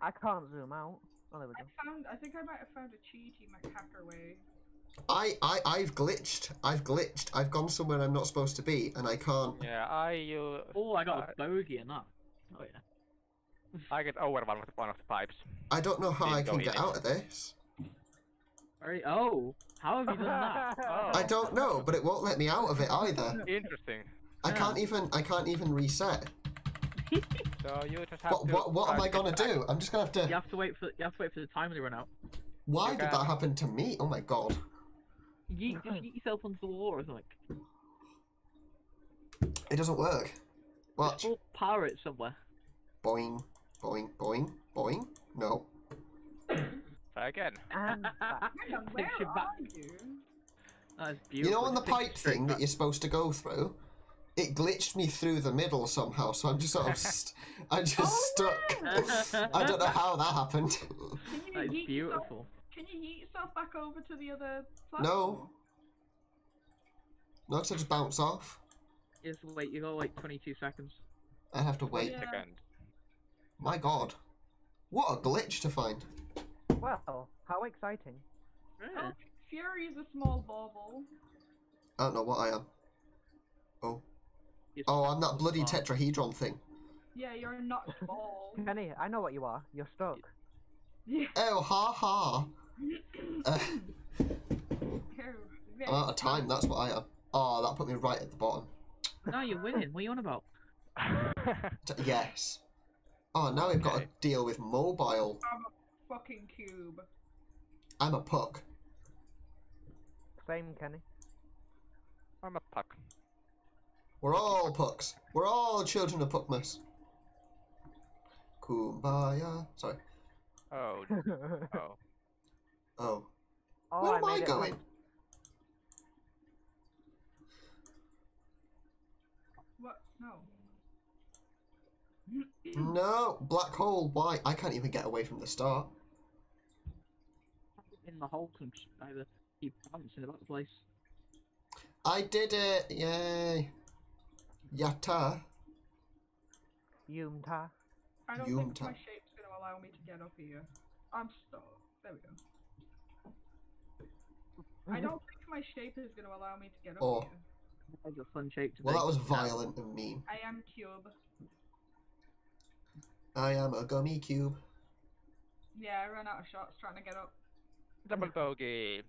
I can't zoom out. Oh, there we I found. I think I might have found a cheaty McHacker way. I, I, I've glitched. I've glitched. I've gone somewhere I'm not supposed to be, and I can't. Yeah, I uh, Oh, I got Uh, a bogey enough. Oh yeah. (laughs) I get over one of the, one of the pipes. I don't know how Didn't I can get it. out of this. Very. Oh, how have you done that? (laughs) Oh. I don't know, but it won't let me out of it either. Interesting. I Yeah. can't even. I can't even reset. (laughs) So you just have What, to. what, what am I gonna do? I'm just gonna have to. You have to wait for you have to wait for the timer to run out. Why You did can- that happen to me? Oh my god. Yeet, just yeet yourself onto the wall or something. It doesn't work. Watch. Full power it somewhere. Boing, boing, boing, boing. No. Try again. (laughs) And back. (laughs) Hang on, where you are back. you? That is You know on the Just takes you pipe straight thing that you're supposed to go through? It glitched me through the middle somehow, so I'm just sort of. (laughs) St- I'm just Oh, stuck. I don't know how that happened. Can you That is beautiful. Yourself, can you yeet yourself back over to the other platform? no. No, 'cause I just bounce off. Just wait. You got like 22 seconds. I have to oh, wait. Yeah. Second. My god. What a glitch to find. Well, how exciting! Yeah. Oh, Fury is a small bauble. I don't know what I am. Oh. Just- Oh, I'm that bloody Oh. tetrahedron thing. Yeah, you're not small. (laughs) Kenny, I know what you are. You're stuck. yeah. Oh, ha ha. Uh, I'm out of time, that's what I am. Oh, that put me right at the bottom. No, you're winning. What are you on about? (laughs) Yes. Oh, now we've got to deal with mobile. I'm a fucking cube. I'm a puck. Same, Kenny. I'm a puck. We're all pucks. We're all children of Puckmas. Kumbaya. Sorry. Oh, (laughs) oh. Oh. oh, Where I am I made it going? What? No. (clears throat) No, black hole. Why? I can't even get away from the star. In the hole and sh- either keep bouncing about the place. I did it. Yay. Yatta. Yumta. I don't You think tap. my shape's gonna allow me to get up here. I'm stuck. There we go. I mm-hmm. don't think my shape is gonna allow me to get up Oh. here. That's a fun shape to Well, take. that was violent and mean. I am cube. I am a gummy cube. Yeah, I ran out of shots trying to get up. Double bogey.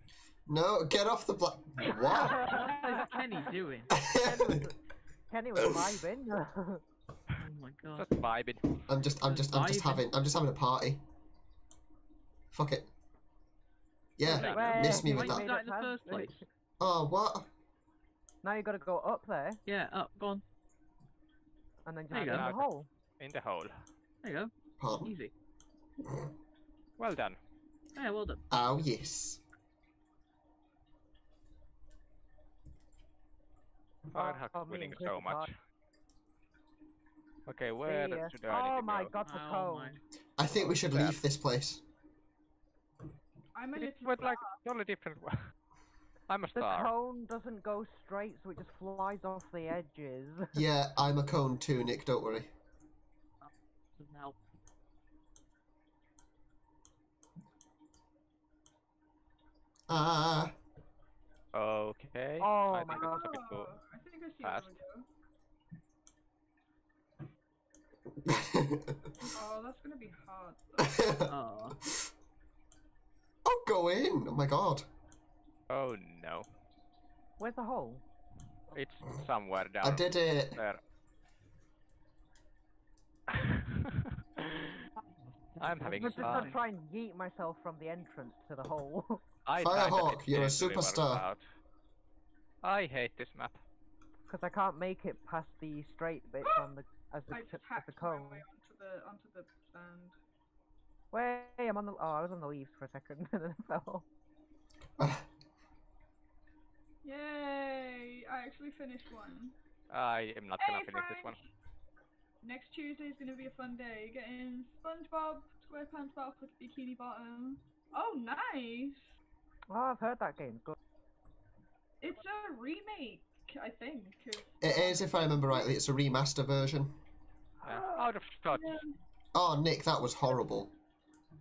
No, get off the black. What? (laughs) What is Kenny doing? (laughs) Kenny was, vibing. (laughs) Oh my god. Just vibing. I'm just, I'm just, I'm just having, I'm just having a party. Fuck it. Yeah, Wait, miss me why with you that. in the first place? Oh, what? Now you gotta go up there Yeah, up, go on. and then just There in you the go. hole. In the hole. There you go. Pardon. Easy. Well done. Yeah, well done. Oh, yes. Firehawk's oh, oh me winning so Chris much. Okay, where ya. should I Oh my go? god, the Oh my. cone. I think we should leave this place. I'm a It's little with like totally different. (laughs) I'm a The cone doesn't go straight, so it just flies off the edges. (laughs) Yeah, I'm a cone too, Nick. Don't worry. Doesn't help. Ah. Okay. Oh I my God. it's a bit too- Oh, I think I see fast. where we go. Oh, that's gonna be hard. though. Oh. Oh, go in. Oh my god. Oh no. Where's the hole? It's somewhere down I did it. there. (laughs) I'm having I'm just gonna fun. try and yeet myself from the entrance to the hole. (laughs) I Firehawk, you're a superstar. I hate this map. Because I can't make it past the straight bits (gasps) on the as the I tip of the hacked my cone. way onto the onto the stand. Wait, I'm on the. Oh, I was on the leaves for a second (laughs) and then I fell. (laughs) Yay! I actually finished one. I am not gonna Hey, finish this one. Next Tuesday is gonna be a fun day. Getting SpongeBob SquarePants Battle for Bikini Bottom. Oh, nice! Oh, I've heard that game's good. It's a remake, I think. of- It is, if I remember rightly. It's a remaster version. Yeah. Out of shot. Yeah. Oh, Nick, that was horrible.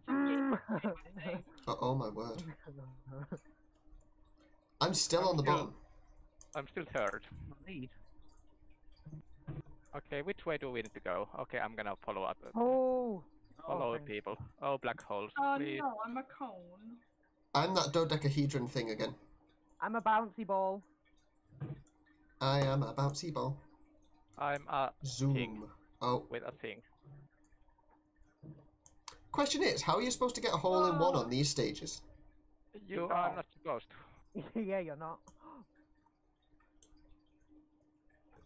Oh, oh my word. I'm still on the Still- bottom. I'm still third. Not. Okay, which way do we need to go? Okay, I'm gonna follow up. uh, oh. Follow thank- people. Oh, black holes. Oh please. no, I'm a cone. I'm that dodecahedron thing again. I'm a bouncy ball. I am a bouncy ball. I'm a Zoom. King. Oh. with a thing. The question is, how are you supposed to get a hole in one on ah. these stages? You ah. are not supposed to. (laughs) yeah, you're not.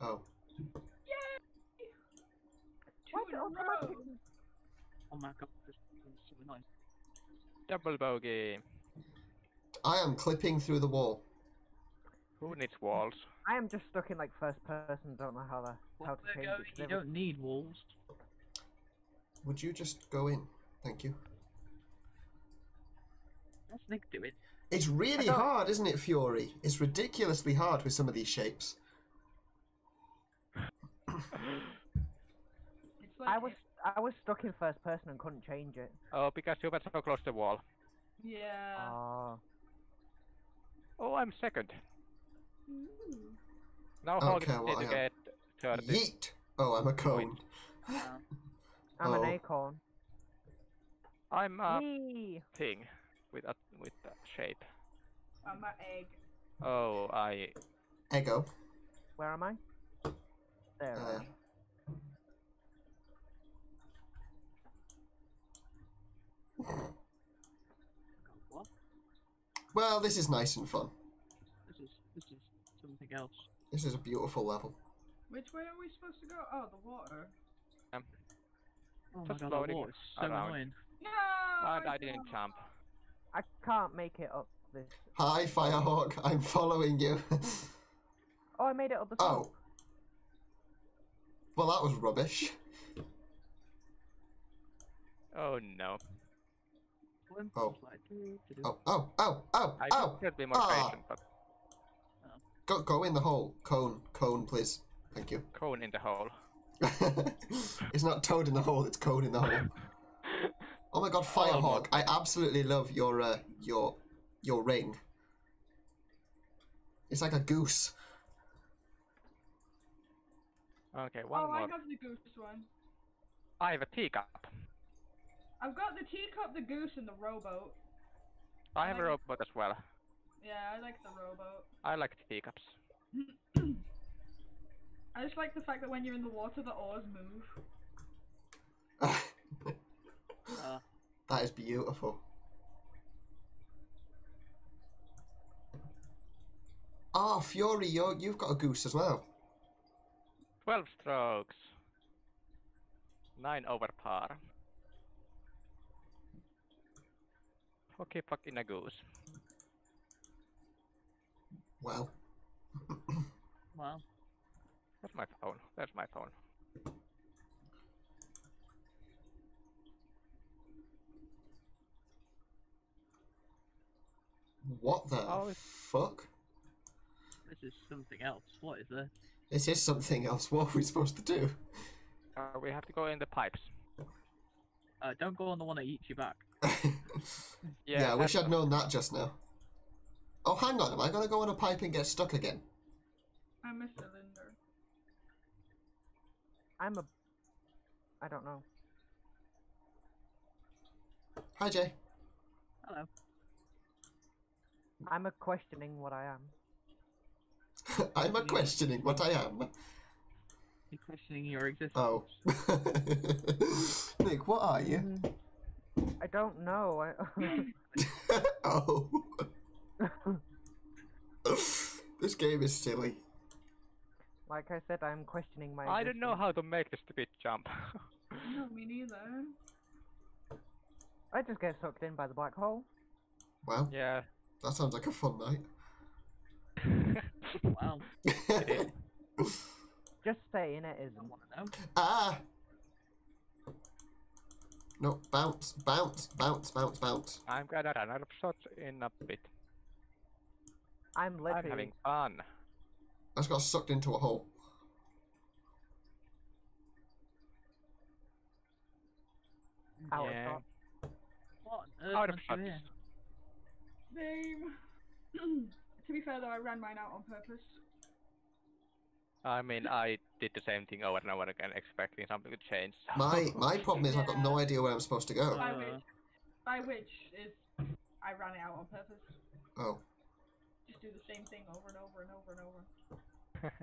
Oh. Yay! Two in a row. Oh my god, this is so annoying. Double bogey. I am clipping through the wall. Who needs walls? I am just stuck in like first person. Don't know how the how Well, to change you go. it. 'cause You don't need walls. Would you just go in? Thank you. What's Nick doing? It's really hard, isn't it, Fury? It's ridiculously hard with some of these shapes. I was I was stuck in first person and couldn't change it. Oh, because you were so close to the wall. Yeah. Ah. Oh, I'm second. Ooh. Now how Okay, did well, you I get third? Yeet! Oh, I'm a cone. Uh, (laughs) I'm Oh. an acorn. I'm a Whee! thing with a with a shape. I'm an egg. Oh, I Ego. Where am I? There. I Uh, am. what? Well, this is nice and fun. This is this is something else. This is a beautiful level. Which way are we supposed to go? Oh, the water. am. Oh my Just god, floating that water is so around. annoying. No! and I didn't jump. I can't make it up this. Hi, Firehawk. I'm following you. Oh, I made it up the top. oh. Well, that was rubbish. Oh no. Swim, Oh. slide through, to do- Oh, oh, oh, oh, I oh! should be more Ah. patient, but Go, go in the hole. Cone, cone, please. Thank you. cone in the hole. (laughs) it's not toad in the hole, it's cone in the hole. (laughs) Oh my god, Firehawk! I absolutely love your uh, your your ring. It's like a goose. Okay, one Oh, I more. have the goose one. I have a teacup. I've got the teacup, the goose, and the rowboat. I have a rowboat as well. Yeah, I like the rowboat. I like teacups. (clears throat) I just like the fact that when you're in the water, the oars move. (laughs) Uh, that is beautiful. Ah, Fury, you're, you've got a goose as well. 12 strokes. 9 over par. Okay, fucking a goose. Well, well, Where's my phone? There's my phone. What the Oh, fuck? this is something else. What is this? This is something else. What are we supposed to do? Uh, we have to go in the pipes. Uh, don't go on the one that eats you back. (laughs) yeah, I wish I'd known that just now. Oh, hang on. Am I going to go on a pipe and get stuck again? I'm a cylinder. I'm a. I don't know. Hi, Jay. Hello. I'm a questioning what I am. (laughs) I'm a questioning what I am. You're questioning your existence. Oh. (laughs) Nick, what are you? Mm-hmm. I don't know. I, (laughs) oh. this game is silly. like I said, I'm questioning my. I don't know how to make the stupid jump. No, me neither. I just get sucked in by the black hole. Well, yeah. That sounds like a fun night. (laughs) Wow. (laughs) Just saying it I isn't. one of them. ah! No, bounce, bounce, bounce, bounce, bounce. I'm gonna run out of shots in a bit. I'm I'm literally. having fun. I just got sucked into a hole. out of yeah. shot. What on earth Out of shots. You here? Same. to be fair though, I ran mine out on purpose. I mean, I did the same thing over and over again, expecting something to change. so- (laughs) My my problem is I've got no idea where I'm supposed to go. By which, by which is, I ran it out on purpose. Oh. Just do the same thing over and over and over and over. (laughs)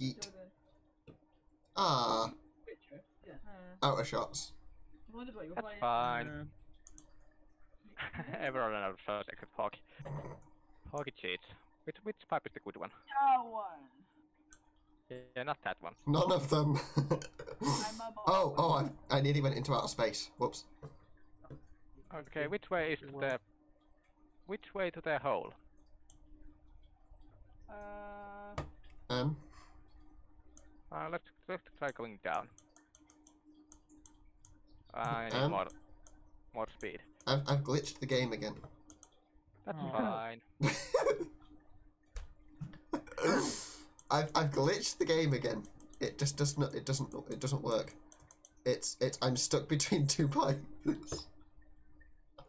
Yeet. Ah, picture. Yeah. Uh, out of shots. I wondered what you were That's playing. fine. (laughs) Everyone ran out of shots except Hawk. Hawky cheats. Which which pipe is the good one? That one. Yeah, not that one. None of them. I'm a (laughs) oh, oh, I, I nearly went into outer space. Whoops. Okay, which way is the which way to the hole? Uh, Um, Uh, let's let's try going down. I need Um. more more speed. I've, I've glitched the game again. That's Oh. fine. (laughs) I've I've glitched the game again. It just does not. It doesn't. It doesn't work. It's it's. I'm stuck between two pipes.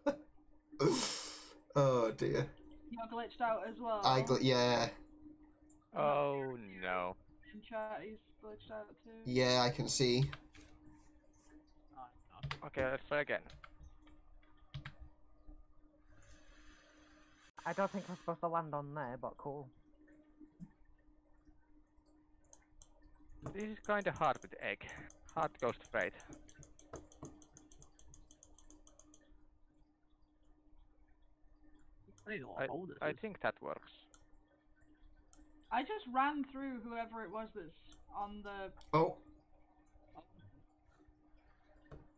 (laughs) oh dear. you're glitched out as well. I gl- yeah Oh no. In chat, he's glitched out too. yeah I can see. oh, Okay, let's try again. I don't think I'm supposed to land on there, but cool. This is kinda hard with the egg. Hard goes straight. I need a lot I. I think that works. I just ran through whoever it was that's on the. Oh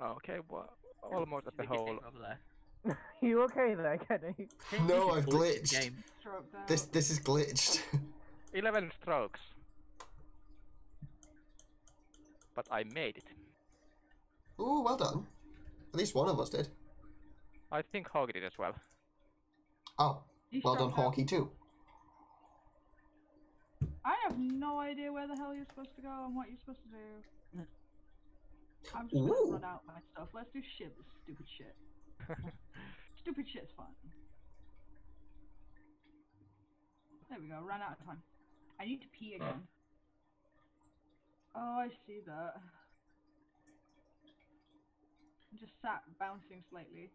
Okay, well, almost at the Big game hole. over there. (laughs) you okay there, Kenny? No, I've glitched. Game. Stroked out. this this is glitched. (laughs) 11 strokes. But I made it. Ooh, well done. At least one of us did. I think Hoggy did as well. Oh, He well done, stroked out. Hawky too. I have no idea where the hell you're supposed to go and what you're supposed to do. I'm just gonna run out my stuff. Let's do shit. This stupid shit. (laughs) stupid shit's fun. There we go. Ran out of time. I need to pee again. Oh, I see that. Just sat bouncing slightly.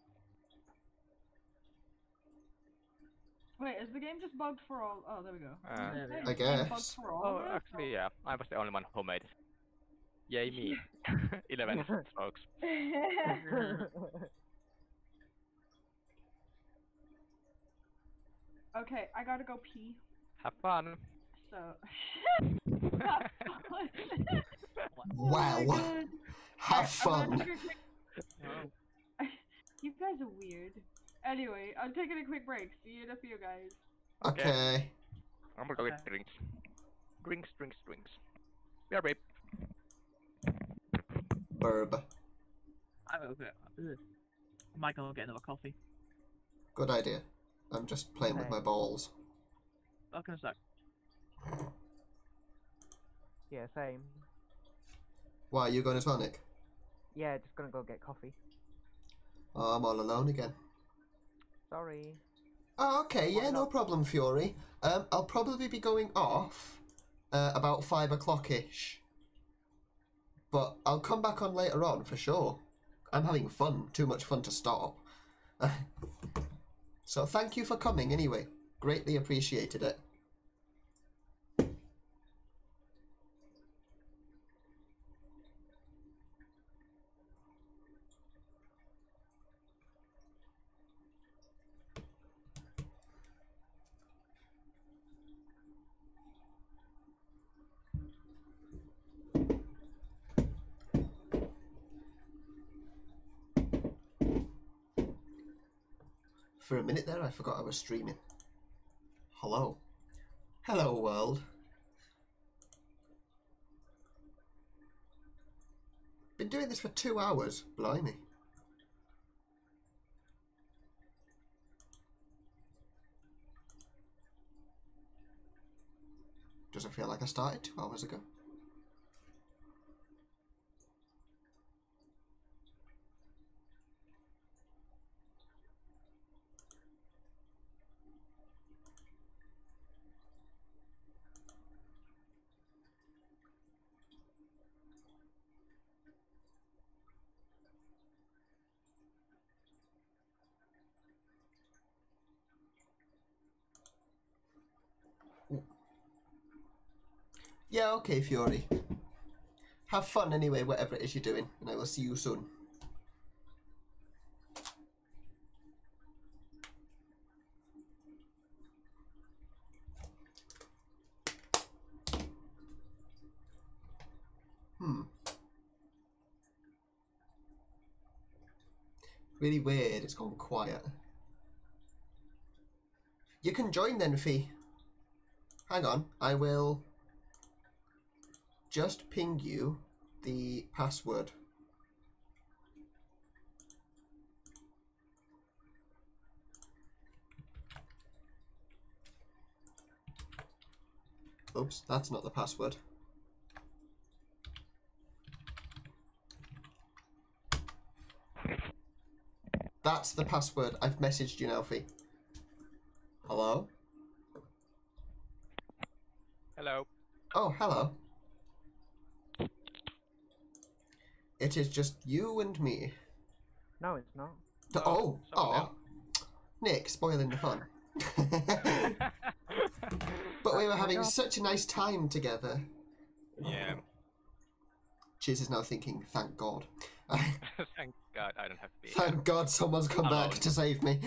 Wait, is the game just bugged for all? Oh, there we go. Uh, There we Hey, go. I is bugged guess. For all oh, actually, yeah. I was the only one who made it. Yay me. (laughs) 11 (laughs) folks. (laughs) okay, I gotta go pee. Have fun. So. That's fun. Oh Wow. God. Have fun. gonna take a quick- You guys are weird. Anyway, I'm taking a quick break. See you in a few guys. Okay. I'm gonna go get drinks. Drinks, drinks, drinks. We are babe. Burb. I will get. ugh. Michael will get another coffee. Good idea. I'm just playing with my balls. Back in a yeah, same. Why, are you going as well, Nick? Yeah, just gonna go get coffee. Oh, I'm all alone again. Sorry. Oh, okay, yeah, no problem, Fury. Um, I'll probably be going off uh, about five o'clock ish. But I'll come back on later on for sure. I'm having fun, too much fun to stop. (laughs) so thank you for coming anyway. Greatly appreciated it. For a minute there, I forgot I was streaming. Hello. Hello, world. Been doing this for two hours. Blimey. Doesn't feel like I started two hours ago. Yeah, okay, Fury. Have fun anyway, whatever it is you're doing, and I will see you soon. Hmm. Really weird, it's gone quiet. You can join then, Fee. Hang on, I will just ping you the password. Oops, that's not the password. That's the password. I've messaged you now, Fee. Hello? Hello. Oh, hello. It is just you and me. No, it's not. D- Oh, Oh, oh, Nick, spoiling the fun. (laughs) but we were having such a nice time together. yeah. Chiz is now thinking, thank God. (laughs) Thank God I don't have to be. thank God someone's come back Alone. to save me.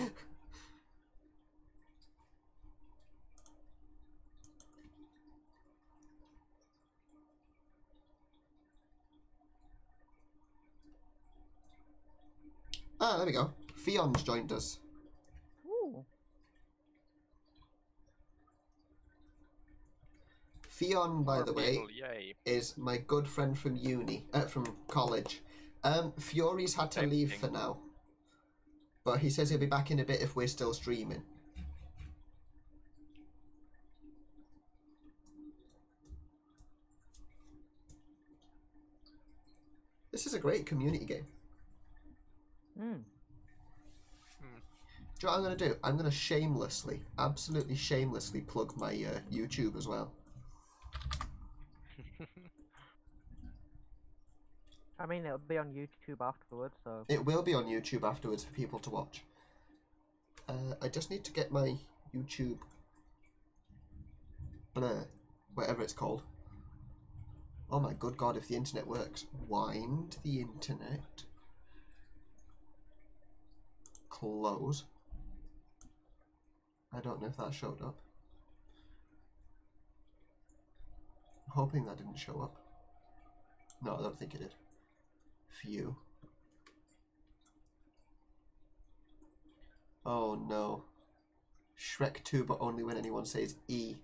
Ah, there we go. Fion's joined us. Ooh. Fion, by More the way, people, Yay. is my good friend from uni, uh, from college. Um, Fury's had to Same leave thing. for now, but he says he'll be back in a bit if we're still streaming. This is a great community game. Hmm. Do you know what I'm going to do? I'm going to shamelessly, absolutely shamelessly plug my uh, YouTube as well. (laughs) I mean, it'll be on YouTube afterwards, so. It will be on YouTube afterwards for people to watch. Uh, I just need to get my YouTube blur, whatever it's called. Oh my good god, if the internet works. Wind the internet. Close. I don't know if that showed up. I'm hoping that didn't show up. No, I don't think it did. View. Oh no. Shrek 2, but only when anyone says E.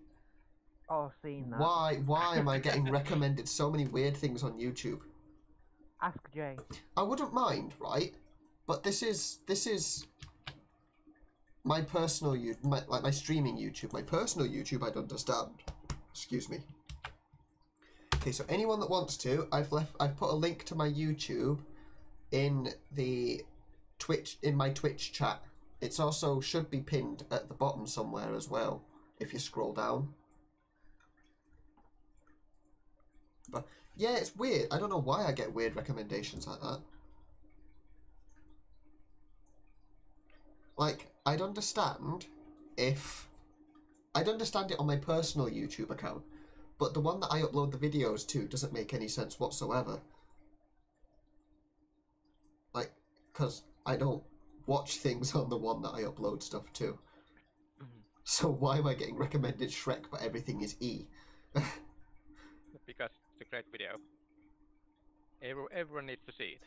Oh, seen that. Why? Why am I (laughs) getting recommended so many weird things on YouTube? Ask Jay. I wouldn't mind, right? But this is this is my personal you my, like my streaming YouTube. My personal YouTube, I'd understand. Excuse me. Okay, so anyone that wants to, I've left. I've put a link to my YouTube in the Twitch in my Twitch chat. It's also should be pinned at the bottom somewhere as well if you scroll down. But yeah, it's weird. I don't know why I get weird recommendations like that. Like, I'd understand if I'd understand it on my personal YouTube account, but the one that I upload the videos to doesn't make any sense whatsoever. Like, because I don't watch things (laughs) on the one that I upload stuff to. Mm-hmm. So why am I getting recommended Shrek but everything is E? (laughs) Because it's a great video. Everyone needs to see it.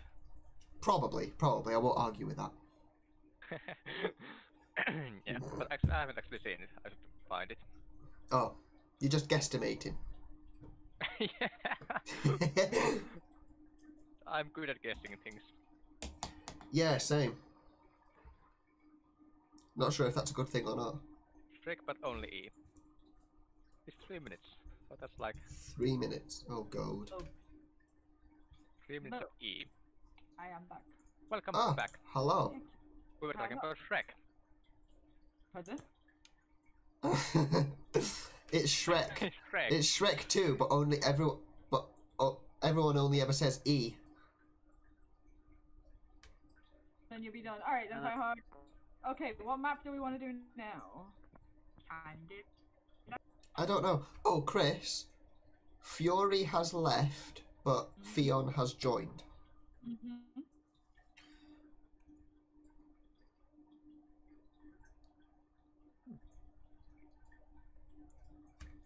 Probably, probably. I won't argue with that. (coughs) yeah, but actually, I haven't actually seen it. I should find it. Oh, you're just guesstimating. (laughs) yeah. I'm good at guessing things. yeah, same. Not sure if that's a good thing or not. Shrek, but only E. It's three minutes. So that's like Three minutes. Oh, God. three minutes No. of E. I am back. Welcome Ah, back. hello. We were talking about Shrek. Pardon? (laughs) it's Shrek. Shrek. It's Shrek too, but only everyone, but oh, everyone only ever says E. Then you'll be done. Alright, then Uh, try hard. Okay, what map do we want to do now? Candid. I don't know. Oh, Chris. Fury has left, but Theon has joined. Mm-hmm.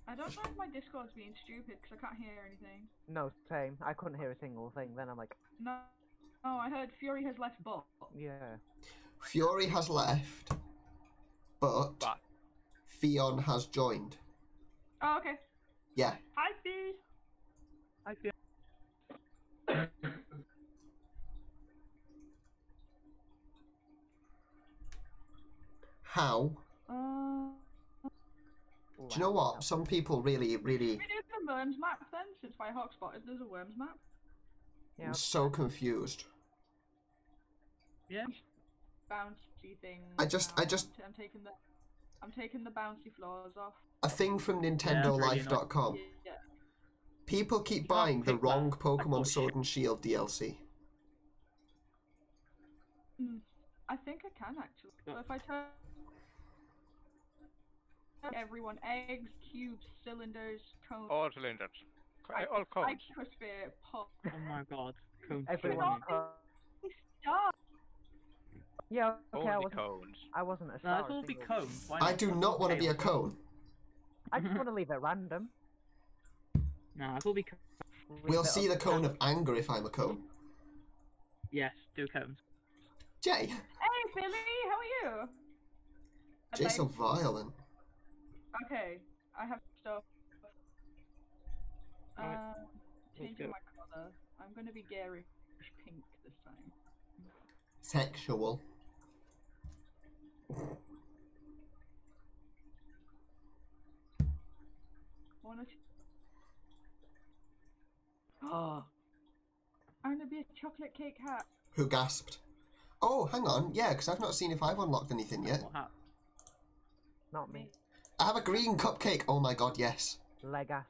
I don't know if my Discord's being stupid because I can't hear anything. No, same. I couldn't hear a single thing. Then I'm like, No, no, I heard Fury has left but yeah. Fury has left, but But Theon has joined. Oh, okay. Yeah. Hi, Fee. Hi, feel. How? Uh, Do you know what? Some people really, really we did the worms map then, since Firehawk spotted there's a worms map. Yeah. I'm so confused. Yeah. Bouncy thing. I just- I just- I'm taking the, I'm taking the bouncy floors off. A thing from really NintendoLife.com. Yeah. People keep can't buying the pick that. wrong Pokemon. Sword and Shield DLC. Mm, I think I can actually. So if I turn everyone eggs, cubes, cylinders, cones, all cylinders. I- all cones. microsphere, pop. Oh my god. Cones Everyone. killing me. Star. yeah. Okay. I wasn't. cones. I wasn't a No, star. (laughs) let's all be cones. Why I do not want to be a cone. I just want to leave it random. No, let's all be cones. We'll see the cone of anger if I'm a cone. Yes, do cones. Jay, Hey Billy, how are you? Jay's so violent. Okay, I have stuff. Alright, Uh, let's changing go. my color. I'm gonna be garish pink this time. Sexual. One or two. Oh, I'm gonna be a chocolate cake hat. Who gasped? Oh, hang on. Yeah, because I've not seen if I've unlocked anything yet. What happened? Not me. I have a green cupcake. Oh my god, yes. Legas.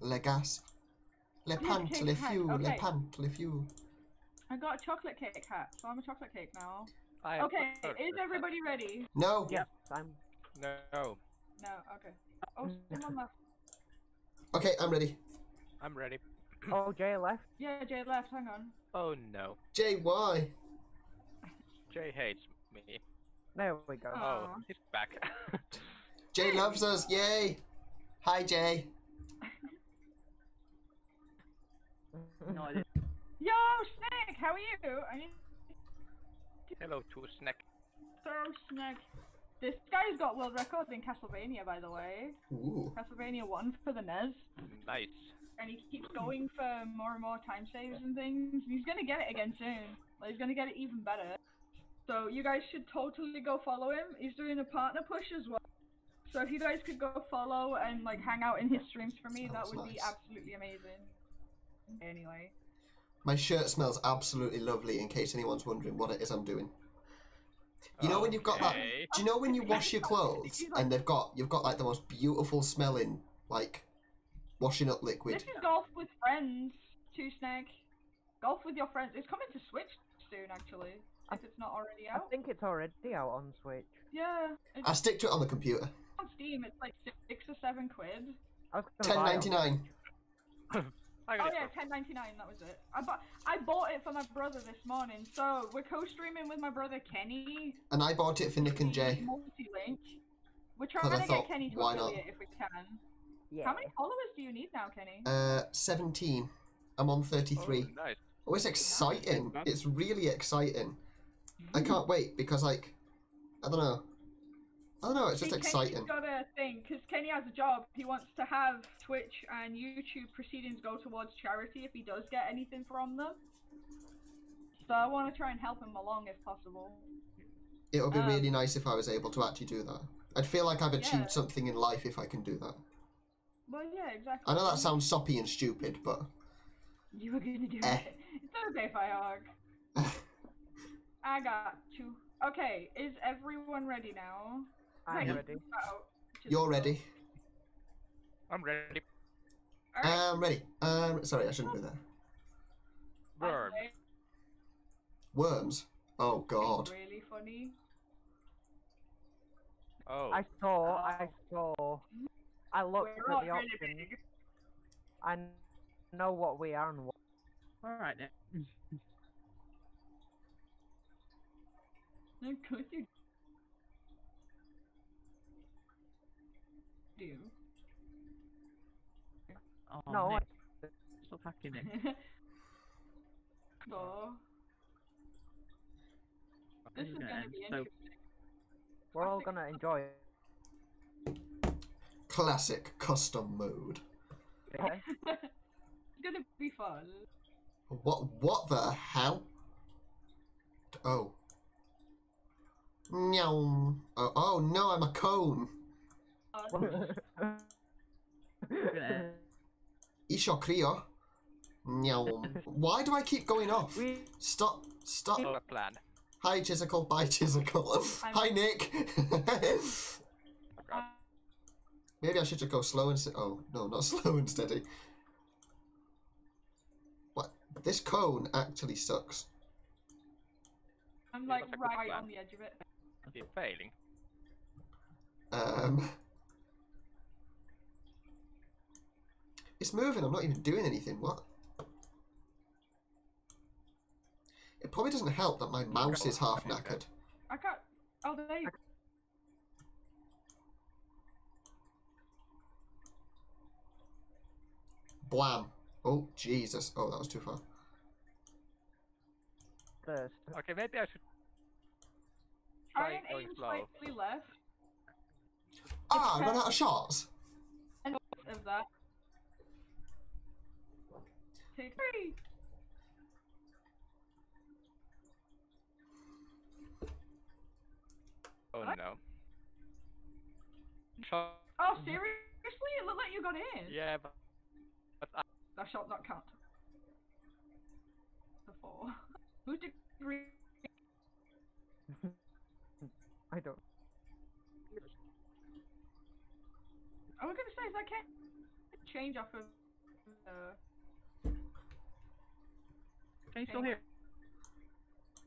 Legas. Le pant, le few, le pant, le few. I got a chocolate cake hat, so I'm a chocolate cake now. I Okay, is this. everybody ready? No. Yes, I'm. No. No, okay. Oh, someone left. Okay, I'm ready. I'm ready. Oh, Jay left. Yeah, Jay left, hang on. Oh no. Jay, why? Jay hates me. There we go. Oh, he's back. (laughs) Jay loves us, yay! Hi, Jay. No, I didn't. Yo, Snake, how are you? I need Hello to Snack. throw Snake. This guy's got world records in Castlevania, by the way. Ooh. Castlevania 1 for the NES. Nice. And he keeps going for more and more time saves and things. He's gonna get it again soon. Like, he's gonna get it even better. So you guys should totally go follow him. He's doing a partner push as well. So if you guys could go follow and like hang out in his streams for me, that Sounds would be absolutely amazing. Anyway. My shirt smells absolutely lovely in case anyone's wondering what it is I'm doing. You know when you've got that Okay. Do you know when you wash your (laughs) clothes and they've got you've got like the most beautiful smelling like washing up liquid? This is golf with friends, two snake. Golf with your friends. It's coming to Switch soon, actually. If it's not already out. I out. think it's already out on Switch. Yeah, I stick to it on the computer. On Steam. It's like six or seven quid. I was Ten gonna buy it ninety on- nine. (laughs) I Oh yeah, ten ninety nine. That was it. I bought I bought it for my brother this morning. So we're co-streaming with my brother Kenny. And I bought it for Nick and Jay. Multi-link. We're 'Cause trying I to thought, get Kenny to why not? if we can. Yeah. How many followers do you need now, Kenny? Uh seventeen. I'm on thirty three. Oh, nice. Oh, it's exciting. It's really exciting. I can't wait because like I don't know. I don't it's just exciting. Kenny's got a thing because Kenny has a job. He wants to have Twitch and YouTube proceedings go towards charity if he does get anything from them. So I want to try and help him along if possible. It would be um, really nice if I was able to actually do that. I'd feel like I've achieved Yeah. something in life if I can do that. Well, yeah, exactly. I know that sounds soppy and stupid, but You were gonna do Eh. it. It's okay, Firehawk. (laughs) I got you. Okay, is everyone ready now? I'm Right. ready. Just- you're ready. I'm ready. I'm ready. Um, sorry, I shouldn't do that. Worm. Worms. Oh it's God. really funny. Oh. I saw. I saw. I looked We're at the really options. big. I know what we are and what. Alright then. (laughs) Of course you do. Oh, No, Nick, stop hacking it. so, this is gonna gonna be so interesting. We're all gonna enjoy it. Classic custom mode. Okay? (laughs) it's gonna be fun. What? What the hell? Oh. Meow. Oh, oh no, I'm a cone. Uh, gonna Isho Krio. Why do I keep going off? Stop. Stop. Not a plan. Hi, Chizzicle. Bye, Chizzicle. Hi, Nick. Maybe I should just go slow and st- oh no, not (laughs) slow and steady. What? This cone actually sucks. I'm like that's a good right on the edge of it. You're failing. Um, it's moving. I'm not even doing anything. What? It probably doesn't help that my mouse is half knackered. I can't. Oh, there you. Blam. Oh Jesus. Oh, that was too far. first. Okay, maybe I should Try try and going aim slow. slightly left Ah, I ran out of shots. of that. Take three. Oh What? no. Shot. Oh, seriously? It looked like you got in. Yeah, but, but I, That shot not count. The four. Who's the green? (laughs) I don't. I was gonna say, is that can't change off of uh, Can you still here?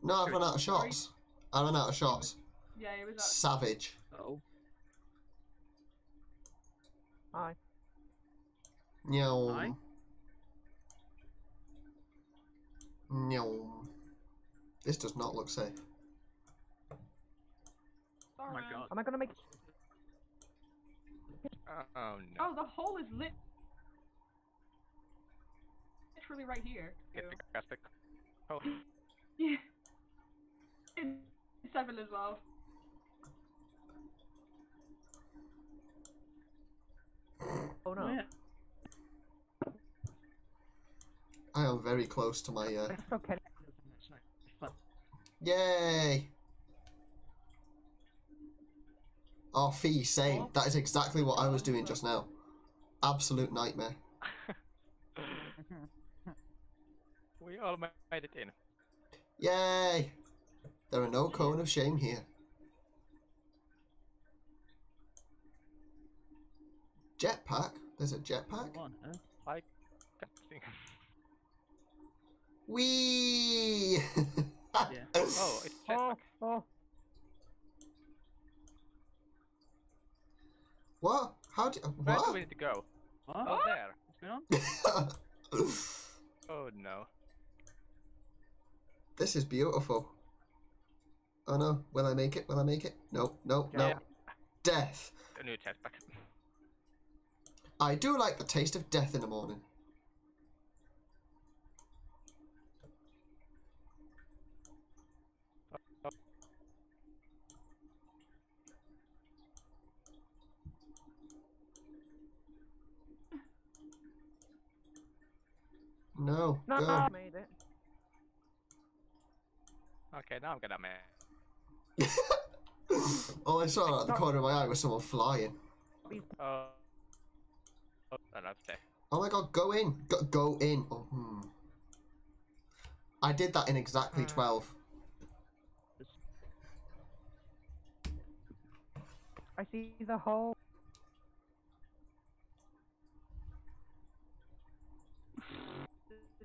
No, I've run out of shots. I ran out of shots. Yeah, it was. At, Savage. Oh. Hi. Nyom. Hi. Nyom. This does not look safe. Oh my god. Am I gonna make Uh, oh no. Oh, the hole is lit. Literally right here. Get the gas the oh, (laughs) Yeah. In seven as well. Oh no. Yeah. I am very close to my. Uh... It's okay. Yay! Oh, fee, same. That is exactly what I was doing just now. Absolute nightmare. we all ma- made it in. Yay! There are no cone of shame here. Jetpack? There's a jetpack? What on earth? I can't think. Whee! Yeah. (laughs) Oh, it's Oh, jetpack. oh. What? How do Where do we need to go? What? Oh, there. What's going on? (laughs) Oh no. This is beautiful. Oh no, will I make it? Will I make it? No, no, no. Yeah. Death. A new jetpack. I do like the taste of death in the morning. No, No, go. I made it. Okay, now I'm gonna make. All (laughs) I saw out the corner of my eye was someone flying. Oh. Oh, no, that's there. Oh my god, go in. Go, go in. Oh, hmm. I did that in exactly Hmm. 12. I see the hole.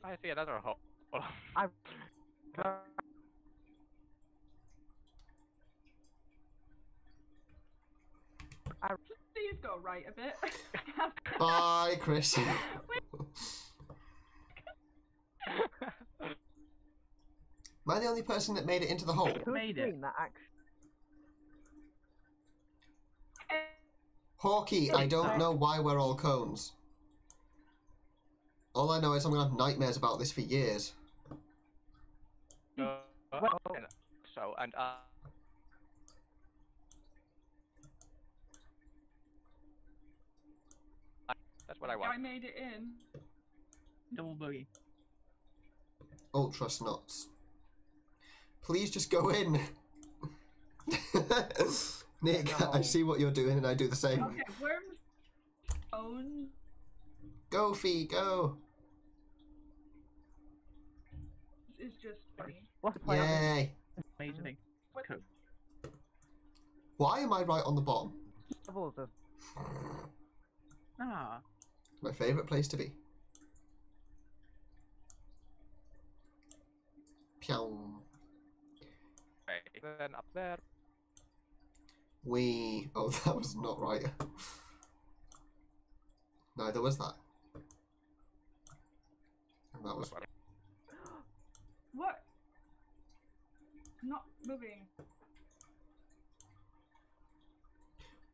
I see another hole. I. (laughs) I Please go right a bit. (laughs) Bye, Chris. (laughs) Am I the only person that made it into the hole? who Made it. seen that action? Hawkey, I don't know why we're all cones. All I know is I'm gonna have nightmares about this for years. Uh, Well- so, and uh. That's what I want. I made it in. Double bogey. Ultra snots. Please just go in. (laughs) Nick, I see what you're doing and I do the same. Okay, worms own Go, Fee, go. is just funny. What's the play on this? Yay. Amazing. What- Cool. Why am I right on the bottom? Levels of Ah. My favourite place to be. Pew. Okay, then up there. We. Oh, (laughs) that was not right. Neither was that. And that was. (gasps) What? Not moving.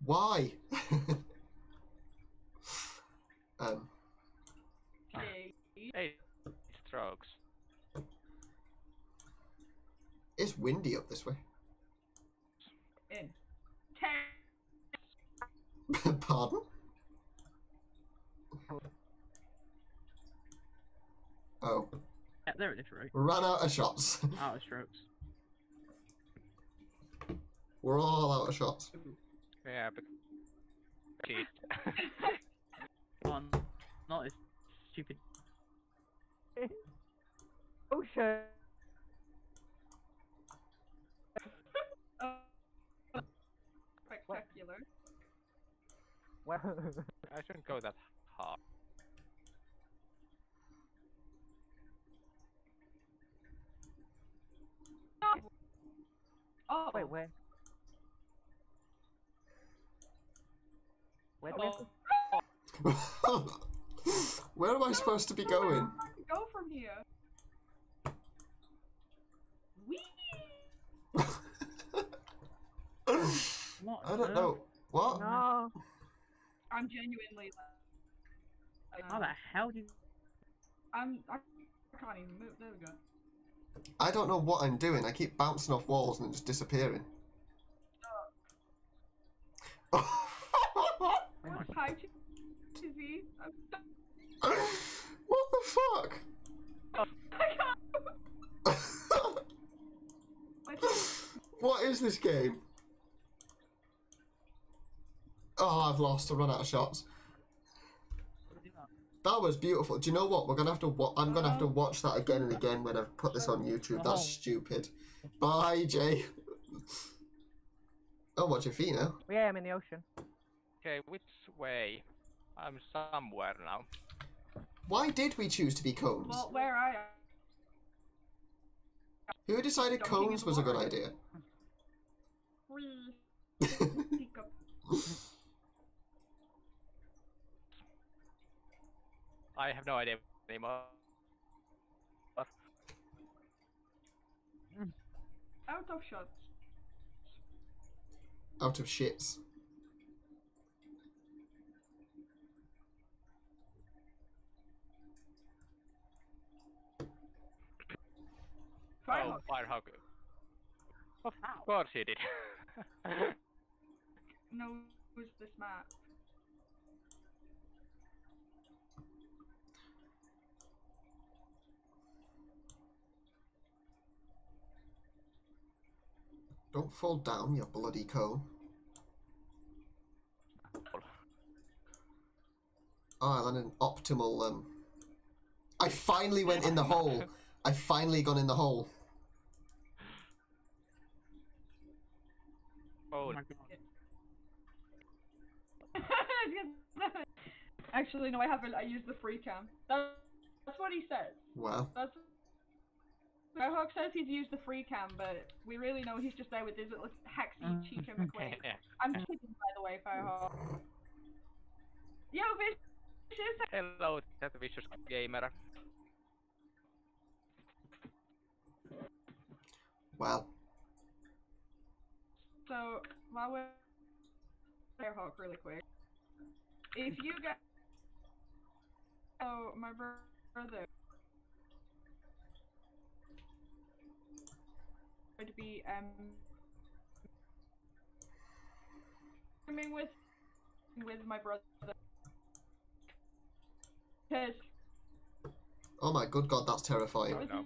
Why? (laughs) um. Okay. Eight strokes. It's windy up this way. In. (laughs) Ten. Pardon? Oh, Yeah, there it is, right? ran out of shots. (laughs) Out of strokes. We're all out of shots. Yeah, but. (laughs) one. Not as stupid. (laughs) oh shit. Spectacular. What? I shouldn't go that hard. Oh. Wait, where? Where oh. (laughs) Where am I supposed to be going? Go from here. Whee! (laughs) What I don't know. What? No. I'm genuinely. How the uh, hell did I'm. I can't even move. There we go. I don't know what I'm doing. I keep bouncing off walls and just disappearing. Oh. (laughs) Oh (laughs) what What type is he? I'm stuck. the fuck? I (laughs) can't. What is this game? Oh, I've lost. I run out of shots. That was beautiful. Do you know what? We're gonna have to. Wa- I'm gonna have to watch that again and again when I've put this on YouTube. That's Oh. stupid. Bye, Jay. (laughs) Oh, watch your feet now. Yeah, I'm in the ocean. Okay, which way? I'm somewhere now. Why did we choose to be cones? well, where I am. Who decided Dunking in cones was a good idea? Whee! Pick up. I have no idea anymore. Out of shots. Out of shits. Firehawk. Oh, Firehawk. Of course he did. (laughs) no, who's this map. Don't fall down, you bloody cone. Oh, and an optimal. Um, I finally went in the hole. I finally gone in the hole. Oh, my god. (laughs) Actually, no, I haven't. I used the free cam. That, that's what he says. Wow. That's. Firehawk says he's used the free cam, but we really know he's just there with his little hexy mm-hmm. Chica (laughs) McQueen. yeah. I'm kidding, by the way, Firehawk. Yo, Vicious! Hello, that vicious gamer. Wow. So, while we're Firehawk really quick, if you get oh my bro- brother would be um swimming with with my brother because Oh my good god, that's terrifying. Oh, no.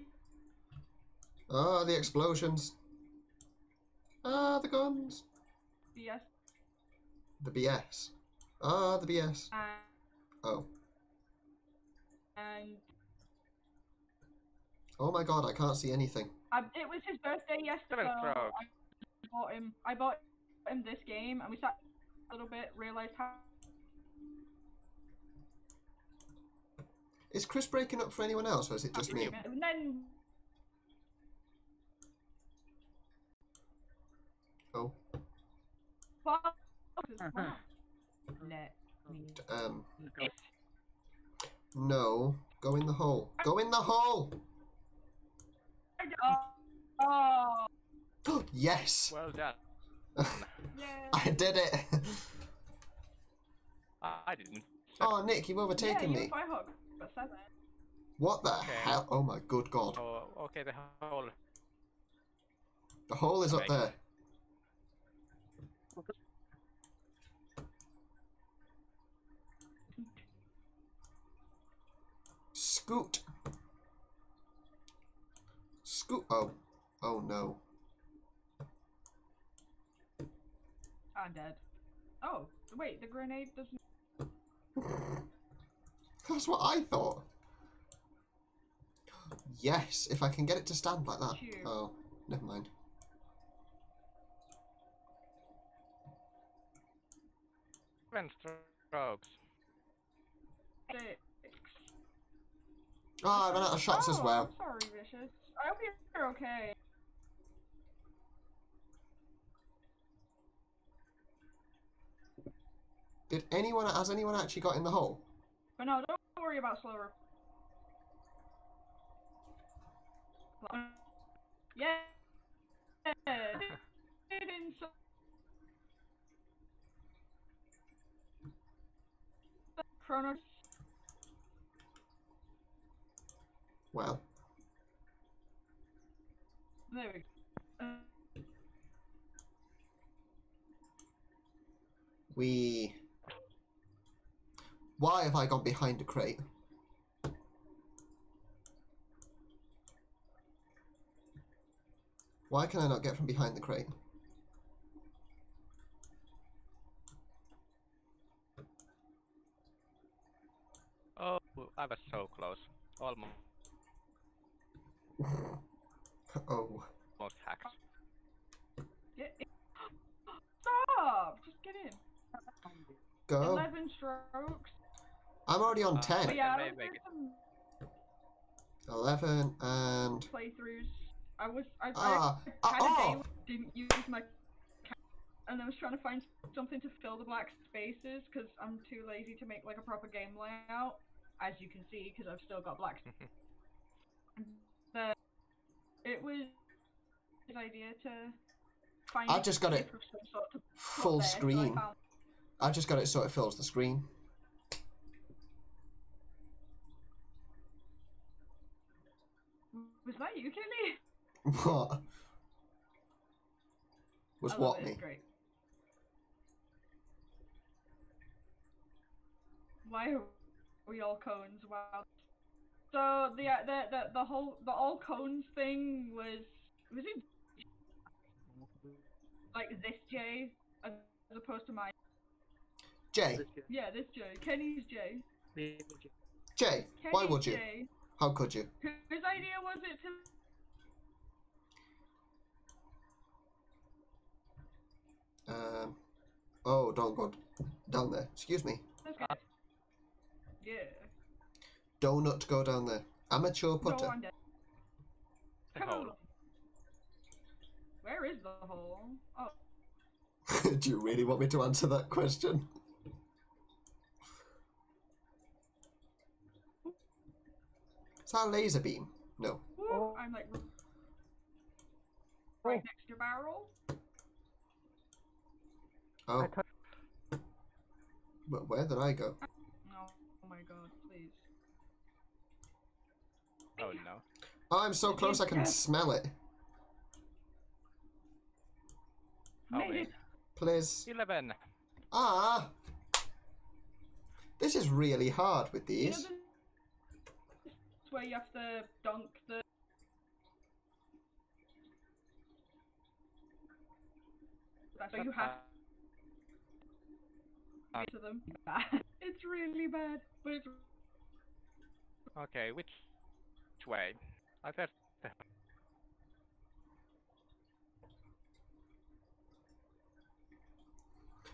Ah, the explosions. Ah, the guns. yes The BS. Ah, the BS. and, Oh. and Oh my god, I can't see anything. I, it was his birthday yesterday. Seven So. I bought him. I bought him this game, and we sat a little bit, realized how. Is Chris breaking up for anyone else, or is it just me? And then Oh. Fox as well. Let me. Um, Go. no. Go in the hole. Go in the hole! Oh, (gasps) yes! Well done. (laughs) I did it! I didn't. oh, Nick, you've overtaken yeah, me. you but seven. What the Okay. hell? Oh my good god. Oh, okay, the whole. The hole is up there. Scoot. Scoot. Oh. Oh no. I'm dead. Oh, wait, the grenade doesn't. (laughs) That's what I thought. Yes, if I can get it to stand like that. Oh, never mind. different strokes. Oh, I ran out of shots oh, as well. I'm sorry, Vicious. I hope you're okay. Did anyone, has anyone actually got in the hole? But no, don't worry about Slower. Yeah! yeah. So- Well, There we go. Uh, we. Why have I gone behind the crate? Why can I not get from behind the crate? Oh, I was so close. Almost (laughs) Oh. hacked. get in. (gasps) Stop! Just get in. Go. 11 strokes. I'm already on Uh, 10. yeah, I don't I there's 11 and. playthroughs. I was I, Ah, I ah, had a day oh. where didn't use my and I was trying to find something to fill the black spaces because I'm too lazy to make like a proper game layout, as you can see because I've still got black. (laughs) but it was his idea to find. I a just got it shape of some sort to put Full there, screen. found- I've just got it so it fills the screen. Was that you, Kenny? (laughs) What? Was what it, me? It's great. Why are we all cones? Wow. So the the the, the whole the all cones thing was was it like this J as opposed to my Jay, yeah this J Kenny's J Me, Jay, Kenny's why would you? J. How could you? Whose idea was it to? Um. Oh, don't go d- down there. Excuse me. Let's get it. Yeah. Donut go down there. Amateur putter. I'm dead. The Come hole. on. Where is the hole? Oh, (laughs) Do you really want me to answer that question? Is that a laser beam? No. woo, Oh. I'm like right next to your barrel. Oh, but where did I go? My god, please. Oh no. Oh, I'm so close I can smell it. How Made many? Please. Eleven. Ah! This is really hard with You know these. the- It's where you have to dunk the. That's where you have Uh, to them. (laughs) it's really bad, but it's Okay, which, which way? I guess the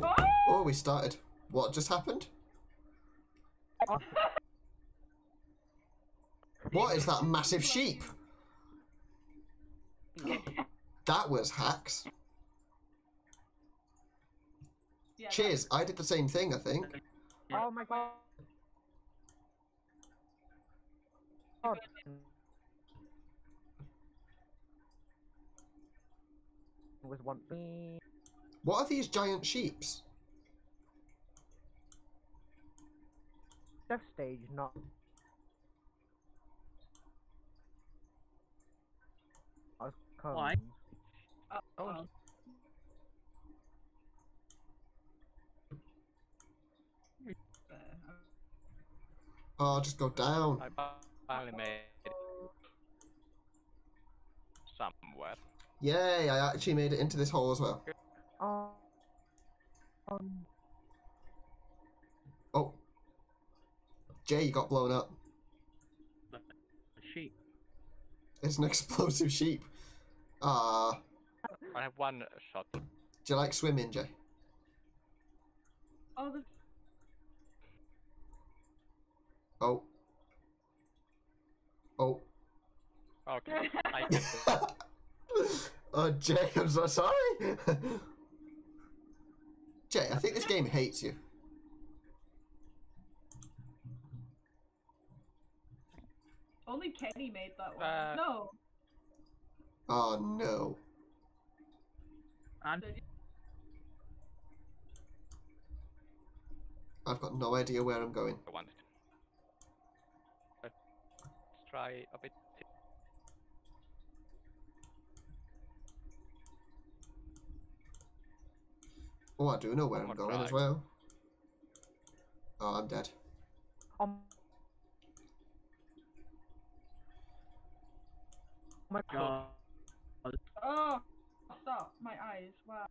oh! Oh, we started. What just happened? (laughs) What is that massive sheep? (laughs) That was hacks. Yeah, Cheers, I did the same thing, I think. Oh my god. God. Was one. What are these giant sheeps? Death stage, not. I was Why? cones. that- Oh, oh, there. Oh, just go down. I finally made it somewhere. Yay, I actually made it into this hole as well. Oh. Um, Oh. Jay, you got blown up. a sheep. It's an (laughs) explosive sheep. Ah, I have one shot. do you like swimming, Jay? Oh, the Oh. Oh. Okay. (laughs) oh, Jay, I'm so sorry. Jay, I think this game hates you. Only Kenny made that one. Uh, no. Oh no. And I've got no idea where I'm going. I wanted. Let's try a bit. Oh, I do know where One I'm more going as well. Oh, I'm dead. Um. Oh my god. God. Oh, stop. My eyes. Wow.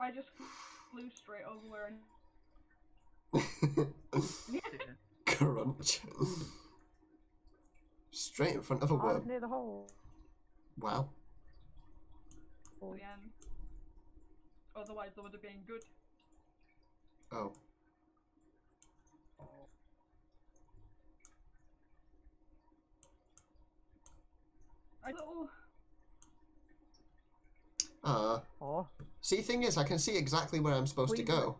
I just flew straight over where. (laughs) Crunch. Straight in front of a was worm. near the hole. Wow. again. Otherwise, they would have been good. Oh. I little. Ah. Oh. See, thing is, I can see exactly where I'm supposed to go.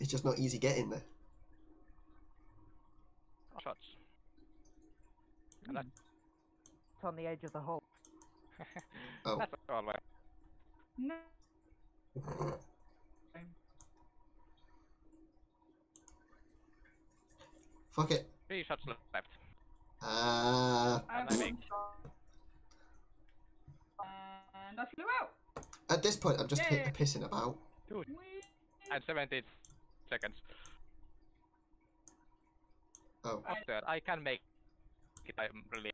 It's just not easy getting there. Shots. And that, It's on the edge of the hole. (laughs) Oh. That's always. No. Fuck it. Three shots left. Ah. I And I one make- And I flew out. At this point, I'm just Yeah. pi- pissing about. Dude. Whee! And 17 seconds. Oh. After I can make it. I'm really.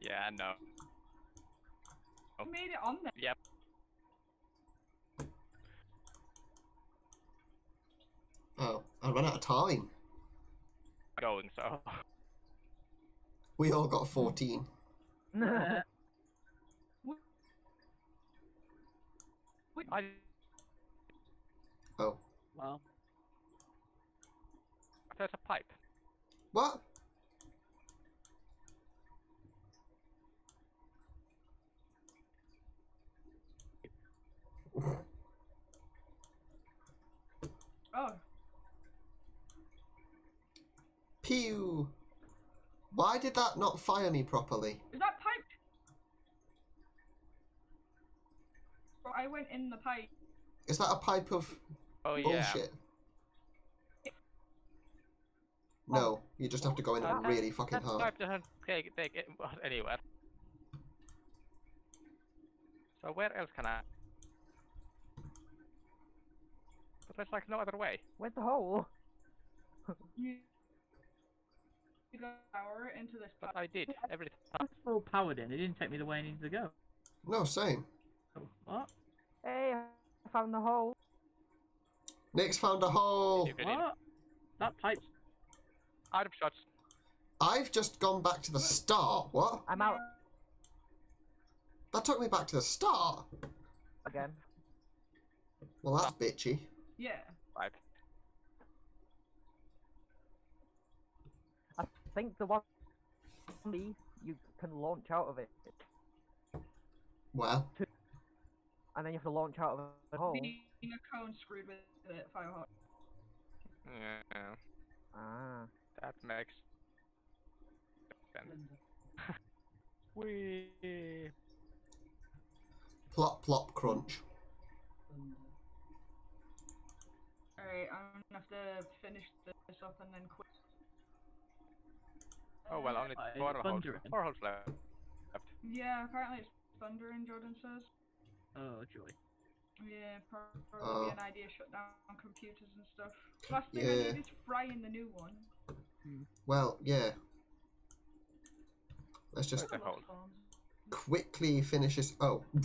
Yeah, no. I made it on there. Yep. Oh. I ran out of time. Going so. We all got 14. (laughs) Uh, I Oh. well, there's a pipe. What? Oh, Pew! Why did that not fire me properly? is that pipe? Bro, I went in the pipe. Is that a pipe of Oh yeah. bullshit? No, you just have to go in Uh, it really fucking That hard. pipe doesn't take, take it anywhere. So where else can I? But there's like no other way. Where's the hole? (laughs) You, you power into this But. I did every I time. was full powered in. It didn't take me the way I needed to go. No, same. What? Hey, I found the hole. Nick's found a hole. You get in. What? That pipe's Out of shots. I've just gone back to the start. What? I'm out That took me back to the start. again. Well, that's bitchy. Yeah. Pipe. I think the one you can launch out of it, Well, and then you have to launch out of the hole. Being a cone screwed with it, Firehawk. Yeah, Ah. that makes sense. (laughs) We plop plop crunch. Alright, I'm gonna have to finish this up and then quit. Oh well, only Uh, four it's holes. thundering. Four holes left. Yeah, apparently it's thundering, Jordan says. Oh joy. Yeah, prob- Oh. probably an idea shut down computers and stuff. Last thing I need is frying the new one. Hmm. Well, yeah. Let's just Where's the hole? quickly finish this. Oh, (laughs)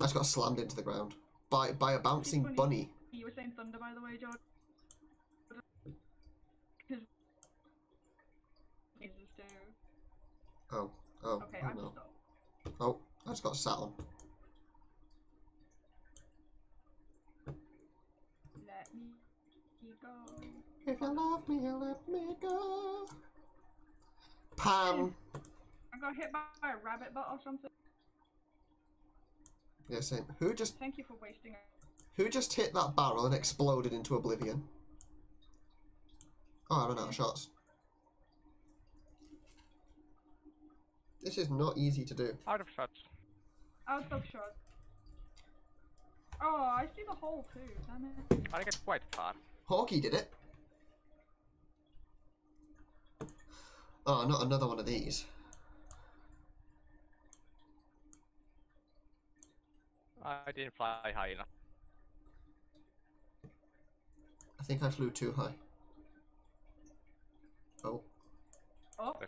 I just got slammed into the ground by by a bouncing funny. bunny. You were saying thunder, by the way, Jordan. Because Jesus too. Oh, oh, Okay, oh I'm no. stopped. Oh, I just got sat on. Let me go. If you love me, let me go. Pam, I got hit by a rabbit butt or something. Yeah, same. Who just Thank you for wasting it. who just hit that barrel and exploded into oblivion? Oh, I ran out of shots. This is not easy to do. Out of shots. I was so short. Oh, I see the hole too, damn it. I get quite far. Hawkey did it. Oh, not another one of these. I didn't fly high enough. I think I flew too high. Oh. Oh, Do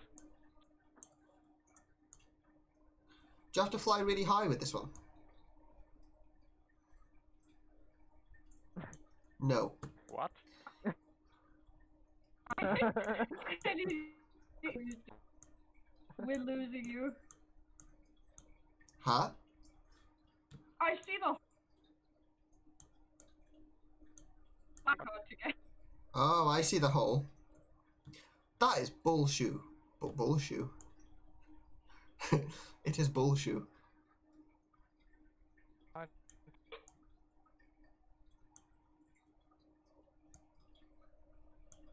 you have to fly really high with this one? No. What? (laughs) (laughs) We're losing you. Huh? I see the. Back hard to get. Oh, I see the hole. That is bullshoe. But bullshoe. (laughs) it is bullshoe.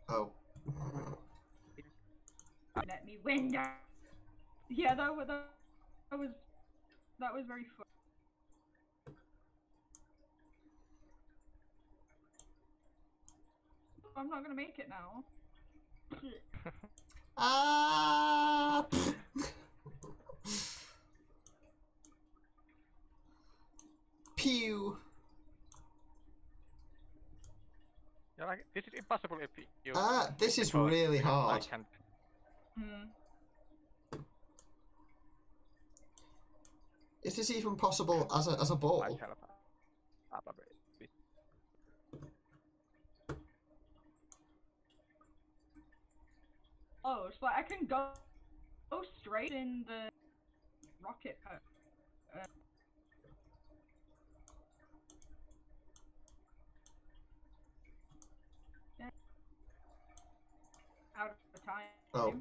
Oh. Let me win. Yeah, that was that was that was very fun. I'm not gonna make it now. (laughs) Ah! (laughs) Pew! Yeah, like, this is impossible if you. Ah, this is because really I hard. can't. Hmm. Is this even possible as a as a ball? myself up a bit. Oh, so I can go go straight in the rocket pad. Uh. Out of time. Oh.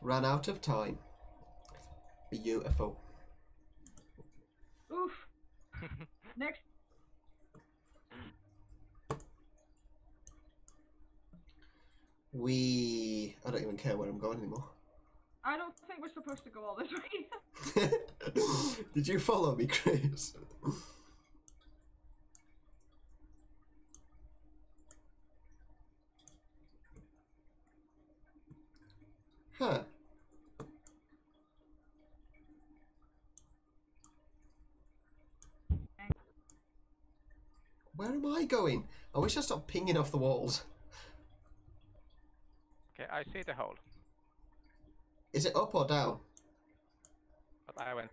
Ran out of time. Beautiful. Oof. (laughs) Next. We. I don't even care where I'm going anymore. I don't think we're supposed to go all this way. (laughs) Did you follow me, Chris? (laughs) Huh. Where am I going? I wish I stopped pinging off the walls. Okay, I see the hole, Is it up or down? but I went.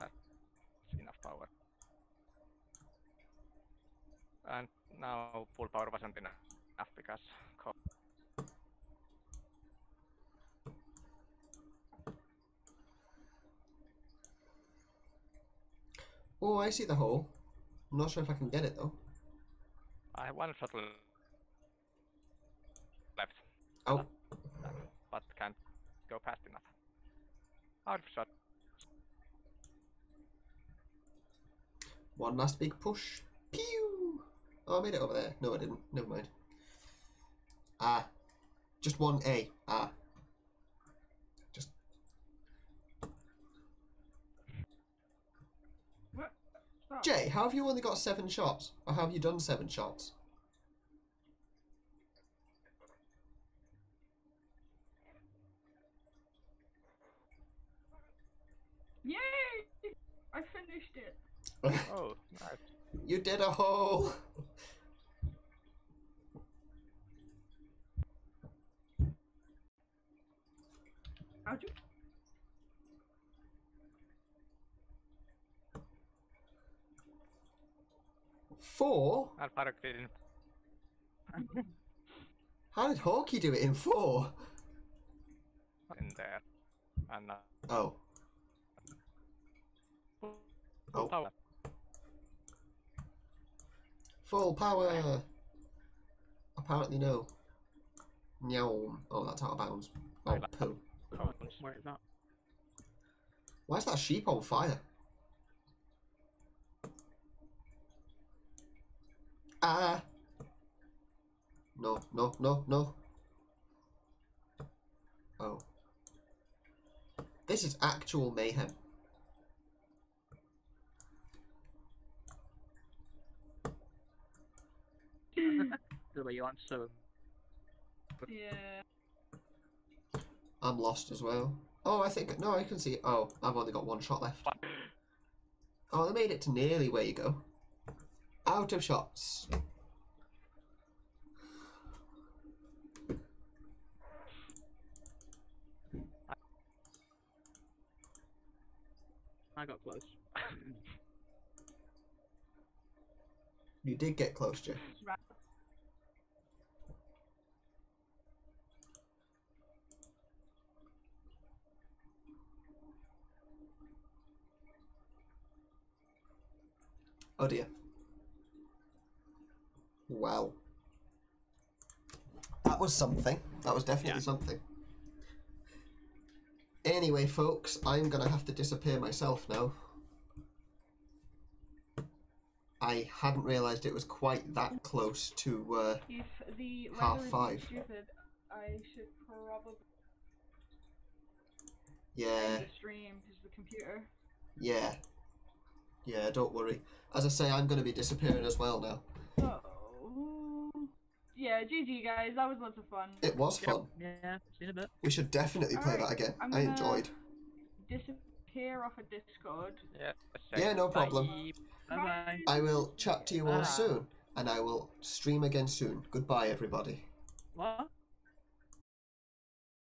And enough power. And now full power wasn't enough because Oh, I see the hole. I'm not sure if I can get it though. I have one shot left, Oh, but can't go fast enough. Out of shot. one last big push. Pew! Oh, I made it over there. No, I didn't. Never mind. Ah. Just one A. Ah. Just. What? Stop. Jay, how have you only got seven shots? Or have you done seven shots? Yay! I finished it. (laughs) Oh, nice. you did a hole! How'd you? Four? And Faruk didn't. How did Hawkey do it in four? in there. And now Oh. Oh. power. Full power! Apparently no. Meow. Oh, that's out of bounds. Oh, poo. Where is that? Why is that sheep on fire? Ah! No, no, no, no. Oh. This is actual mayhem. The way you answer. Yeah. I'm lost as well. Oh, I think no, I can see. Oh, I've only got one shot left. Oh, they made it to nearly where you go. Out of shots. I got close. You did get close, Jay. Right. Oh dear. Well. That was something. That was definitely Yeah. something. Anyway, folks, I'm gonna have to disappear myself now. I hadn't realised it was quite that close to. Uh, If the Half five. stupid, I should probably yeah, stream because the computer. yeah, yeah. Don't worry. As I say, I'm gonna be disappearing as well now. So yeah, GG guys, that was lots of fun. It was fun. Yeah, see in a bit. We should definitely play that again. I'm I gonna- enjoyed. Disappear off of Discord. Yeah. Yeah, no problem. Bye. Bye bye. I will chat to you all Bye. soon, and I will stream again soon. Goodbye, everybody. What?